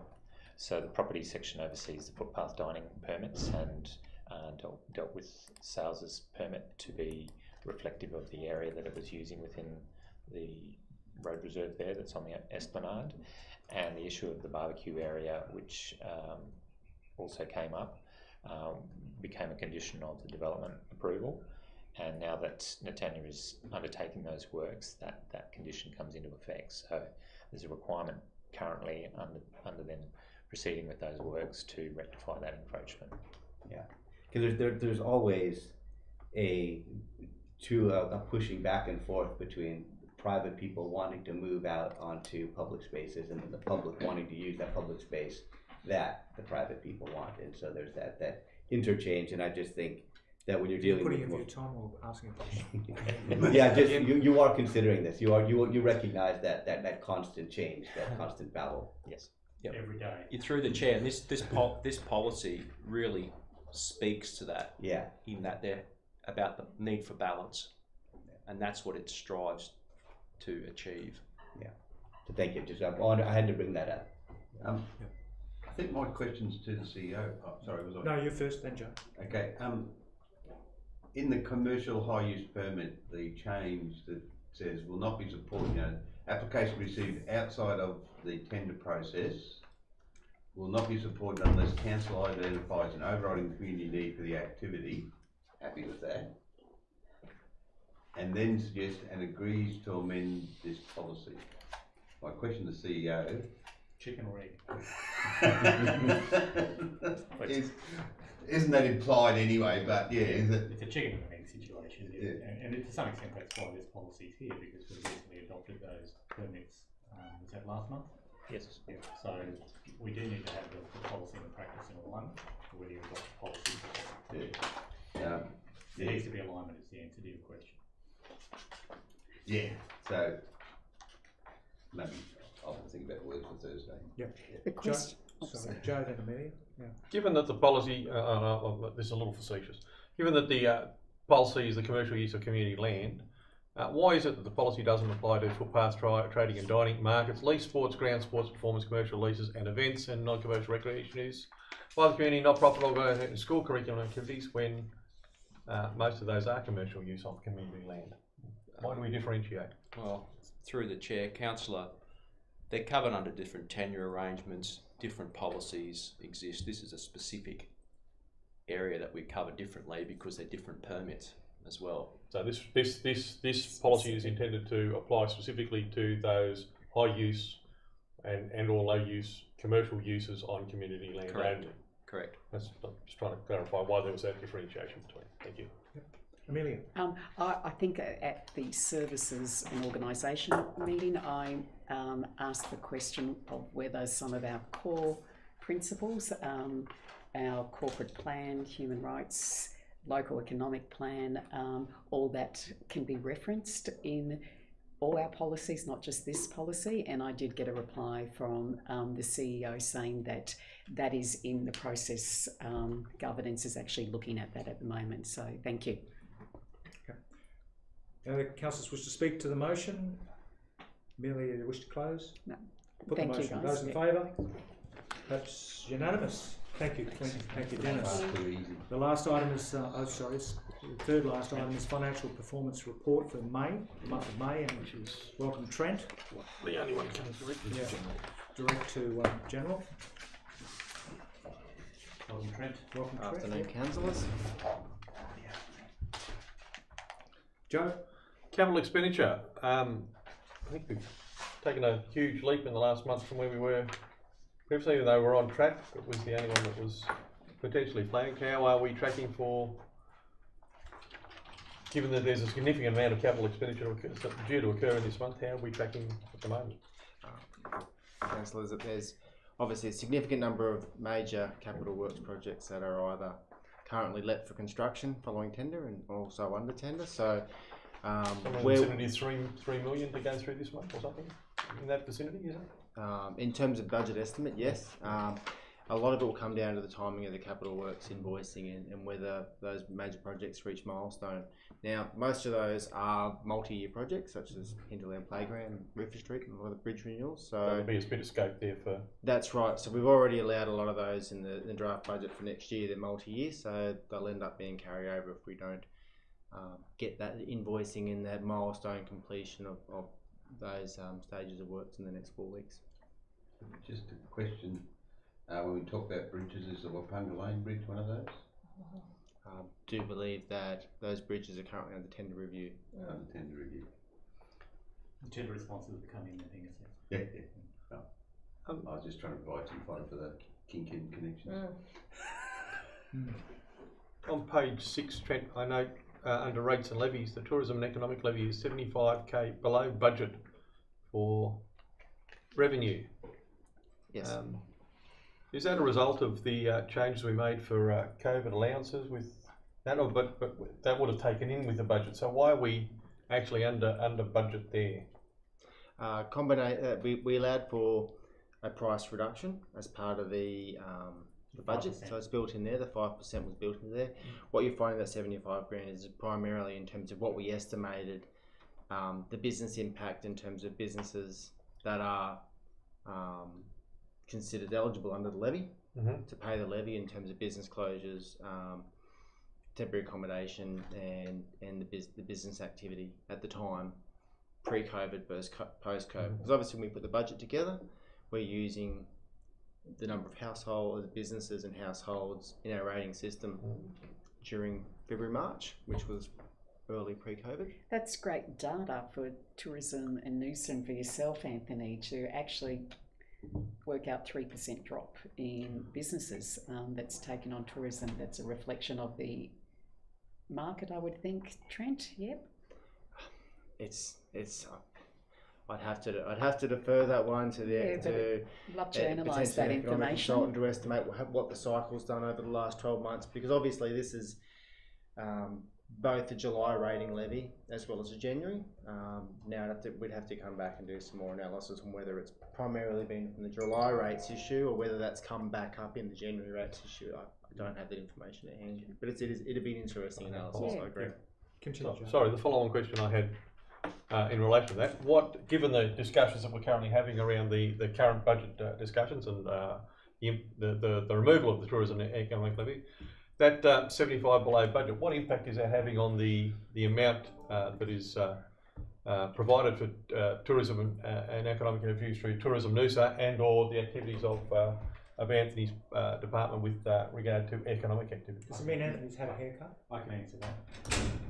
So the property section oversees the footpath dining permits and uh, dealt, dealt with Sails's permit to be reflective of the area that it was using within the road reserve there that's on the esplanade, and the issue of the barbecue area, which um, also came up. um, became a condition of the development approval. And now that Netanya is undertaking those works, that, that condition comes into effect. So there's a requirement currently under, under them proceeding with those works to rectify that encroachment. Yeah, because there's there, there's always a to a, a pushing back and forth between private people wanting to move out onto public spaces and then the public wanting to use that public space that the private people want, and so there's that that interchange. And I just think that when you're dealing Putting with in for your time or asking a question? yeah, just you, you are considering this. You are you you recognize that that that constant change, that constant battle. Yes. Yep. Every day. You're through the chair, and this this pol- this policy really speaks to that. Yeah. In that there about the need for balance, and that's what it strives to achieve. Yeah. So thank you. Just I, I had to bring that up. Um, I think my question's to the CEO. Oh, sorry, was I? No, you first, then Joe. Okay, um, in the commercial high use permit, the change that says will not be supported, you know, application received outside of the tender process will not be supported unless council identifies an overriding community need for the activity. Happy with that? And then suggests and agrees to amend this policy. My question to the CEO. Chicken or egg? Is, isn't that implied anyway, but yeah, is it? It's a chicken and egg situation, Yeah. and, and to some extent that's why this policy's here, because we recently adopted those permits, um, was that last month? Yes. Yeah, so we do need to have the, the policy and the practice in alignment, whether you adopt the policy. Yeah. Um, There yeah. needs to be alignment is the answer to your question. Yeah, so maybe I'll have to think about the words for Thursday. Yeah. The question- sorry, sorry. Joe, then Amelia. Yeah. Given that the policy, uh, uh, uh, this is a little facetious, given that the uh, policy is the commercial use of community land, uh, why is it that the policy doesn't apply to footpaths, tri- trading and dining, markets, lease sports, ground sports, performance, commercial leases and events and non-commercial recreation use by the community, not profit organisation and school curriculum activities when uh, most of those are commercial use of community land? Why do we differentiate? Well, through the chair, councillor, they're covered under different tenure arrangements, different policies exist. This is a specific area that we cover differently because they're different permits as well. So this, this, this, this policy is intended to apply specifically to those high use and, and or low use commercial uses on community land Correct. only. Correct. That's, I'm just trying to clarify why there was that differentiation between, thank you. Amelia. Um, I, I think at the services and organisation meeting, I um, asked the question of whether some of our core principles, um, our corporate plan, human rights, local economic plan, um, all that can be referenced in all our policies, not just this policy. And I did get a reply from um, the CEO saying that that is in the process. Um, governance is actually looking at that at the moment. So thank you. Any other councillors wish to speak to the motion? Merely wish to close? No. Put Thank the you, motion. guys. Those in Yeah. favour? That's unanimous. Thank you, Clint. Thank you, Dennis. Far too easy. The last item is, uh, oh, sorry, the third last item is financial performance report for May, the month of May, and welcome Trent. The only one coming directly to Yeah. general. Direct to um, general. Welcome Trent. Welcome Trent. Afternoon, councillors. Joe? Capital expenditure, um, I think we've taken a huge leap in the last month from where we were previously, though we're on track, it was the only one that was potentially flagged. How are we tracking for, given that there's a significant amount of capital expenditure due to occur in this month, how are we tracking at the moment? Councillors, that there's obviously a significant number of major capital works projects that are either currently let for construction following tender and also under tender. So, um, in where, vicinity of three, three million to go through this month or something, in that vicinity, is it? um, in terms of budget estimate, yes. Um, a lot of it will come down to the timing of the capital works invoicing and, and whether those major projects reach milestone. Now, most of those are multi-year projects, such as Hinterland Playground, River Street, and a lot of the bridge renewals. So There'll be a bit of scope there for, That's right. So we've already allowed a lot of those in the, the draft budget for next year. They're multi-year, so they'll end up being carryover if we don't um, get that invoicing and that milestone completion of, of those um, stages of works in the next four weeks. Just a question, Uh, when we talk about bridges, is the Wapunga Lane Bridge one of those? I do believe that those bridges are currently under tender review. Under tender review. The Tender responses will come in, I think it's. Yeah, yeah. Oh. I was just trying to provide some fodder for the Kin connection. On page six, Trent, I note uh, under rates and levies, the tourism and economic levy is seventy-five k below budget for revenue. Yes. Um, is that a result of the uh, changes we made for uh, COVID allowances with that, or but, but that would have taken in with the budget? So why are we actually under under budget there? Uh, combina- uh, we, we allowed for a price reduction as part of the um, the budget, 5%. so it's built in there. The five percent was built in there. What you're finding that seventy five grand is primarily in terms of what we estimated um, the business impact in terms of businesses that are um, considered eligible under the levy Mhm. to pay the levy in terms of business closures, um, temporary accommodation, and and the, bus- the business activity at the time, pre-COVID versus co- post-COVID. Because obviously, when we put the budget together, we're using the number of households, businesses, and households in our rating system during February March, which was early pre-COVID. That's great data for tourism and Noosa and for yourself, Anthony, to actually work out three percent drop in businesses um, that's taken on tourism. That's a reflection of the market, I would think. Trent, yep. It's it's. I'd have to I'd have to defer that one to the Yeah, but to I'd love to uh, analyse potentially that an information. consultant to estimate what, what the cycle's done over the last twelve months because obviously this is um, both the July rating levy as well as the January. Um, now I'd have to, we'd have to come back and do some more analysis on whether it's primarily been from the July rates issue or whether that's come back up in the January rates issue. I, I don't have that information at hand, but it's, it is, it'd be an interesting analysis. I agree. So- Sorry, the follow-on question I had uh, in relation to that, what, given the discussions that we're currently having around the, the current budget uh, discussions and uh, the, the, the, removal of the tourism economic levy, that uh, 75 below budget, what impact is that having on the, the amount uh, that is provided for tourism and, and economic interviews through Tourism Noosa and or the activities of, of Anthony's uh, department with uh, regard to economic activities? Does it mean Anthony's had a haircut? I can answer that.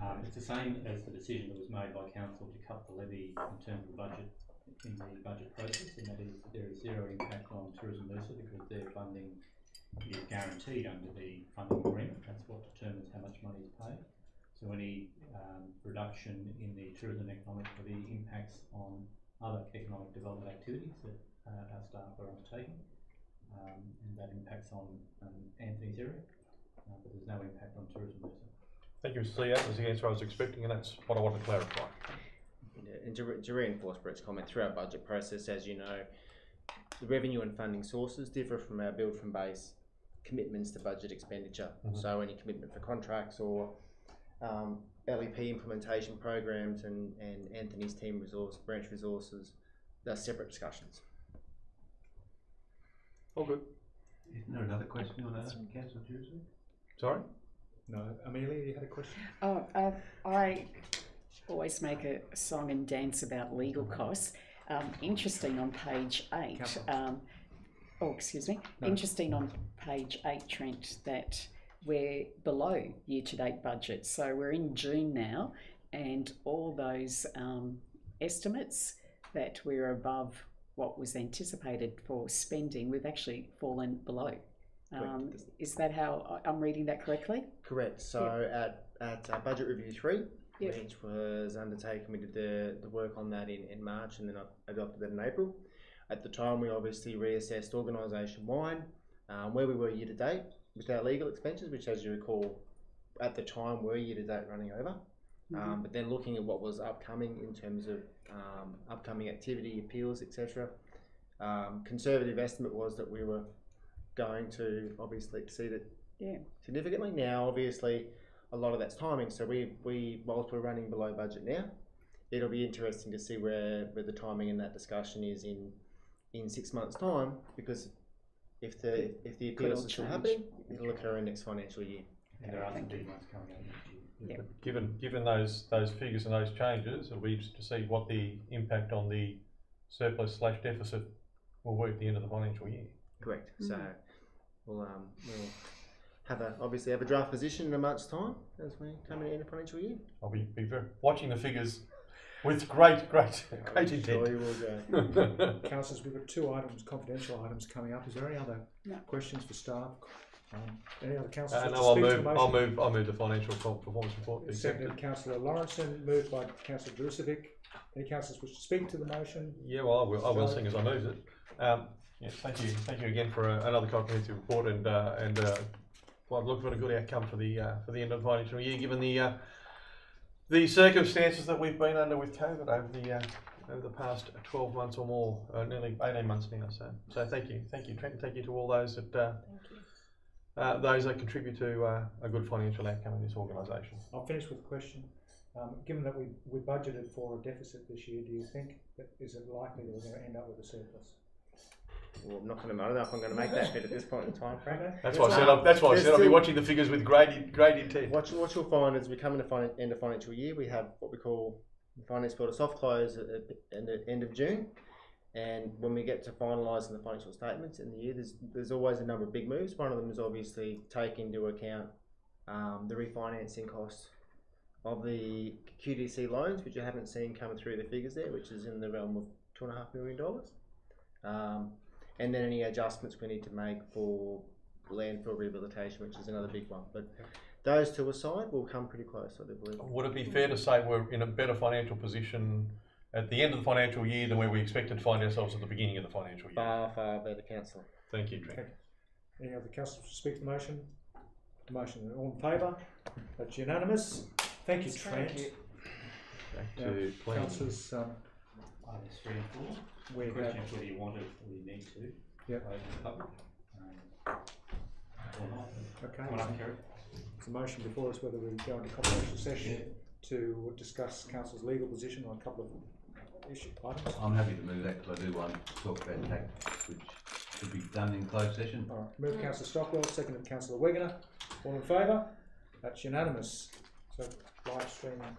Um, it's the same as the decision that was made by council to cut the levy in terms of the budget, in the budget process, and that is, there is zero impact on Tourism Noosa because their funding is guaranteed under the funding agreement, that's what determines how much money is paid. So any, um, reduction in the tourism and economic levy impacts on other economic development activities that, uh, our staff are undertaking. Um, and that impacts on, um, Anthony's area, uh, but there's no impact on Tourism Noosa. Thank you, Mr. CEO. That was the answer I was expecting, and that's what I wanted to clarify. Yeah, and to, re- to reinforce Brett's comment, through our budget process, as you know, the revenue and funding sources differ from our build from base commitments to budget expenditure. Mhm. So any commitment for contracts or um, LEP implementation programs and, and Anthony's team resource, branch resources, they're separate discussions. All good. Isn't there another question on that, councillor Tuesday? Sorry? No, Amelia, you had a question? Oh, uh, I always make a song and dance about legal costs. Um, interesting on page eight. Councillor. Um, oh, excuse me. No. Interesting on page eight, Trent, that we're below year-to-date budget. So we're in June now, and all those um, estimates that we're above what was anticipated for spending, we've actually fallen below. Um, is that how I'm reading that correctly? Correct. So at, at uh, budget review three, Yep. which was undertaken, we did the, the work on that in, in March and then I adopted that in April. At the time, we obviously reassessed organisation wide um, where we were year to date with our legal expenses, which, as you recall, at the time were year to date running over. Um, but then looking at what was upcoming in terms of um, upcoming activity, appeals, etc. Um, conservative estimate was that we were going to obviously exceed it Yeah. significantly. Now, obviously, a lot of that's timing. So we, we whilst we're running below budget now, it'll be interesting to see where, where the timing in that discussion is in in six months' time because if the if the appeals all are still happening, it'll occur in next financial year. And there are some big ones coming out next year. Yep. Given, given those, those figures and those changes, it'll be interesting to see what the impact on the surplus slash deficit will be at the end of the financial year. Correct. So we'll um, we'll have a obviously have a draft position in a month's time as we come into the end of financial year. I'll be, be very, watching the figures with great, great, great I'm intent. sure you will go. Councillors, we've got two items, confidential items coming up. Is there any other No. questions for staff? Um, any other Uh, councillors? no, I'll move, I'll move, I'll move the financial performance report. be accepted. Seconded Councillor Lorentson, moved by Councillor Jurisevic. Any councillors wish to speak to the motion? Yeah, well, I will, I will sing as I move it. Um, yes, thank you, thank you again for uh, another comprehensive report and, uh, and, uh, well, I've looked for a good outcome for the, uh, for the end of the financial year, given the, uh, the circumstances that we've been under with COVID over the, uh, over the past twelve months or more, uh, nearly eighteen months now, so, so thank you, thank you, Trent, and thank you to all those that, uh, uh, those that contribute to, uh, a good financial outcome in this organisation. I'll finish with a question. Um, given that we, we budgeted for a deficit this year, do you think that is it likely that we're going to end up with a surplus? Well, I'm not going to. I don't know if I'm going to make that bet at this point in time, Frank. That's why I said, I'll- that's why I said I'll be watching the figures with great, in- great intent. What, you- what you'll find is we come into fin- end of financial year, we have what we call the finance board a soft close at, at, at the end of June. And when we get to finalising the financial statements in the year, there's there's always a number of big moves. One of them is obviously take into account um, the refinancing costs of the QTC loans, which you haven't seen coming through the figures there, which is in the realm of two and a half million dollars. Um, and then any adjustments we need to make for landfill rehabilitation, which is another big one. But those two aside, we'll come pretty close, I do believe. Would it be fair to say we're in a better financial position at the end of the financial year than where we expected to find ourselves at the beginning of the financial year? Far, far better, councillor. Thank you, Trent. Any other councillors to speak to the motion? The motion, all in favour? That's unanimous. Thank you, Trent. Thank you. Back Now, to planning. councillors, um, Items three and four. We The question have- is whether you want it or you need to. Yep. Close the public. Um, Or not. Okay. Come on up, Kerry. There's a motion before us whether we go into confidential session to discuss council's legal position on a couple of items. I'm happy to move that because I do want to talk about tax, which should be done in closed session. All right, move councillor Stockwell, seconded councillor Wegener. All in favour? That's unanimous. So live streaming.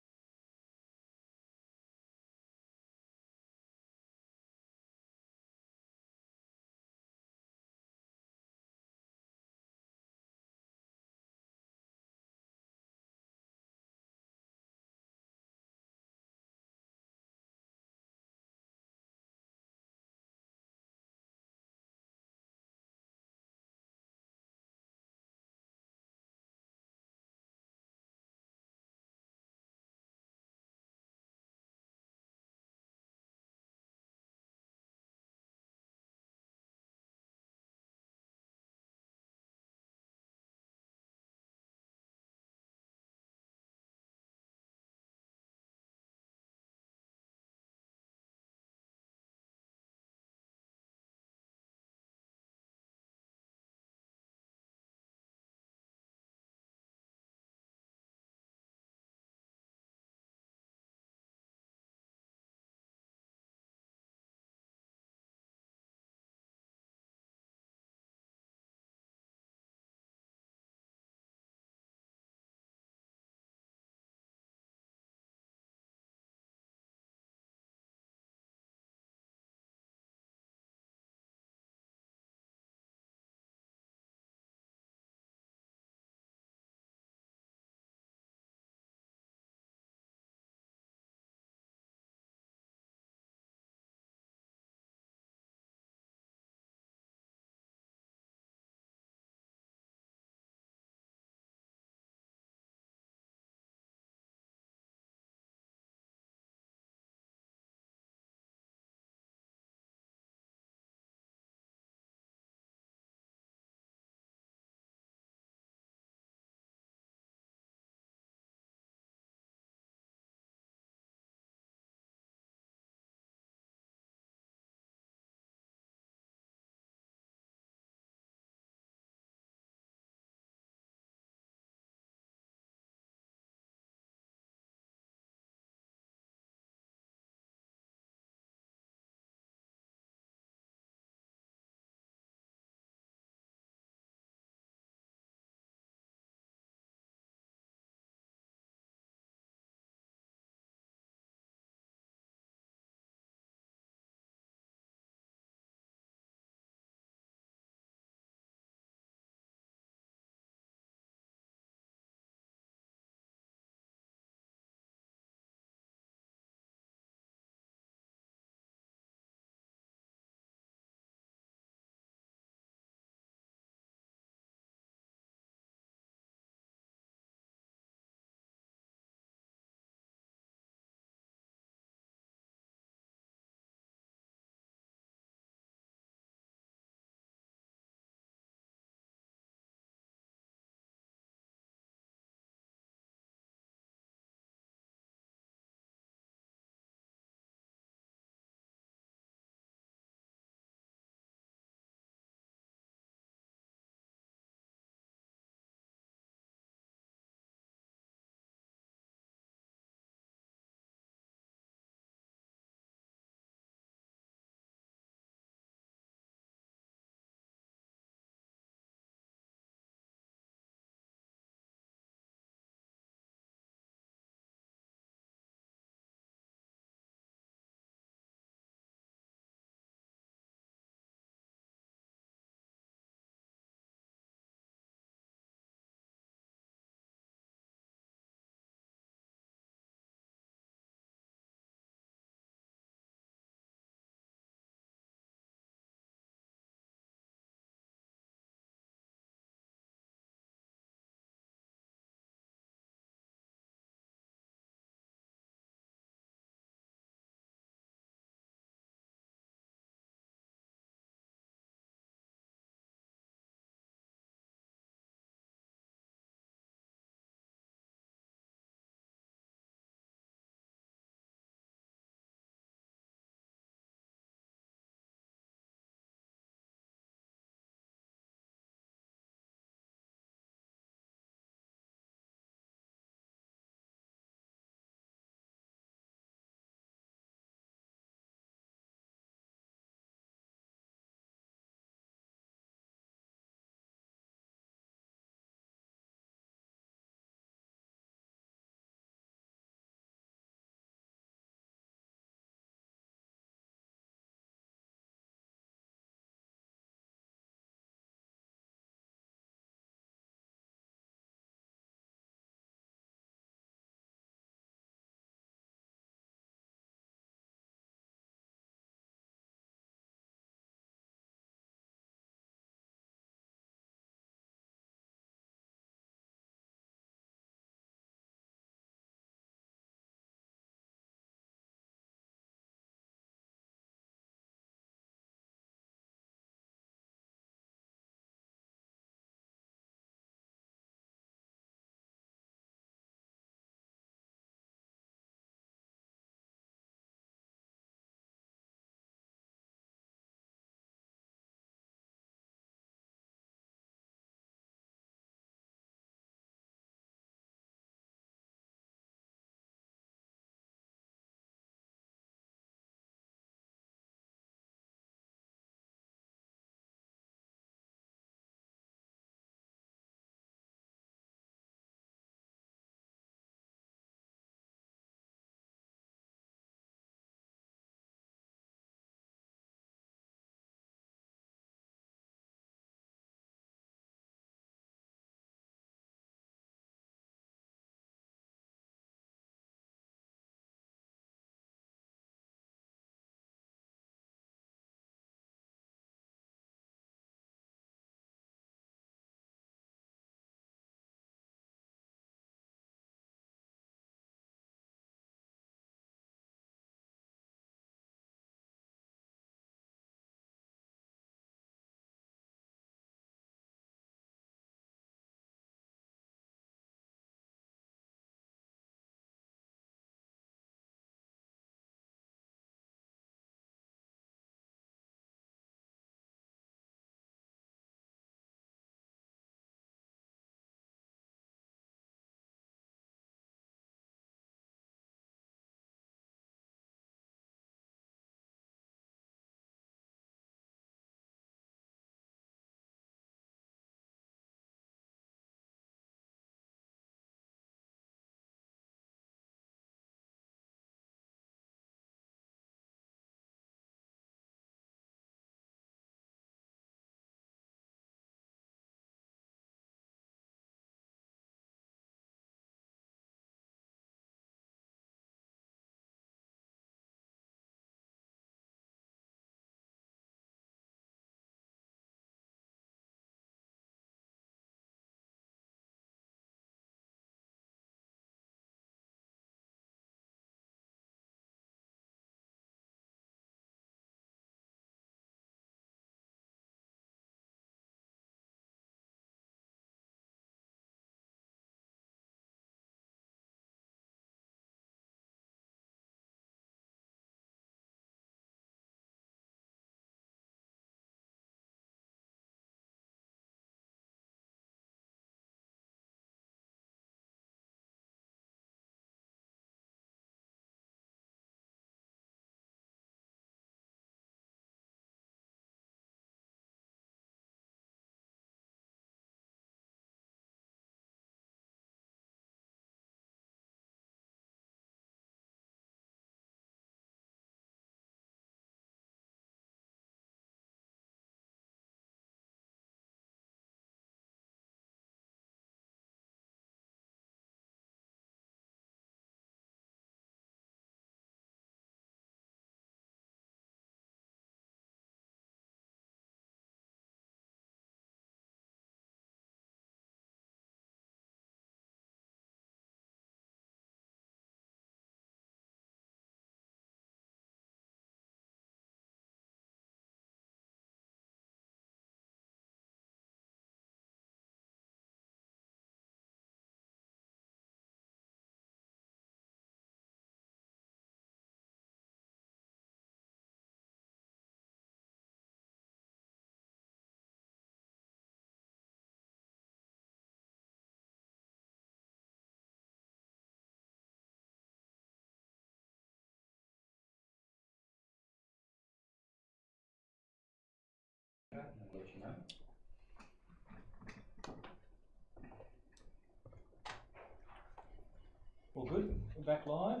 All good, we're back live,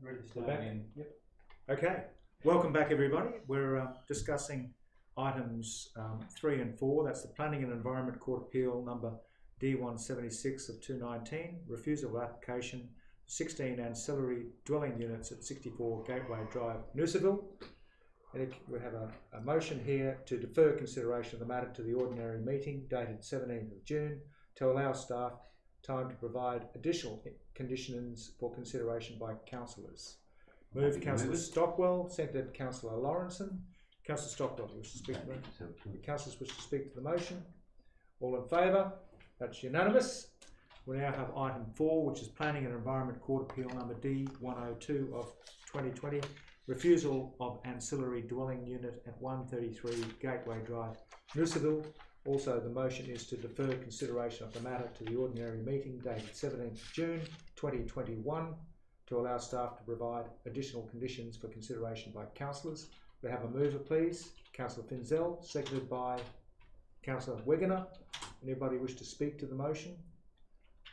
ready to start back? again. Yep. Okay, welcome back everybody. We're uh, discussing items um, three and four. That's the Planning and Environment Court Appeal number D176 of 219, refusal of application 16 ancillary dwelling units at 64 Gateway Drive, Noosaville. And it- we have a, a motion here to defer consideration of the matter to the ordinary meeting dated 17th of June to allow staff time to provide additional conditions for consideration by councillors. To Councillor. Stockwell, seconded Councillor Lorentson. Councillor Stockwell, you wish to speak to the, councillors wish to speak to the motion. All in favour? That's unanimous. We now have item four, which is Planning and Environment Court Appeal number D one oh two of twenty twenty. Refusal of ancillary dwelling unit at one thirty-three Gateway Drive, Noosaville. Also, the motion is to defer consideration of the matter to the ordinary meeting dated seventeenth June twenty twenty-one to allow staff to provide additional conditions for consideration by councillors. We have a mover, please. Councillor Finzel, seconded by Councillor Wegener. Anybody wish to speak to the motion?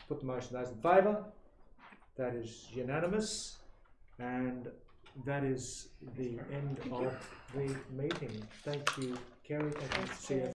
Put the motion, those in favour? That is unanimous. And that is the end of the meeting. Thank you, Kerry. Thank you, Thanks, Chair. CF